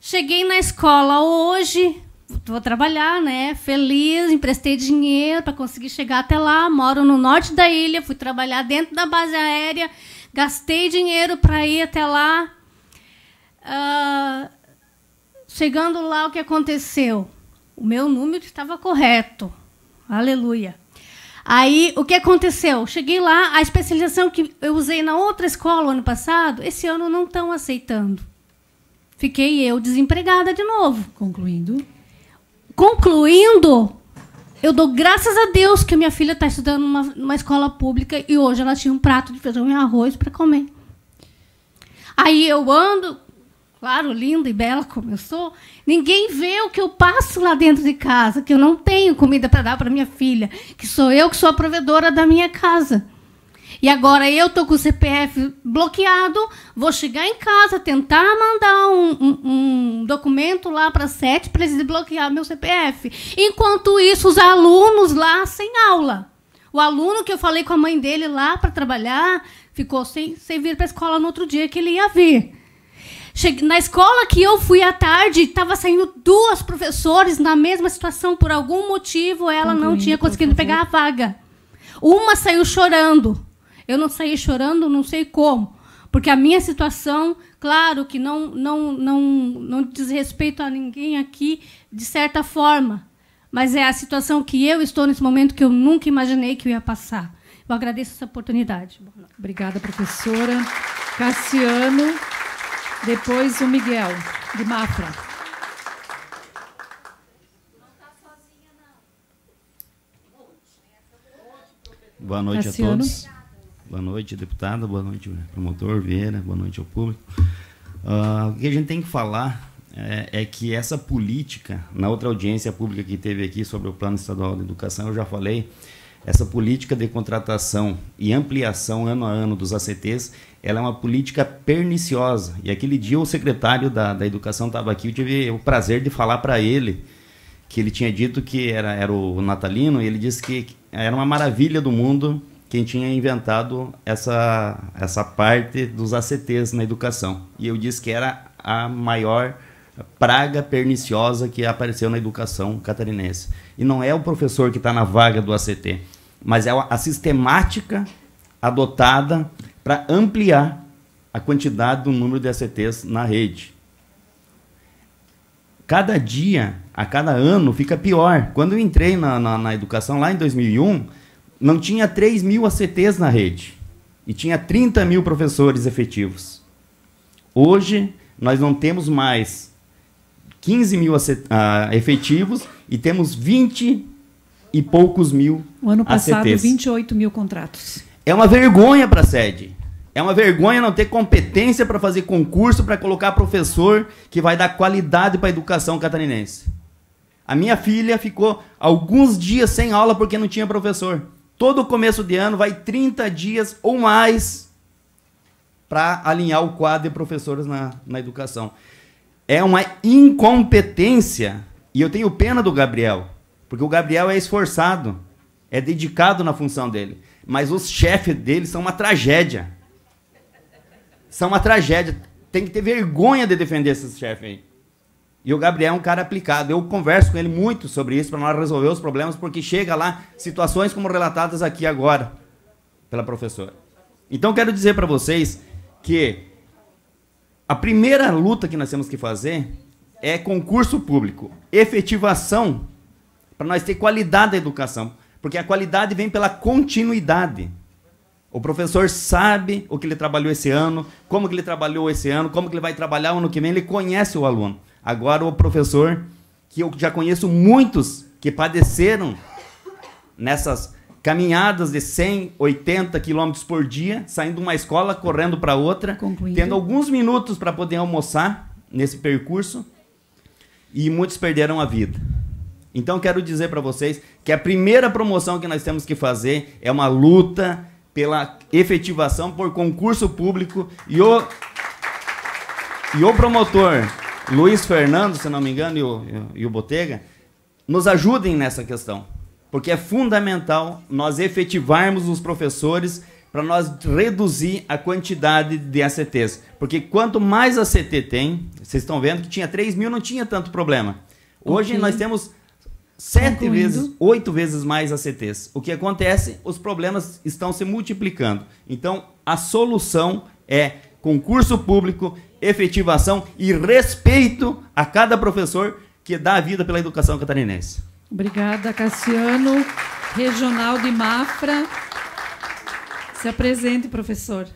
Cheguei na escola hoje, vou trabalhar, né? Feliz, emprestei dinheiro para conseguir chegar até lá. Moro no norte da ilha, fui trabalhar dentro da base aérea, gastei dinheiro para ir até lá. Uh, Chegando lá, o que aconteceu? O meu número estava correto. Aleluia. Aí, o que aconteceu? Cheguei lá, a especialização que eu usei na outra escola ano passado, esse ano não estão aceitando. Fiquei eu desempregada de novo. Concluindo. Concluindo, eu dou graças a Deus que minha filha está estudando numa, numa escola pública e hoje ela tinha um prato de feijão e arroz para comer. Aí eu ando, claro, linda e bela como eu sou, ninguém vê o que eu passo lá dentro de casa, que eu não tenho comida para dar para minha filha, que sou eu que sou a provedora da minha casa. E agora eu tô com o CPF bloqueado, vou chegar em casa, tentar mandar um, um, um documento lá para a SET para eles desbloquear meu CPF. Enquanto isso, os alunos lá sem aula. O aluno que eu falei com a mãe dele lá para trabalhar ficou sem, sem vir para a escola no outro dia que ele ia vir. Cheguei, na escola que eu fui à tarde, estava saindo duas professores na mesma situação. Por algum motivo, ela Concluindo, não tinha conseguido pegar a vaga. Uma saiu chorando. Eu não saí chorando, não sei como. Porque a minha situação, claro que não, não, não, não diz respeito a ninguém aqui, de certa forma. Mas é a situação que eu estou nesse momento que eu nunca imaginei que eu ia passar. Eu agradeço essa oportunidade. Obrigada, professora. Cassiano. Depois o Miguel, de Mafra. Boa noite Cassiano. a todos. Boa noite, deputada. Boa noite, promotor Vieira. Boa noite ao público. Uh, o que a gente tem que falar é, é, que essa política, na outra audiência pública que teve aqui sobre o Plano Estadual de Educação, eu já falei, essa política de contratação e ampliação ano a ano dos ACTs, ela é uma política perniciosa. E aquele dia o secretário da, da Educação estava aqui, eu tive o prazer de falar para ele que ele tinha dito que era, era o natalino, e ele disse que era uma maravilha do mundo quem tinha inventado essa, essa parte dos ACTs na educação. E eu disse que era a maior praga perniciosa que apareceu na educação catarinense. E não é o professor que está na vaga do ACT, mas é a sistemática adotada para ampliar a quantidade do número de ACTs na rede. Cada dia, a cada ano, fica pior. Quando eu entrei na, na, na educação lá em 2001, não tinha 3 mil ACTs na rede e tinha 30 mil professores efetivos. Hoje, nós não temos mais 15 mil uh, efetivos e temos 20 e poucos mil O ano passado, ACTs. 28 mil contratos. É uma vergonha para a sede. É uma vergonha não ter competência para fazer concurso para colocar professor que vai dar qualidade para a educação catarinense. A minha filha ficou alguns dias sem aula porque não tinha professor. Todo começo de ano vai 30 dias ou mais para alinhar o quadro de professores na, na educação é uma incompetência. E eu tenho pena do Gabriel, porque o Gabriel é esforçado, é dedicado na função dele. Mas os chefes dele são uma tragédia. São uma tragédia. Tem que ter vergonha de defender esses chefes aí. E o Gabriel é um cara aplicado. Eu converso com ele muito sobre isso para nós resolver os problemas, porque chega lá situações como relatadas aqui agora pela professora. Então quero dizer para vocês que a primeira luta que nós temos que fazer é concurso público, efetivação, para nós ter qualidade da educação. Porque a qualidade vem pela continuidade. O professor sabe o que ele trabalhou esse ano, como que ele trabalhou esse ano, como que ele vai trabalhar ano que vem, ele conhece o aluno. Agora o professor, que eu já conheço muitos que padeceram nessas caminhadas de 100, 80 quilômetros por dia, saindo de uma escola, correndo para outra, Concluindo. tendo alguns minutos para poder almoçar nesse percurso, e muitos perderam a vida. Então quero dizer para vocês que a primeira promoção que nós temos que fazer é uma luta pela efetivação por concurso público e o e o promotor Luiz Fernando, se não me engano, e o, e o Botega, nos ajudem nessa questão porque é fundamental nós efetivarmos os professores para nós reduzir a quantidade de ACTs. Porque quanto mais ACT tem, vocês estão vendo que tinha 3 mil, não tinha tanto problema. Hoje okay. nós temos sete Concluindo. vezes, oito vezes mais ACTs. O que acontece? Os problemas estão se multiplicando. Então, a solução é concurso público, efetivação e respeito a cada professor que dá a vida pela educação catarinense. Obrigada, Cassiano. Regional de Mafra. Se apresente, professor.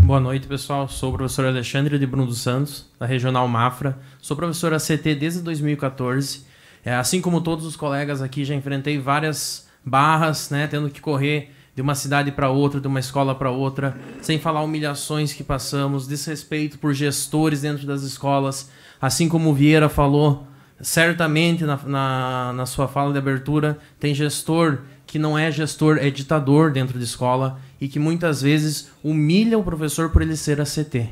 Boa noite, pessoal. Sou o professor Alexandre de Bruno dos Santos, da Regional Mafra. Sou professor ACT desde 2014. É, assim como todos os colegas aqui, já enfrentei várias barras, né, tendo que correr de uma cidade para outra, de uma escola para outra, sem falar humilhações que passamos, desrespeito por gestores dentro das escolas. Assim como o Vieira falou, certamente na, na, na sua fala de abertura, tem gestor que não é gestor, é ditador dentro de escola e que muitas vezes humilha o professor por ele ser ACT.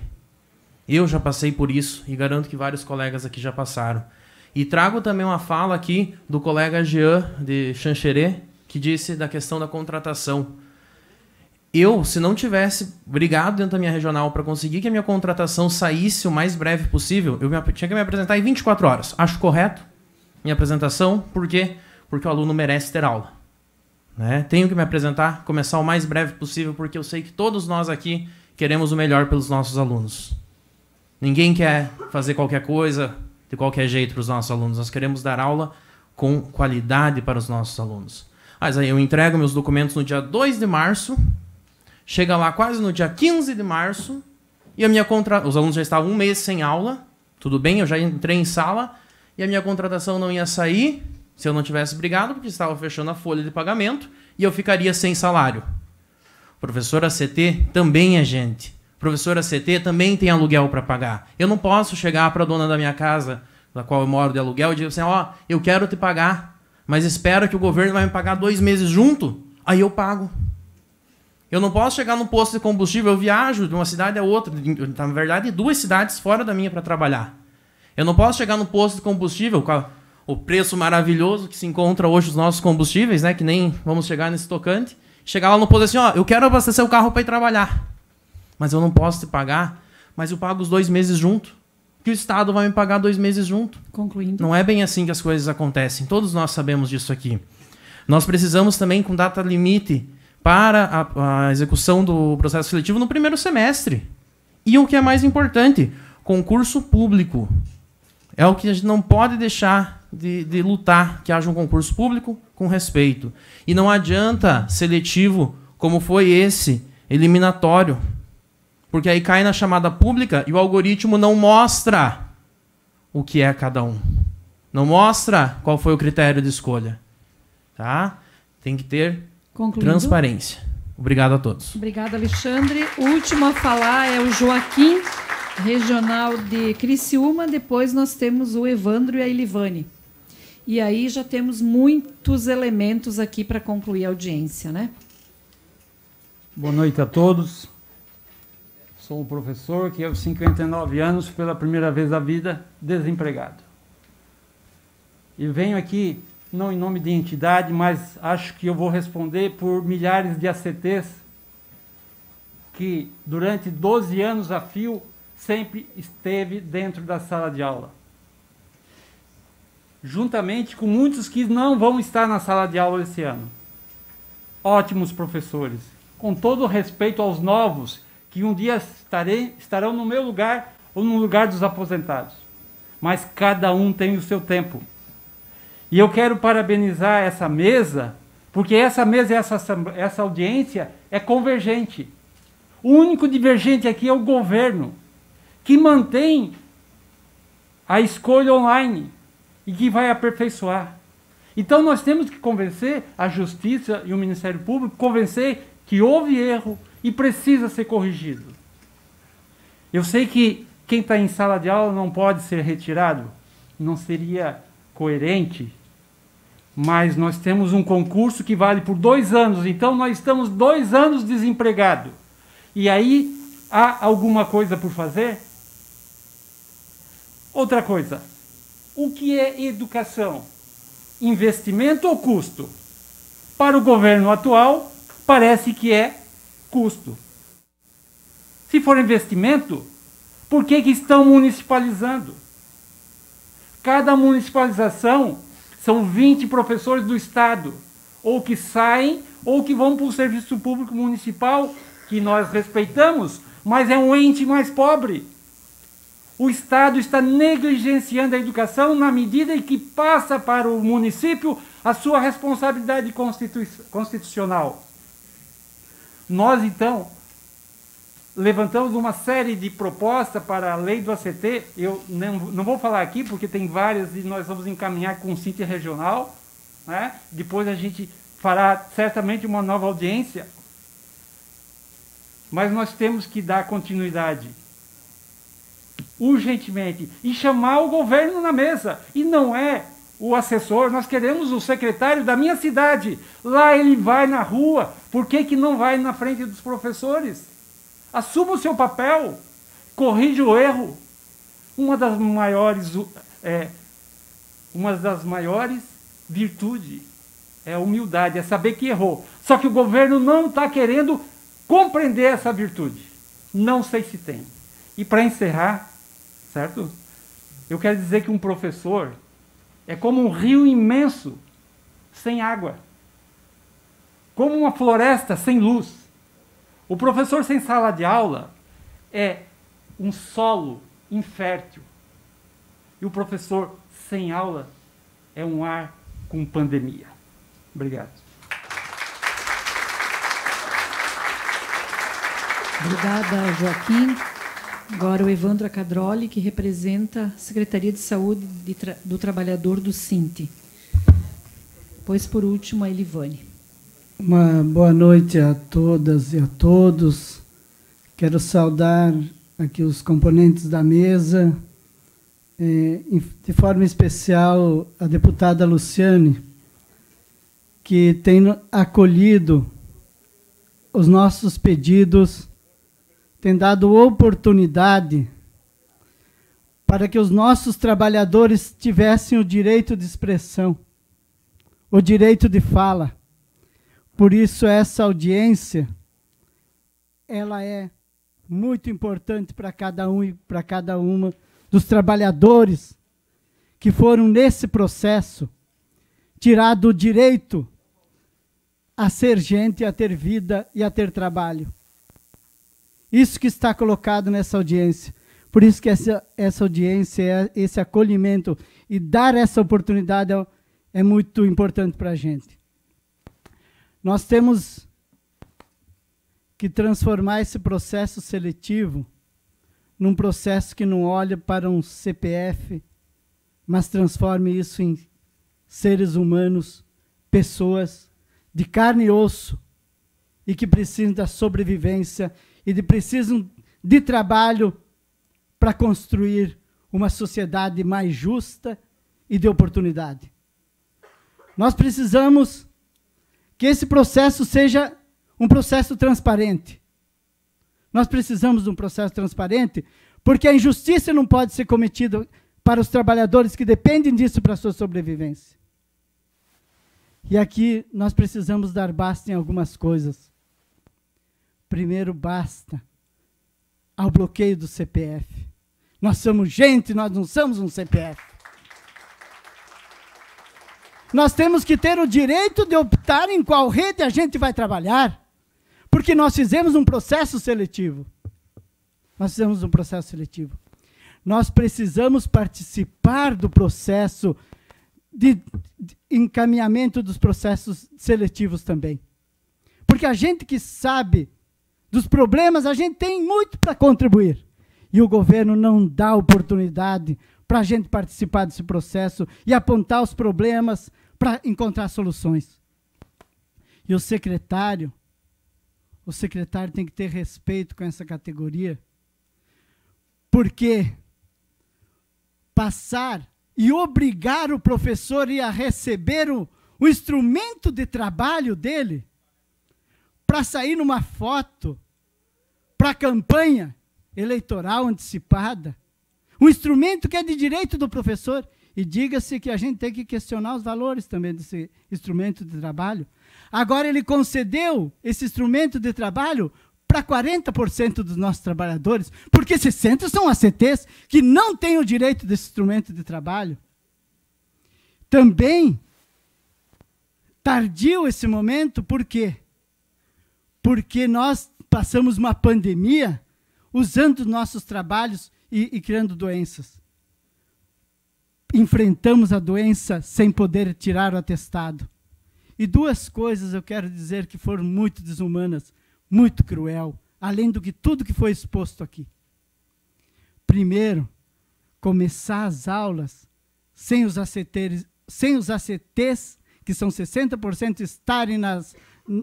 Eu já passei por isso e garanto que vários colegas aqui já passaram. E trago também uma fala aqui do colega Jean de Chancheré, que disse da questão da contratação. Eu, se não tivesse brigado dentro da minha regional para conseguir que a minha contratação saísse o mais breve possível, eu tinha que me apresentar em 24 horas. Acho correto minha apresentação, por quê? Porque o aluno merece ter aula. Né? Tenho que me apresentar, começar o mais breve possível, porque eu sei que todos nós aqui queremos o melhor pelos nossos alunos. Ninguém quer fazer qualquer coisa de qualquer jeito para os nossos alunos. Nós queremos dar aula com qualidade para os nossos alunos. Mas aí eu entrego meus documentos no dia 2 de março, chega lá quase no dia 15 de março, e a minha contra... os alunos já estavam um mês sem aula, tudo bem, eu já entrei em sala, e a minha contratação não ia sair se eu não tivesse brigado, porque estava fechando a folha de pagamento, e eu ficaria sem salário. Professor ACT também é gente. Professor ACT também tem aluguel para pagar. Eu não posso chegar para a dona da minha casa, da qual eu moro de aluguel, e dizer assim: ó, oh, eu quero te pagar mas espero que o governo vai me pagar dois meses junto, aí eu pago. Eu não posso chegar no posto de combustível, eu viajo de uma cidade a outra, na verdade, duas cidades fora da minha para trabalhar. Eu não posso chegar no posto de combustível com o preço maravilhoso que se encontra hoje os nossos combustíveis, né, que nem vamos chegar nesse tocante, chegar lá no posto assim, ó, eu quero abastecer o carro para ir trabalhar. Mas eu não posso te pagar, mas eu pago os dois meses junto que o Estado vai me pagar dois meses junto. Concluindo. Não é bem assim que as coisas acontecem. Todos nós sabemos disso aqui. Nós precisamos também com data limite para a, a execução do processo seletivo no primeiro semestre. E o que é mais importante, concurso público. É o que a gente não pode deixar de, de lutar, que haja um concurso público com respeito. E não adianta seletivo como foi esse, eliminatório. Porque aí cai na chamada pública e o algoritmo não mostra o que é cada um. Não mostra qual foi o critério de escolha. Tá? Tem que ter Concluindo. transparência. Obrigado a todos. Obrigado, Alexandre. O último a falar é o Joaquim, regional de Criciúma. Depois nós temos o Evandro e a Ilivane. E aí já temos muitos elementos aqui para concluir a audiência, né? Boa noite a todos. Sou um professor que aos 59 anos, pela primeira vez da vida, desempregado. E venho aqui, não em nome de entidade, mas acho que eu vou responder por milhares de ACTs que durante 12 anos a fio sempre esteve dentro da sala de aula. Juntamente com muitos que não vão estar na sala de aula esse ano. Ótimos professores. Com todo o respeito aos novos que um dia estarei, estarão no meu lugar ou no lugar dos aposentados. Mas cada um tem o seu tempo. E eu quero parabenizar essa mesa, porque essa mesa essa, essa audiência é convergente. O único divergente aqui é o governo, que mantém a escolha online e que vai aperfeiçoar. Então nós temos que convencer a Justiça e o Ministério Público, convencer que houve erro, e precisa ser corrigido. Eu sei que quem está em sala de aula não pode ser retirado, não seria coerente, mas nós temos um concurso que vale por dois anos, então nós estamos dois anos desempregados. E aí há alguma coisa por fazer? Outra coisa, o que é educação? Investimento ou custo? Para o governo atual, parece que é custo. Se for investimento, por que, que estão municipalizando? Cada municipalização são 20 professores do Estado, ou que saem, ou que vão para o serviço público municipal, que nós respeitamos, mas é um ente mais pobre. O Estado está negligenciando a educação na medida em que passa para o município a sua responsabilidade constitucional. Nós, então, levantamos uma série de propostas para a lei do ACT. Eu não, não vou falar aqui, porque tem várias e nós vamos encaminhar com o Cinti Regional. Né? Depois a gente fará certamente uma nova audiência. Mas nós temos que dar continuidade urgentemente e chamar o governo na mesa. E não é o assessor, nós queremos o secretário da minha cidade. Lá ele vai na rua. Por que, que não vai na frente dos professores? Assuma o seu papel, corrija o erro. Uma das maiores, é, uma das maiores virtudes é a humildade, é saber que errou. Só que o governo não está querendo compreender essa virtude. Não sei se tem. E para encerrar, certo? Eu quero dizer que um professor é como um rio imenso sem água, como uma floresta sem luz. O professor sem sala de aula é um solo infértil. E o professor sem aula é um ar com pandemia. Obrigado. Obrigada, Joaquim. Agora o Evandro Acadroli, que representa a Secretaria de Saúde de Tra do Trabalhador do Sinti. Pois, por último, a Elivane. Uma boa noite a todas e a todos. Quero saudar aqui os componentes da mesa, eh, de forma especial a deputada Luciane, que tem acolhido os nossos pedidos tem dado oportunidade para que os nossos trabalhadores tivessem o direito de expressão, o direito de fala. Por isso essa audiência ela é muito importante para cada um e para cada uma dos trabalhadores que foram nesse processo tirado o direito a ser gente, a ter vida e a ter trabalho. Isso que está colocado nessa audiência. Por isso que essa, essa audiência, é esse acolhimento e dar essa oportunidade é, é muito importante para a gente. Nós temos que transformar esse processo seletivo num processo que não olha para um CPF, mas transforme isso em seres humanos, pessoas de carne e osso, e que precisam da sobrevivência e de, precisam de trabalho para construir uma sociedade mais justa e de oportunidade. Nós precisamos que esse processo seja um processo transparente. Nós precisamos de um processo transparente, porque a injustiça não pode ser cometida para os trabalhadores que dependem disso para a sua sobrevivência. E aqui nós precisamos dar basta em algumas coisas primeiro basta ao bloqueio do CPF. Nós somos gente, nós não somos um CPF. Nós temos que ter o direito de optar em qual rede a gente vai trabalhar, porque nós fizemos um processo seletivo. Nós fizemos um processo seletivo. Nós precisamos participar do processo de, de encaminhamento dos processos seletivos também. Porque a gente que sabe dos problemas, a gente tem muito para contribuir. E o governo não dá oportunidade para a gente participar desse processo e apontar os problemas para encontrar soluções. E o secretário, o secretário tem que ter respeito com essa categoria, porque passar e obrigar o professor a receber o, o instrumento de trabalho dele para sair numa foto para a campanha eleitoral antecipada, um instrumento que é de direito do professor. E diga-se que a gente tem que questionar os valores também desse instrumento de trabalho. Agora, ele concedeu esse instrumento de trabalho para 40% dos nossos trabalhadores, porque 60% são ACTs que não têm o direito desse instrumento de trabalho. Também tardio esse momento, por quê? Porque nós passamos uma pandemia usando nossos trabalhos e, e criando doenças. Enfrentamos a doença sem poder tirar o atestado. E duas coisas eu quero dizer que foram muito desumanas, muito cruel, além do que tudo que foi exposto aqui. Primeiro, começar as aulas sem os ACTs, sem os ACTs que são 60% estarem nas,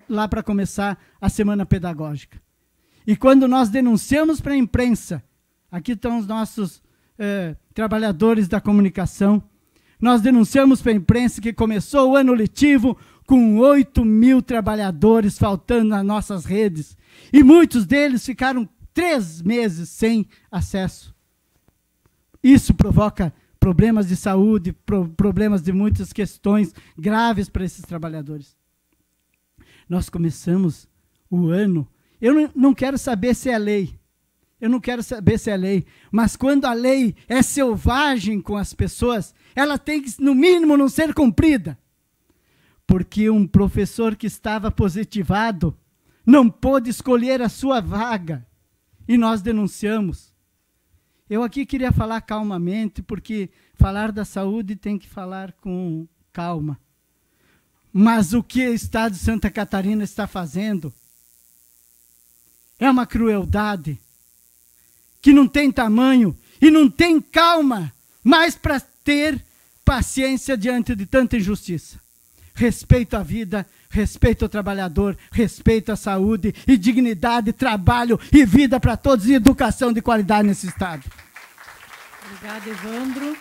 lá para começar a semana pedagógica. E quando nós denunciamos para a imprensa, aqui estão os nossos eh, trabalhadores da comunicação, nós denunciamos para a imprensa que começou o ano letivo com 8 mil trabalhadores faltando nas nossas redes. E muitos deles ficaram três meses sem acesso. Isso provoca problemas de saúde, pro, problemas de muitas questões graves para esses trabalhadores. Nós começamos o ano. Eu não, quero saber se é lei. Eu não quero saber se é lei. Mas quando a lei é selvagem com as pessoas, ela tem que, no mínimo, não ser cumprida. Porque um professor que estava positivado não pôde escolher a sua vaga. E nós denunciamos. Eu aqui queria falar calmamente, porque falar da saúde tem que falar com calma. Mas o que o Estado de Santa Catarina está fazendo é uma crueldade que não tem tamanho e não tem calma mais para ter paciência diante de tanta injustiça. Respeito à vida, respeito ao trabalhador, respeito à saúde e dignidade, trabalho e vida para todos e educação de qualidade nesse Estado. Obrigada, Evandro.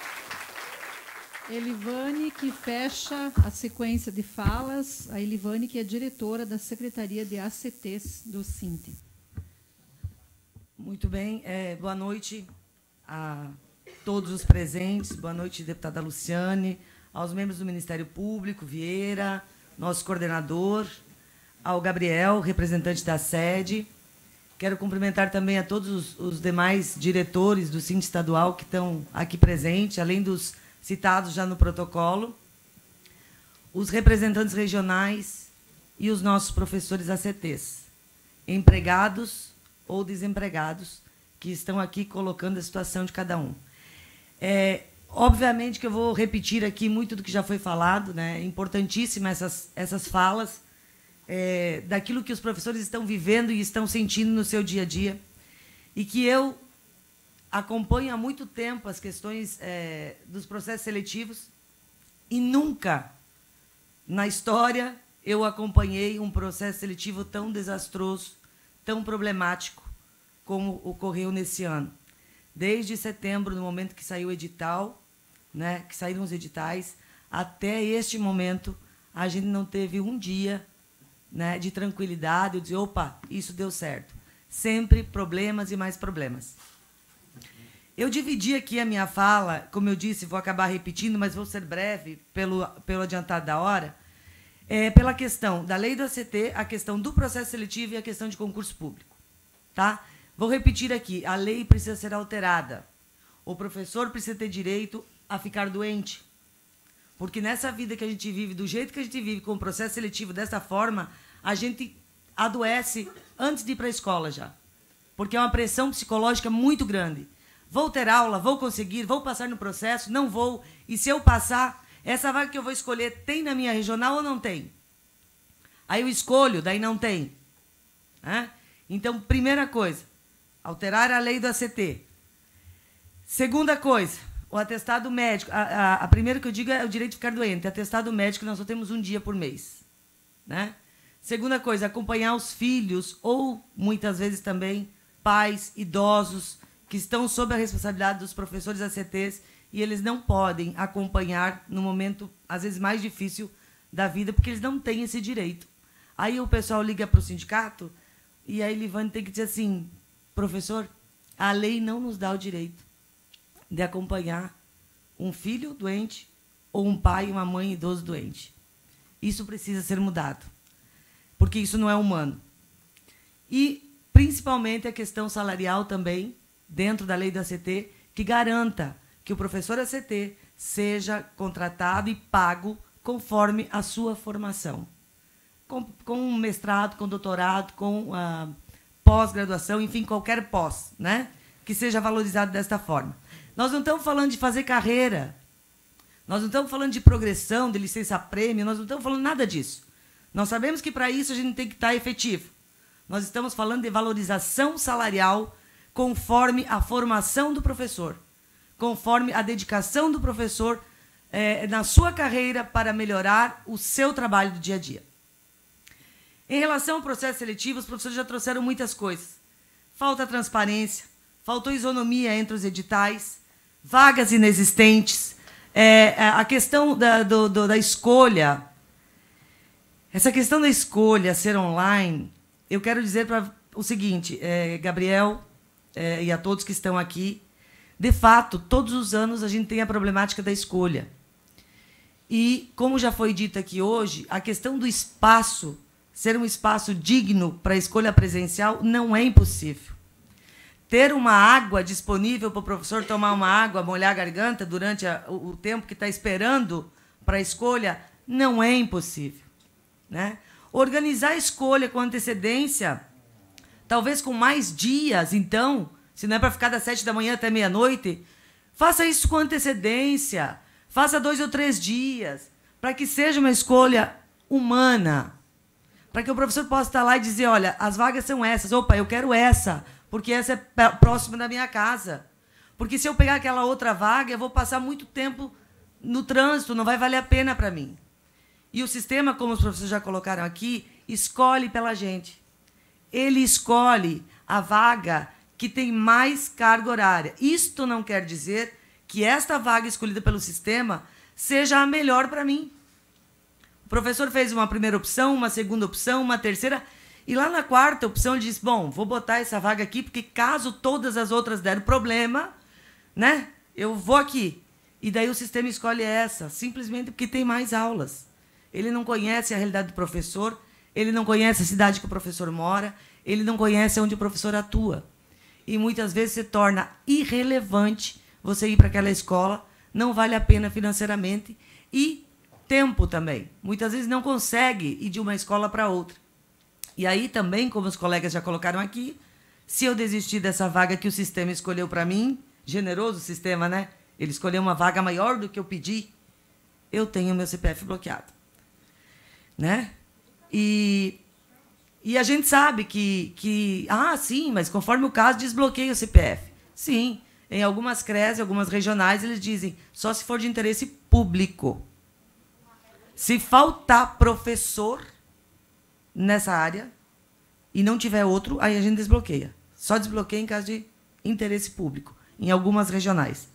Elivane, que fecha a sequência de falas. A Elivane, que é diretora da Secretaria de ACTs do Sinte. Muito bem. É, boa noite a todos os presentes. Boa noite, deputada Luciane, aos membros do Ministério Público, Vieira, nosso coordenador, ao Gabriel, representante da sede. Quero cumprimentar também a todos os, os demais diretores do Cinti Estadual que estão aqui presentes, além dos citados já no protocolo, os representantes regionais e os nossos professores ACTs, empregados ou desempregados, que estão aqui colocando a situação de cada um. É, obviamente que eu vou repetir aqui muito do que já foi falado, né? Importantíssimas essas, essas falas é, daquilo que os professores estão vivendo e estão sentindo no seu dia a dia. E que eu acompanho há muito tempo as questões é, dos processos seletivos e nunca na história eu acompanhei um processo seletivo tão desastroso, tão problemático como ocorreu nesse ano. Desde setembro, no momento que saiu o edital, né, que saíram os editais, até este momento, a gente não teve um dia né, de tranquilidade, eu dizer, opa, isso deu certo. Sempre problemas e mais problemas. Eu dividi aqui a minha fala, como eu disse, vou acabar repetindo, mas vou ser breve pelo, pelo adiantado da hora, é, pela questão da lei do ACT, a questão do processo seletivo e a questão de concurso público. Tá? Vou repetir aqui, a lei precisa ser alterada. O professor precisa ter direito a ficar doente. Porque nessa vida que a gente vive, do jeito que a gente vive, com o processo seletivo dessa forma, a gente adoece antes de ir para a escola já. Porque é uma pressão psicológica muito grande. Vou ter aula, vou conseguir, vou passar no processo, não vou. E se eu passar, essa vaga que eu vou escolher tem na minha regional ou não tem? Aí eu escolho, daí não tem. Então, primeira coisa, alterar a lei do ACT. Segunda coisa, o atestado médico. A, a, a primeira que eu digo é o direito de ficar doente. Atestado médico, nós só temos um dia por mês. Né? Segunda coisa, acompanhar os filhos ou, muitas vezes também, pais idosos que estão sob a responsabilidade dos professores ACTs e eles não podem acompanhar no momento, às vezes, mais difícil da vida, porque eles não têm esse direito. Aí o pessoal liga para o sindicato e aí Livane tem que dizer assim, professor, a lei não nos dá o direito de acompanhar um filho doente ou um pai e uma mãe idoso doente. Isso precisa ser mudado, porque isso não é humano. E, principalmente, a questão salarial também, dentro da lei do ACT, que garanta que o professor ACT seja contratado e pago conforme a sua formação. Com, com mestrado, com doutorado, com ah, pós-graduação, enfim, qualquer pós, né? Que seja valorizado desta forma. Nós não estamos falando de fazer carreira. Nós não estamos falando de progressão, de licença-prêmio, nós não estamos falando nada disso. Nós sabemos que para isso a gente tem que estar efetivo. Nós estamos falando de valorização salarial conforme a formação do professor, conforme a dedicação do professor é, na sua carreira para melhorar o seu trabalho do dia a dia. Em relação ao processo seletivo, os professores já trouxeram muitas coisas. Falta transparência, faltou isonomia entre os editais, vagas inexistentes, é, é, a questão da, do, do, da escolha. Essa questão da escolha ser online, eu quero dizer para o seguinte, é, Gabriel é, e a todos que estão aqui, de fato, todos os anos a gente tem a problemática da escolha. E, como já foi dito aqui hoje, a questão do espaço ser um espaço digno para a escolha presencial não é impossível. Ter uma água disponível para o professor tomar uma água, molhar a garganta durante a, o, tempo que está esperando para a escolha não é impossível. Né? Organizar a escolha com antecedência, talvez com mais dias, então, se não é para ficar das sete da manhã até meia-noite, faça isso com antecedência Faça dois ou três dias, para que seja uma escolha humana. Para que o professor possa estar lá e dizer: olha, as vagas são essas. Opa, eu quero essa, porque essa é próxima da minha casa. Porque se eu pegar aquela outra vaga, eu vou passar muito tempo no trânsito, não vai valer a pena para mim. E o sistema, como os professores já colocaram aqui, escolhe pela gente. Ele escolhe a vaga que tem mais carga horária. Isto não quer dizer que esta vaga escolhida pelo sistema seja a melhor para mim. O professor fez uma primeira opção, uma segunda opção, uma terceira, e lá na quarta opção ele disse: Bom, vou botar essa vaga aqui, porque caso todas as outras deram problema, né? Eu vou aqui. E daí o sistema escolhe essa, simplesmente porque tem mais aulas. Ele não conhece a realidade do professor, ele não conhece a cidade que o professor mora, ele não conhece onde o professor atua. E muitas vezes se torna irrelevante você ir para aquela escola, não vale a pena financeiramente e tempo também. Muitas vezes não consegue ir de uma escola para outra. E aí também, como os colegas já colocaram aqui, se eu desistir dessa vaga que o sistema escolheu para mim, generoso o sistema, né? Ele escolheu uma vaga maior do que eu pedi, eu tenho meu CPF bloqueado. Né? E, e a gente sabe que, que, ah, sim, mas conforme o caso, desbloqueia o CPF. Sim, em algumas CREs, algumas regionais, eles dizem só se for de interesse público. Se faltar professor nessa área e não tiver outro, aí a gente desbloqueia. Só desbloqueia em caso de interesse público, em algumas regionais.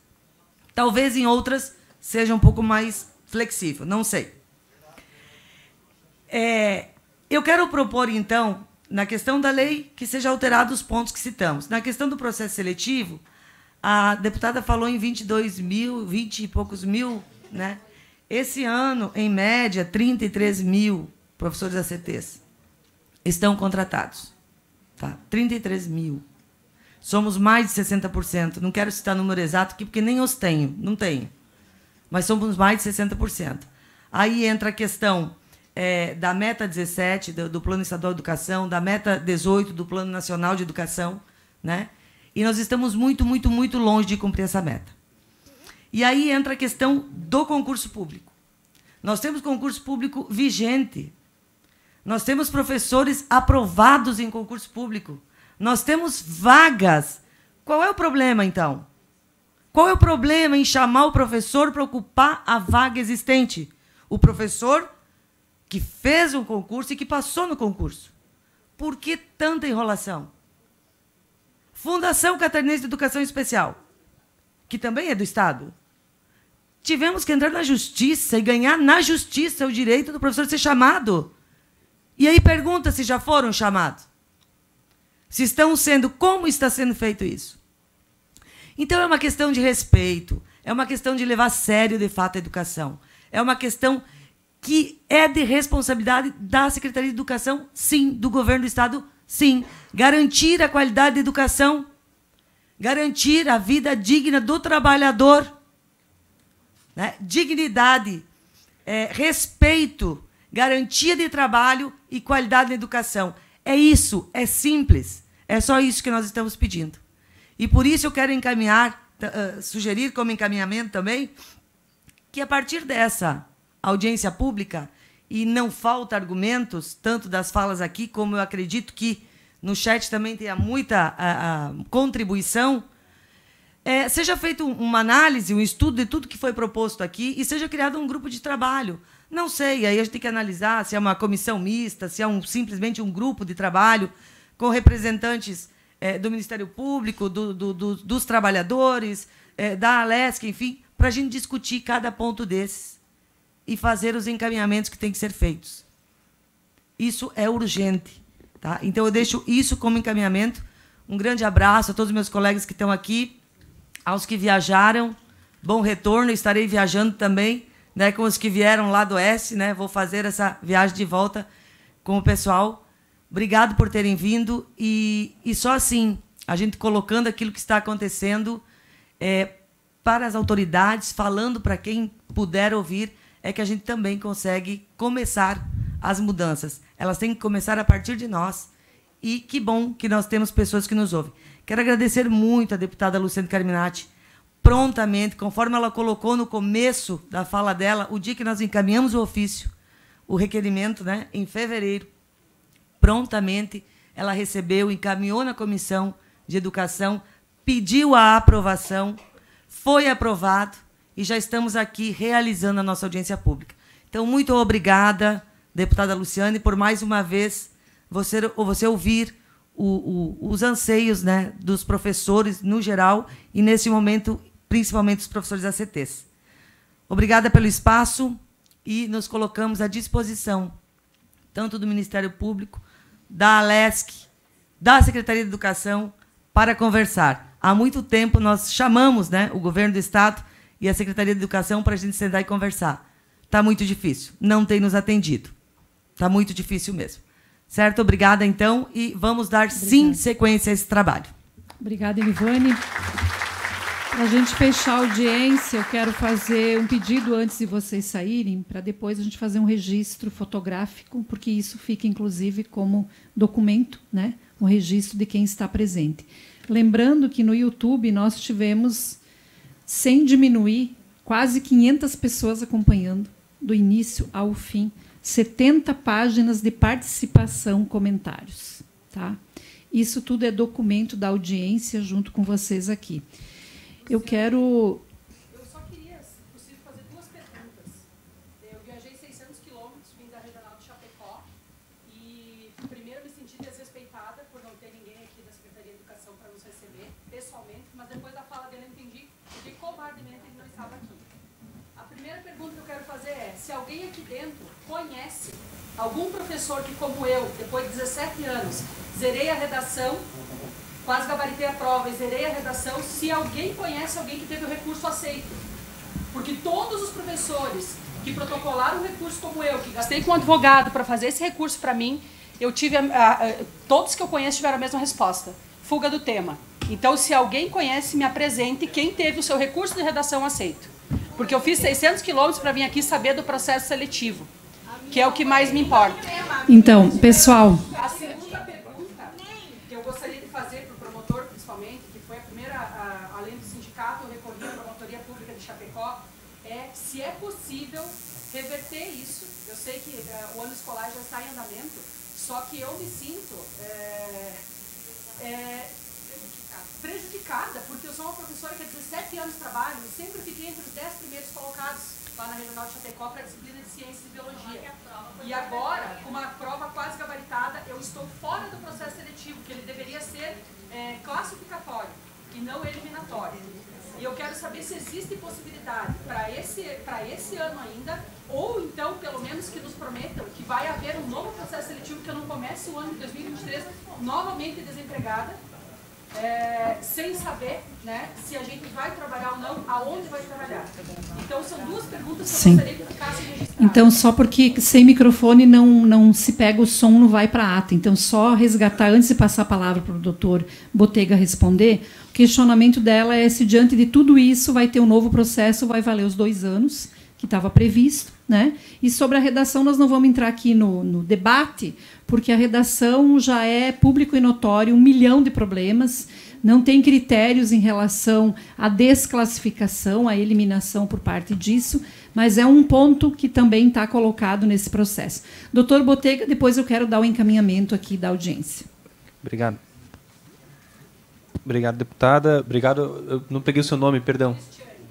Talvez em outras seja um pouco mais flexível, não sei. É, eu quero propor, então, na questão da lei, que seja alterado os pontos que citamos. Na questão do processo seletivo, a deputada falou em 22 mil, 20 e poucos mil, né? Esse ano, em média, 33 mil professores ACTs estão contratados. Tá? 33 mil. Somos mais de 60%. Não quero citar o número exato aqui, porque nem os tenho, não tenho. Mas somos mais de 60%. Aí entra a questão é, da meta 17 do, do Plano Estadual de Educação, da meta 18 do Plano Nacional de Educação, né? E nós estamos muito, muito, muito longe de cumprir essa meta. E aí entra a questão do concurso público. Nós temos concurso público vigente. Nós temos professores aprovados em concurso público. Nós temos vagas. Qual é o problema, então? Qual é o problema em chamar o professor para ocupar a vaga existente? O professor que fez um concurso e que passou no concurso. Por que tanta enrolação? Fundação Catarinense de Educação Especial, que também é do Estado. Tivemos que entrar na justiça e ganhar na justiça o direito do professor ser chamado. E aí pergunta se já foram chamados. Se estão sendo, como está sendo feito isso? Então é uma questão de respeito, é uma questão de levar a sério de fato a educação. É uma questão que é de responsabilidade da Secretaria de Educação, sim, do governo do Estado, Sim, garantir a qualidade da educação, garantir a vida digna do trabalhador, né? dignidade, é, respeito, garantia de trabalho e qualidade na educação. É isso, é simples. É só isso que nós estamos pedindo. E por isso eu quero encaminhar, uh, sugerir como encaminhamento também, que a partir dessa audiência pública, e não falta argumentos, tanto das falas aqui, como eu acredito que no chat também tenha muita uh, uh, contribuição, é, seja feita uma análise, um estudo de tudo que foi proposto aqui e seja criado um grupo de trabalho. Não sei, aí a gente tem que analisar se é uma comissão mista, se é um, simplesmente um grupo de trabalho com representantes é, do Ministério Público, do, do, do, dos trabalhadores, é, da Alesc, enfim, para a gente discutir cada ponto desses e fazer os encaminhamentos que têm que ser feitos. Isso é urgente. Tá? Então, eu deixo isso como encaminhamento. Um grande abraço a todos os meus colegas que estão aqui aos que viajaram, bom retorno. Estarei viajando também né, com os que vieram lá do Oeste. Né, vou fazer essa viagem de volta com o pessoal. Obrigado por terem vindo. E, e só assim, a gente colocando aquilo que está acontecendo é, para as autoridades, falando para quem puder ouvir, é que a gente também consegue começar as mudanças. Elas têm que começar a partir de nós. E que bom que nós temos pessoas que nos ouvem. Quero agradecer muito a deputada Luciane Carminati, prontamente, conforme ela colocou no começo da fala dela, o dia que nós encaminhamos o ofício, o requerimento, né, em fevereiro, prontamente ela recebeu, encaminhou na comissão de educação, pediu a aprovação, foi aprovado e já estamos aqui realizando a nossa audiência pública. Então, muito obrigada, deputada Luciane, por mais uma vez você, você ouvir o, o, os anseios né, dos professores no geral e, nesse momento, principalmente os professores da CTs. Obrigada pelo espaço e nos colocamos à disposição, tanto do Ministério Público, da Alesc, da Secretaria de Educação, para conversar. Há muito tempo nós chamamos né, o governo do Estado e a Secretaria de Educação para a gente sentar e conversar. Está muito difícil, não tem nos atendido. Está muito difícil mesmo. Certo? Obrigada, então, e vamos dar, Obrigada. sim, sequência a esse trabalho. Obrigada, Elivane. Para a gente fechar a audiência, eu quero fazer um pedido antes de vocês saírem, para depois a gente fazer um registro fotográfico, porque isso fica, inclusive, como documento, né? um registro de quem está presente. Lembrando que no YouTube nós tivemos, sem diminuir, quase 500 pessoas acompanhando, do início ao fim 70 páginas de participação, comentários. Tá? Isso tudo é documento da audiência junto com vocês aqui. Eu quero algum professor que, como eu, depois de 17 anos, zerei a redação, quase gabaritei a prova e zerei a redação, se alguém conhece alguém que teve o recurso aceito. Porque todos os professores que protocolaram o recurso como eu, que gastei com um advogado para fazer esse recurso para mim, eu tive a, a, a, todos que eu conheço tiveram a mesma resposta. Fuga do tema. Então, se alguém conhece, me apresente quem teve o seu recurso de redação aceito. Porque eu fiz 600 quilômetros para vir aqui saber do processo seletivo que é o que mais me importa. Então, pessoal. A segunda pergunta que eu gostaria de fazer para o promotor, principalmente, que foi a primeira, a, além do sindicato, eu recorri à Promotoria Pública de Chapecó, é se é possível reverter isso. Eu sei que uh, o ano escolar já está em andamento, só que eu me sinto é, é, prejudicada, porque eu sou uma professora que há 17 anos trabalho e sempre fiquei entre os 10 primeiros colocados lá na Regional de Chapecó para a disciplina de Ciências e Biologia. E agora, com uma prova quase gabaritada, eu estou fora do processo seletivo, que ele deveria ser é, classificatório e não eliminatório. E eu quero saber se existe possibilidade para esse, esse ano ainda, ou então, pelo menos, que nos prometam que vai haver um novo processo seletivo, que eu não comece o ano de 2023 novamente desempregada, é, sem saber né, se a gente vai trabalhar ou não, aonde vai trabalhar. Então, são duas perguntas que Sim. eu gostaria que ficassem registradas. Então, só porque sem microfone não, não se pega o som, não vai para a ata. Então, só resgatar, antes de passar a palavra para o doutor Botega responder, o questionamento dela é se, diante de tudo isso, vai ter um novo processo, vai valer os dois anos que estava previsto, Né? E sobre a redação, nós não vamos entrar aqui no, no, debate, porque a redação já é público e notório, um milhão de problemas, não tem critérios em relação à desclassificação, à eliminação por parte disso, mas é um ponto que também está colocado nesse processo. Doutor Botega, depois eu quero dar o encaminhamento aqui da audiência. Obrigado. Obrigado, deputada. Obrigado. Eu não peguei o seu nome, perdão.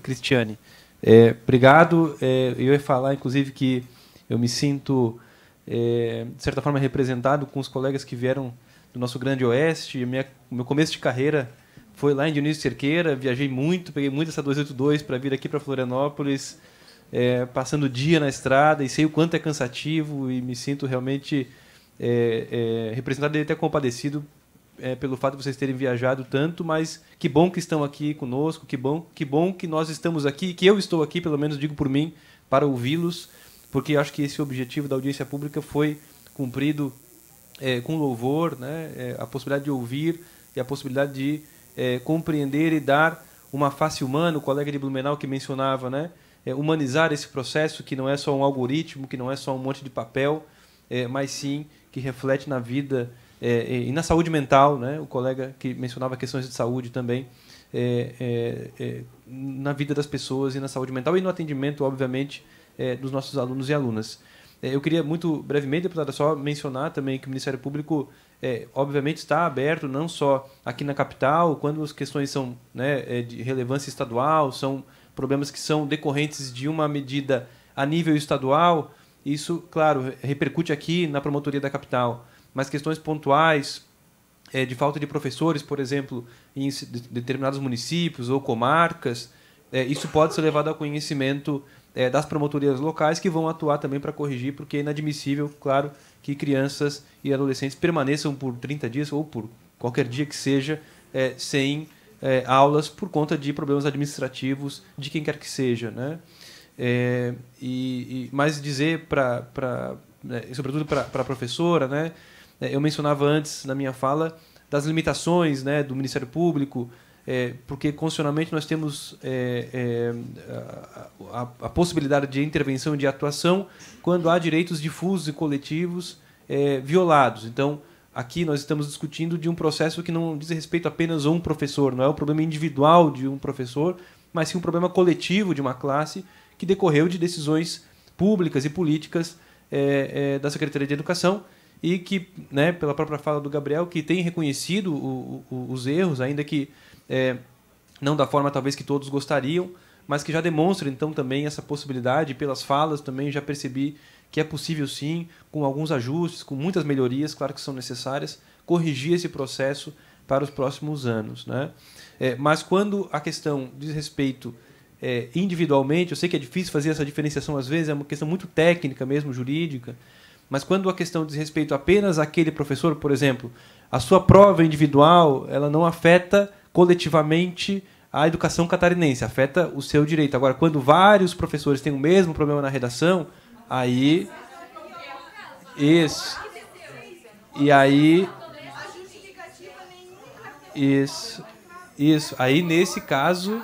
Cristiane. É, obrigado. É, eu ia falar, inclusive, que eu me sinto, é, de certa forma, representado com os colegas que vieram do nosso Grande Oeste. Minha, meu começo de carreira foi lá em Dionísio Cerqueira. Viajei muito, peguei muito essa 282 para vir aqui para Florianópolis, é, passando o dia na estrada e sei o quanto é cansativo e me sinto realmente é, é, representado e até compadecido é, pelo fato de vocês terem viajado tanto, mas que bom que estão aqui conosco, que bom, que bom que nós estamos aqui, que eu estou aqui, pelo menos digo por mim, para ouvi-los, porque acho que esse objetivo da audiência pública foi cumprido é, com louvor, né? É, a possibilidade de ouvir e a possibilidade de é, compreender e dar uma face humana. O colega de Blumenau que mencionava, né? É, humanizar esse processo que não é só um algoritmo, que não é só um monte de papel, é, mas sim que reflete na vida é, e na saúde mental, né? o colega que mencionava questões de saúde também, é, é, é na vida das pessoas e na saúde mental e no atendimento, obviamente, é, dos nossos alunos e alunas. É, eu queria muito brevemente, deputada, só mencionar também que o Ministério Público, obviamente, está aberto não só aqui na capital, quando as questões são né, de relevância estadual, são problemas que são decorrentes de uma medida a nível estadual, isso, claro, repercute aqui na promotoria da capital mas questões pontuais é, de falta de professores, por exemplo, em determinados municípios ou comarcas, é, isso pode ser levado ao conhecimento é, das promotorias locais que vão atuar também para corrigir, porque é inadmissível, claro, que crianças e adolescentes permaneçam por 30 dias ou por qualquer dia que seja é, sem é, aulas por conta de problemas administrativos de quem quer que seja, né? É, e, e mas dizer para, né, sobretudo para a professora, né? É, eu mencionava antes na minha fala das limitações né, do Ministério Público, é, porque constitucionalmente nós temos é, é, a, a, possibilidade de intervenção e de atuação quando há direitos difusos e coletivos é, violados. Então, aqui nós estamos discutindo de um processo que não diz respeito apenas a um professor, não é o problema individual de um professor, mas sim um problema coletivo de uma classe que decorreu de decisões públicas e políticas é, da Secretaria de Educação e que, né, pela própria fala do Gabriel, que tem reconhecido o, o, os erros, ainda que é, não da forma talvez que todos gostariam, mas que já demonstra então também essa possibilidade, pelas falas também já percebi que é possível sim, com alguns ajustes, com muitas melhorias, claro que são necessárias, corrigir esse processo para os próximos anos. Né? É, mas quando a questão diz respeito é, individualmente, eu sei que é difícil fazer essa diferenciação às vezes, é uma questão muito técnica mesmo, jurídica, mas quando a questão diz respeito apenas àquele professor, por exemplo, a sua prova individual, ela não afeta coletivamente a educação catarinense, afeta o seu direito. Agora, quando vários professores têm o mesmo problema na redação, aí isso. E aí isso. Isso. Aí nesse caso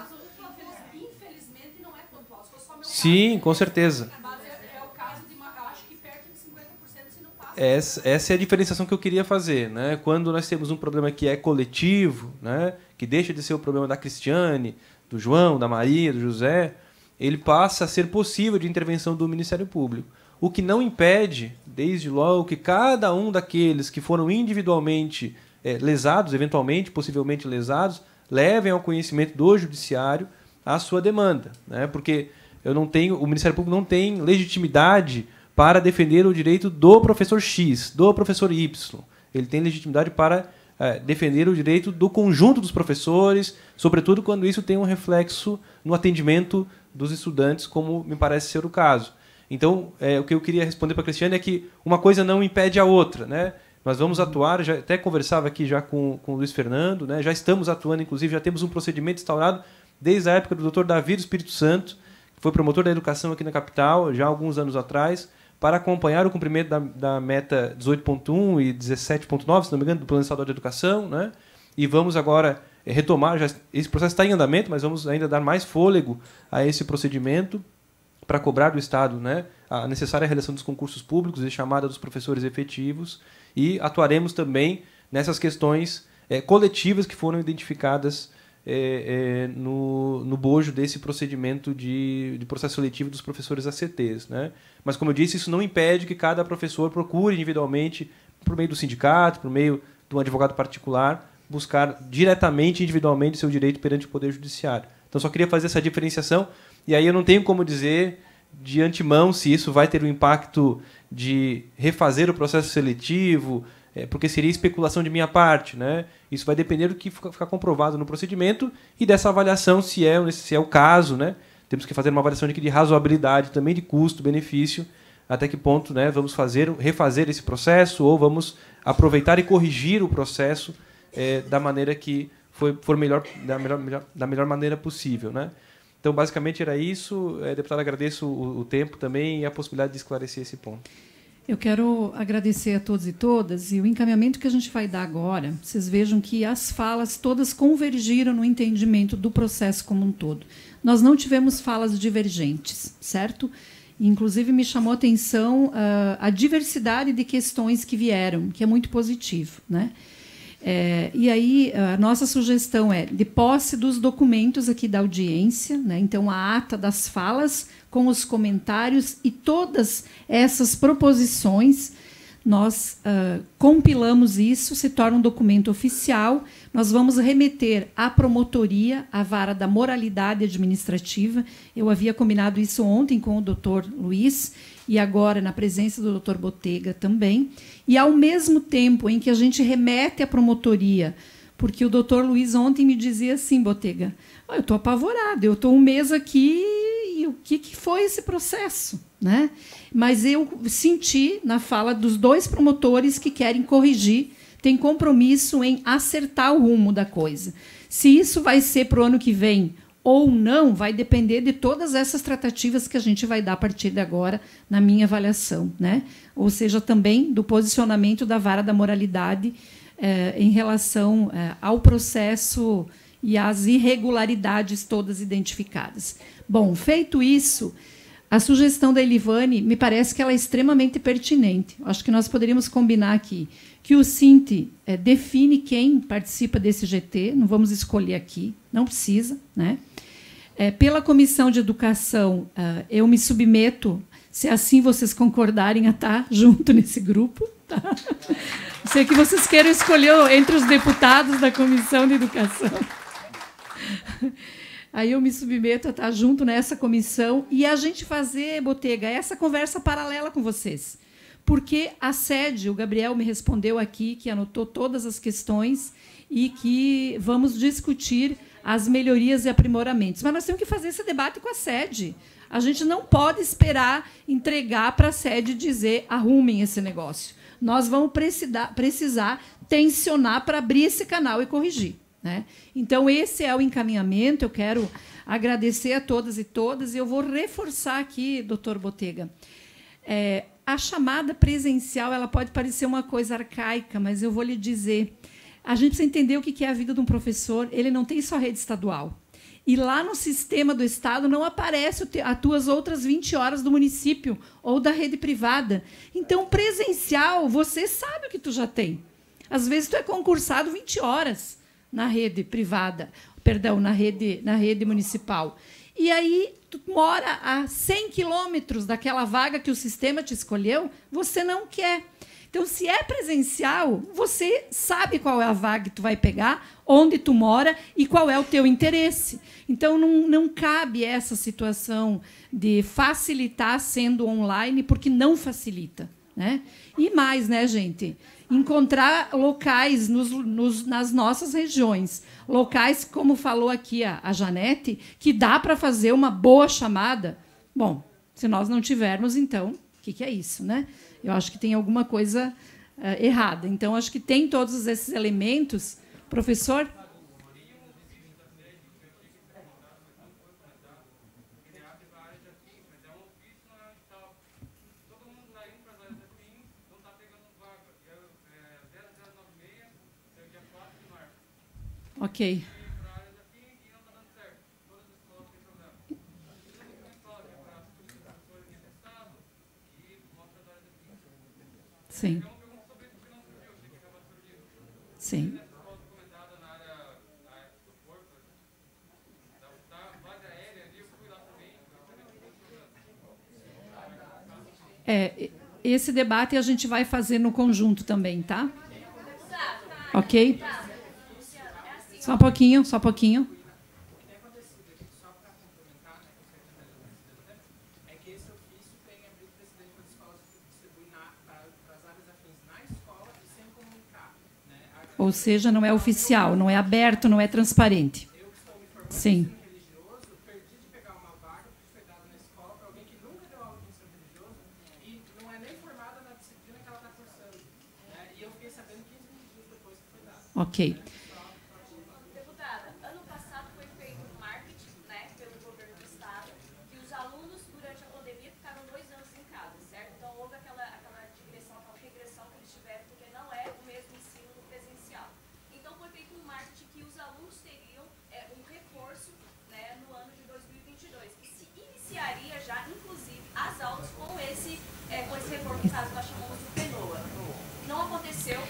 Sim, com certeza. Essa, é a diferenciação que eu queria fazer. Né? Quando nós temos um problema que é coletivo, né? que deixa de ser o problema da Cristiane, do João, da Maria, do José, ele passa a ser possível de intervenção do Ministério Público. O que não impede, desde logo, que cada um daqueles que foram individualmente é, lesados, eventualmente, possivelmente lesados, levem ao conhecimento do Judiciário a sua demanda. Né? Porque eu não tenho, o Ministério Público não tem legitimidade para defender o direito do professor X, do professor Y. Ele tem legitimidade para é, defender o direito do conjunto dos professores, sobretudo quando isso tem um reflexo no atendimento dos estudantes, como me parece ser o caso. Então, é, o que eu queria responder para a Cristiane é que uma coisa não impede a outra, né? Nós vamos atuar, já até conversava aqui já com, com o Luiz Fernando, né? já estamos atuando, inclusive, já temos um procedimento instaurado desde a época do Dr. Davi do Espírito Santo, que foi promotor da educação aqui na capital, já há alguns anos atrás, para acompanhar o cumprimento da, da meta 18.1 e 17.9, se não me engano, do Plano Estadual de Educação, né? E vamos agora eh, retomar, já, esse processo está em andamento, mas vamos ainda dar mais fôlego a esse procedimento para cobrar do Estado né, a necessária realização dos concursos públicos e chamada dos professores efetivos e atuaremos também nessas questões é, coletivas que foram identificadas é, é, no, no bojo desse procedimento de, de processo seletivo dos professores ACTs. Né? Mas, como eu disse, isso não impede que cada professor procure individualmente, por meio do sindicato, por meio de um advogado particular, buscar diretamente, individualmente, seu direito perante o Poder Judiciário. Então, só queria fazer essa diferenciação, e aí eu não tenho como dizer de antemão se isso vai ter um impacto de refazer o processo seletivo, é, porque seria especulação de minha parte. Né? Isso vai depender do que ficar comprovado no procedimento e dessa avaliação, se é, se é o caso. Né? Temos que fazer uma avaliação de, de razoabilidade, também de custo, benefício, até que ponto né, vamos fazer, refazer esse processo ou vamos aproveitar e corrigir o processo é, da maneira que foi, for melhor da, melhor, melhor, da melhor maneira possível. Né? Então, basicamente era isso. É, deputado, agradeço o, o tempo também e a possibilidade de esclarecer esse ponto. Eu quero agradecer a todos e todas e o encaminhamento que a gente vai dar agora. Vocês vejam que as falas todas convergiram no entendimento do processo como um todo. Nós não tivemos falas divergentes, certo? Inclusive me chamou a atenção uh, a diversidade de questões que vieram, que é muito positivo, né? É, e aí, a nossa sugestão é de posse dos documentos aqui da audiência, né? então a ata das falas com os comentários e todas essas proposições, nós uh, compilamos isso, se torna um documento oficial. Nós vamos remeter à promotoria, à vara da moralidade administrativa. Eu havia combinado isso ontem com o doutor Luiz e agora na presença do doutor Botega também. E ao mesmo tempo em que a gente remete à promotoria, porque o doutor Luiz ontem me dizia assim, Botega, oh, eu estou apavorado, eu estou um mês aqui e o que, que foi esse processo? Né? Mas eu senti na fala dos dois promotores que querem corrigir, tem compromisso em acertar o rumo da coisa. Se isso vai ser para o ano que vem ou não, vai depender de todas essas tratativas que a gente vai dar a partir de agora, na minha avaliação. Né? Ou seja, também do posicionamento da vara da moralidade eh, em relação eh, ao processo e às irregularidades todas identificadas. Bom, feito isso, a sugestão da Elivane me parece que ela é extremamente pertinente. Acho que nós poderíamos combinar aqui que o Cinti é, define quem participa desse GT, não vamos escolher aqui, não precisa. Né? É, pela Comissão de Educação, uh, eu me submeto, se assim vocês concordarem, a estar junto nesse grupo. Tá? Sei que vocês queiram escolher entre os deputados da Comissão de Educação. Aí eu me submeto a estar junto nessa comissão e a gente fazer, Botega, essa conversa paralela com vocês. Porque a sede, o Gabriel me respondeu aqui, que anotou todas as questões e que vamos discutir as melhorias e aprimoramentos. Mas nós temos que fazer esse debate com a sede. A gente não pode esperar entregar para a sede dizer arrumem esse negócio. Nós vamos precisar, precisar tensionar para abrir esse canal e corrigir. Né? Então, esse é o encaminhamento. Eu quero agradecer a todas e todas, e eu vou reforçar aqui, doutor Botega. É, a chamada presencial ela pode parecer uma coisa arcaica, mas eu vou lhe dizer. A gente precisa entender o que é a vida de um professor. Ele não tem só rede estadual. E lá no sistema do Estado não aparece as tuas outras 20 horas do município ou da rede privada. Então, presencial, você sabe o que tu já tem. Às vezes, tu é concursado 20 horas na rede privada, perdão, na rede, na rede municipal. E aí tu mora a 100 quilômetros daquela vaga que o sistema te escolheu, você não quer. Então, se é presencial, você sabe qual é a vaga que tu vai pegar, onde tu mora e qual é o teu interesse. Então, não, não cabe essa situação de facilitar sendo online, porque não facilita. Né? E mais, né, gente? Encontrar locais nos, nos, nas nossas regiões, locais, como falou aqui a, a Janete, que dá para fazer uma boa chamada. Bom, se nós não tivermos, então, o que, que, é isso? Né? Eu acho que tem alguma coisa uh, errada. Então, acho que tem todos esses elementos. Professor? Sim. Sim. É, esse debate a gente vai fazer no conjunto também, tá? Ok? Só um pouquinho, só um pouquinho. Ou seja, não é oficial, não é aberto, não é transparente. Sim. Ok. Deputada, ano passado foi feito um marketing né, pelo governo do Estado que os alunos, durante a pandemia, ficaram dois anos em casa, certo? Então houve aquela, aquela digressão, aquela regressão que eles tiveram, porque não é o mesmo ensino do presencial. Então foi feito um marketing que os alunos teriam é, um reforço né, no ano de 2022, que se iniciaria já, inclusive, as aulas com esse, é, com esse reforço, no caso nós chamamos de PENOA. Não aconteceu,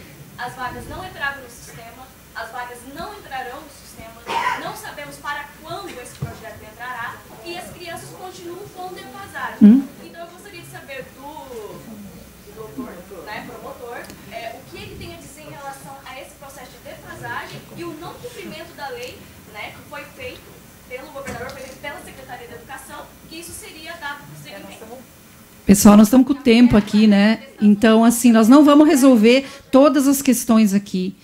as vagas não entravam no sistema, as vagas não entrarão no sistema, não sabemos para quando esse projeto entrará e as crianças continuam com defasagem. Hum? Então eu gostaria de saber do, do doutor, né, promotor, é, o que ele tem a dizer em relação a esse processo de defasagem e o não cumprimento da lei né, que foi feito pelo governador, pela Secretaria da Educação, que isso seria dado seguimento. Pessoal, nós estamos com o tempo aqui, né? Então, assim, nós não vamos resolver todas as questões aqui.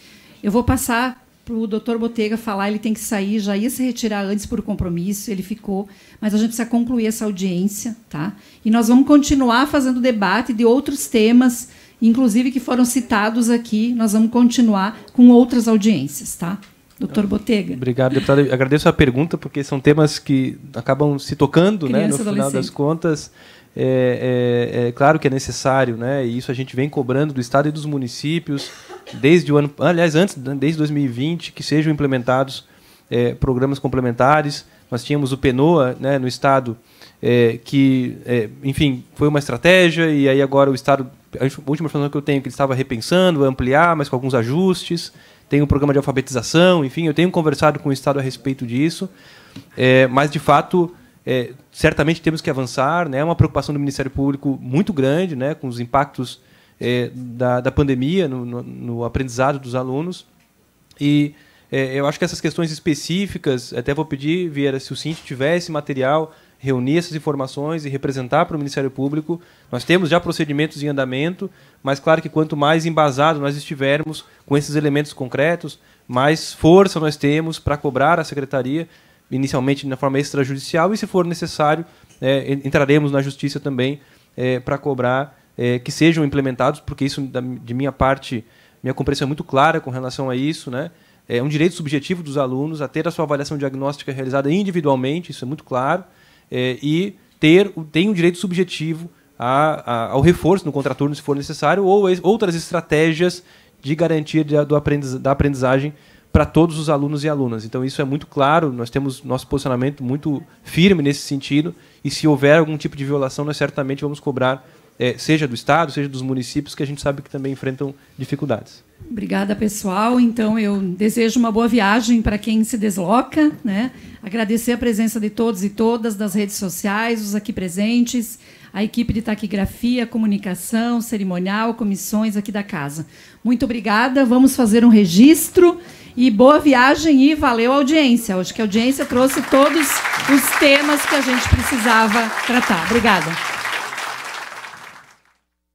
Eu vou passar para o doutor Botega falar, ele tem que sair, já ia se retirar antes por compromisso, ele ficou, mas a gente precisa concluir essa audiência, tá? E nós vamos continuar fazendo debate de outros temas, inclusive que foram citados aqui, nós vamos continuar com outras audiências, tá? Doutor Botega. Obrigado, deputado. Agradeço a pergunta, porque são temas que acabam se tocando, né, no final das contas. É, é, é, claro que é necessário, né? E isso a gente vem cobrando do Estado e dos municípios desde o ano, aliás, antes, né, desde 2020, que sejam implementados é, programas complementares. Nós tínhamos o Penoa, né, no Estado, é, que, é, enfim, foi uma estratégia e aí agora o Estado, a última informação que eu tenho é que ele estava repensando, ampliar, mas com alguns ajustes. Tem um programa de alfabetização, enfim, eu tenho conversado com o Estado a respeito disso, mas de fato é, certamente temos que avançar, né? É uma preocupação do Ministério Público muito grande, né? Com os impactos é, da, da pandemia no, no, no, aprendizado dos alunos. E é, eu acho que essas questões específicas, até vou pedir, Vieira, se o Cinti tivesse material, reunir essas informações e representar para o Ministério Público. Nós temos já procedimentos em andamento, mas claro que quanto mais embasado nós estivermos com esses elementos concretos, mais força nós temos para cobrar a Secretaria inicialmente na forma extrajudicial e, se for necessário, é, entraremos na justiça também é, para cobrar é, que sejam implementados, porque isso, da, de minha parte, minha compreensão é muito clara com relação a isso. Né? É um direito subjetivo dos alunos a ter a sua avaliação diagnóstica realizada individualmente, isso é muito claro, é, e ter tem um direito subjetivo a, a, ao reforço no contraturno, se for necessário, ou outras estratégias de garantia de, do aprendiz, da aprendizagem para todos os alunos e alunas. Então isso é muito claro, nós temos nosso posicionamento muito firme nesse sentido, e se houver algum tipo de violação, nós certamente vamos cobrar, é, seja do Estado, seja dos municípios, que a gente sabe que também enfrentam dificuldades. Obrigada, pessoal. Então, eu desejo uma boa viagem para quem se desloca. Né? Agradecer a presença de todos e todas das redes sociais, os aqui presentes, a equipe de taquigrafia, comunicação, cerimonial, comissões aqui da casa. Muito obrigada. Vamos fazer um registro e boa viagem e valeu a audiência. Acho que a audiência trouxe todos os temas que a gente precisava tratar. Obrigada.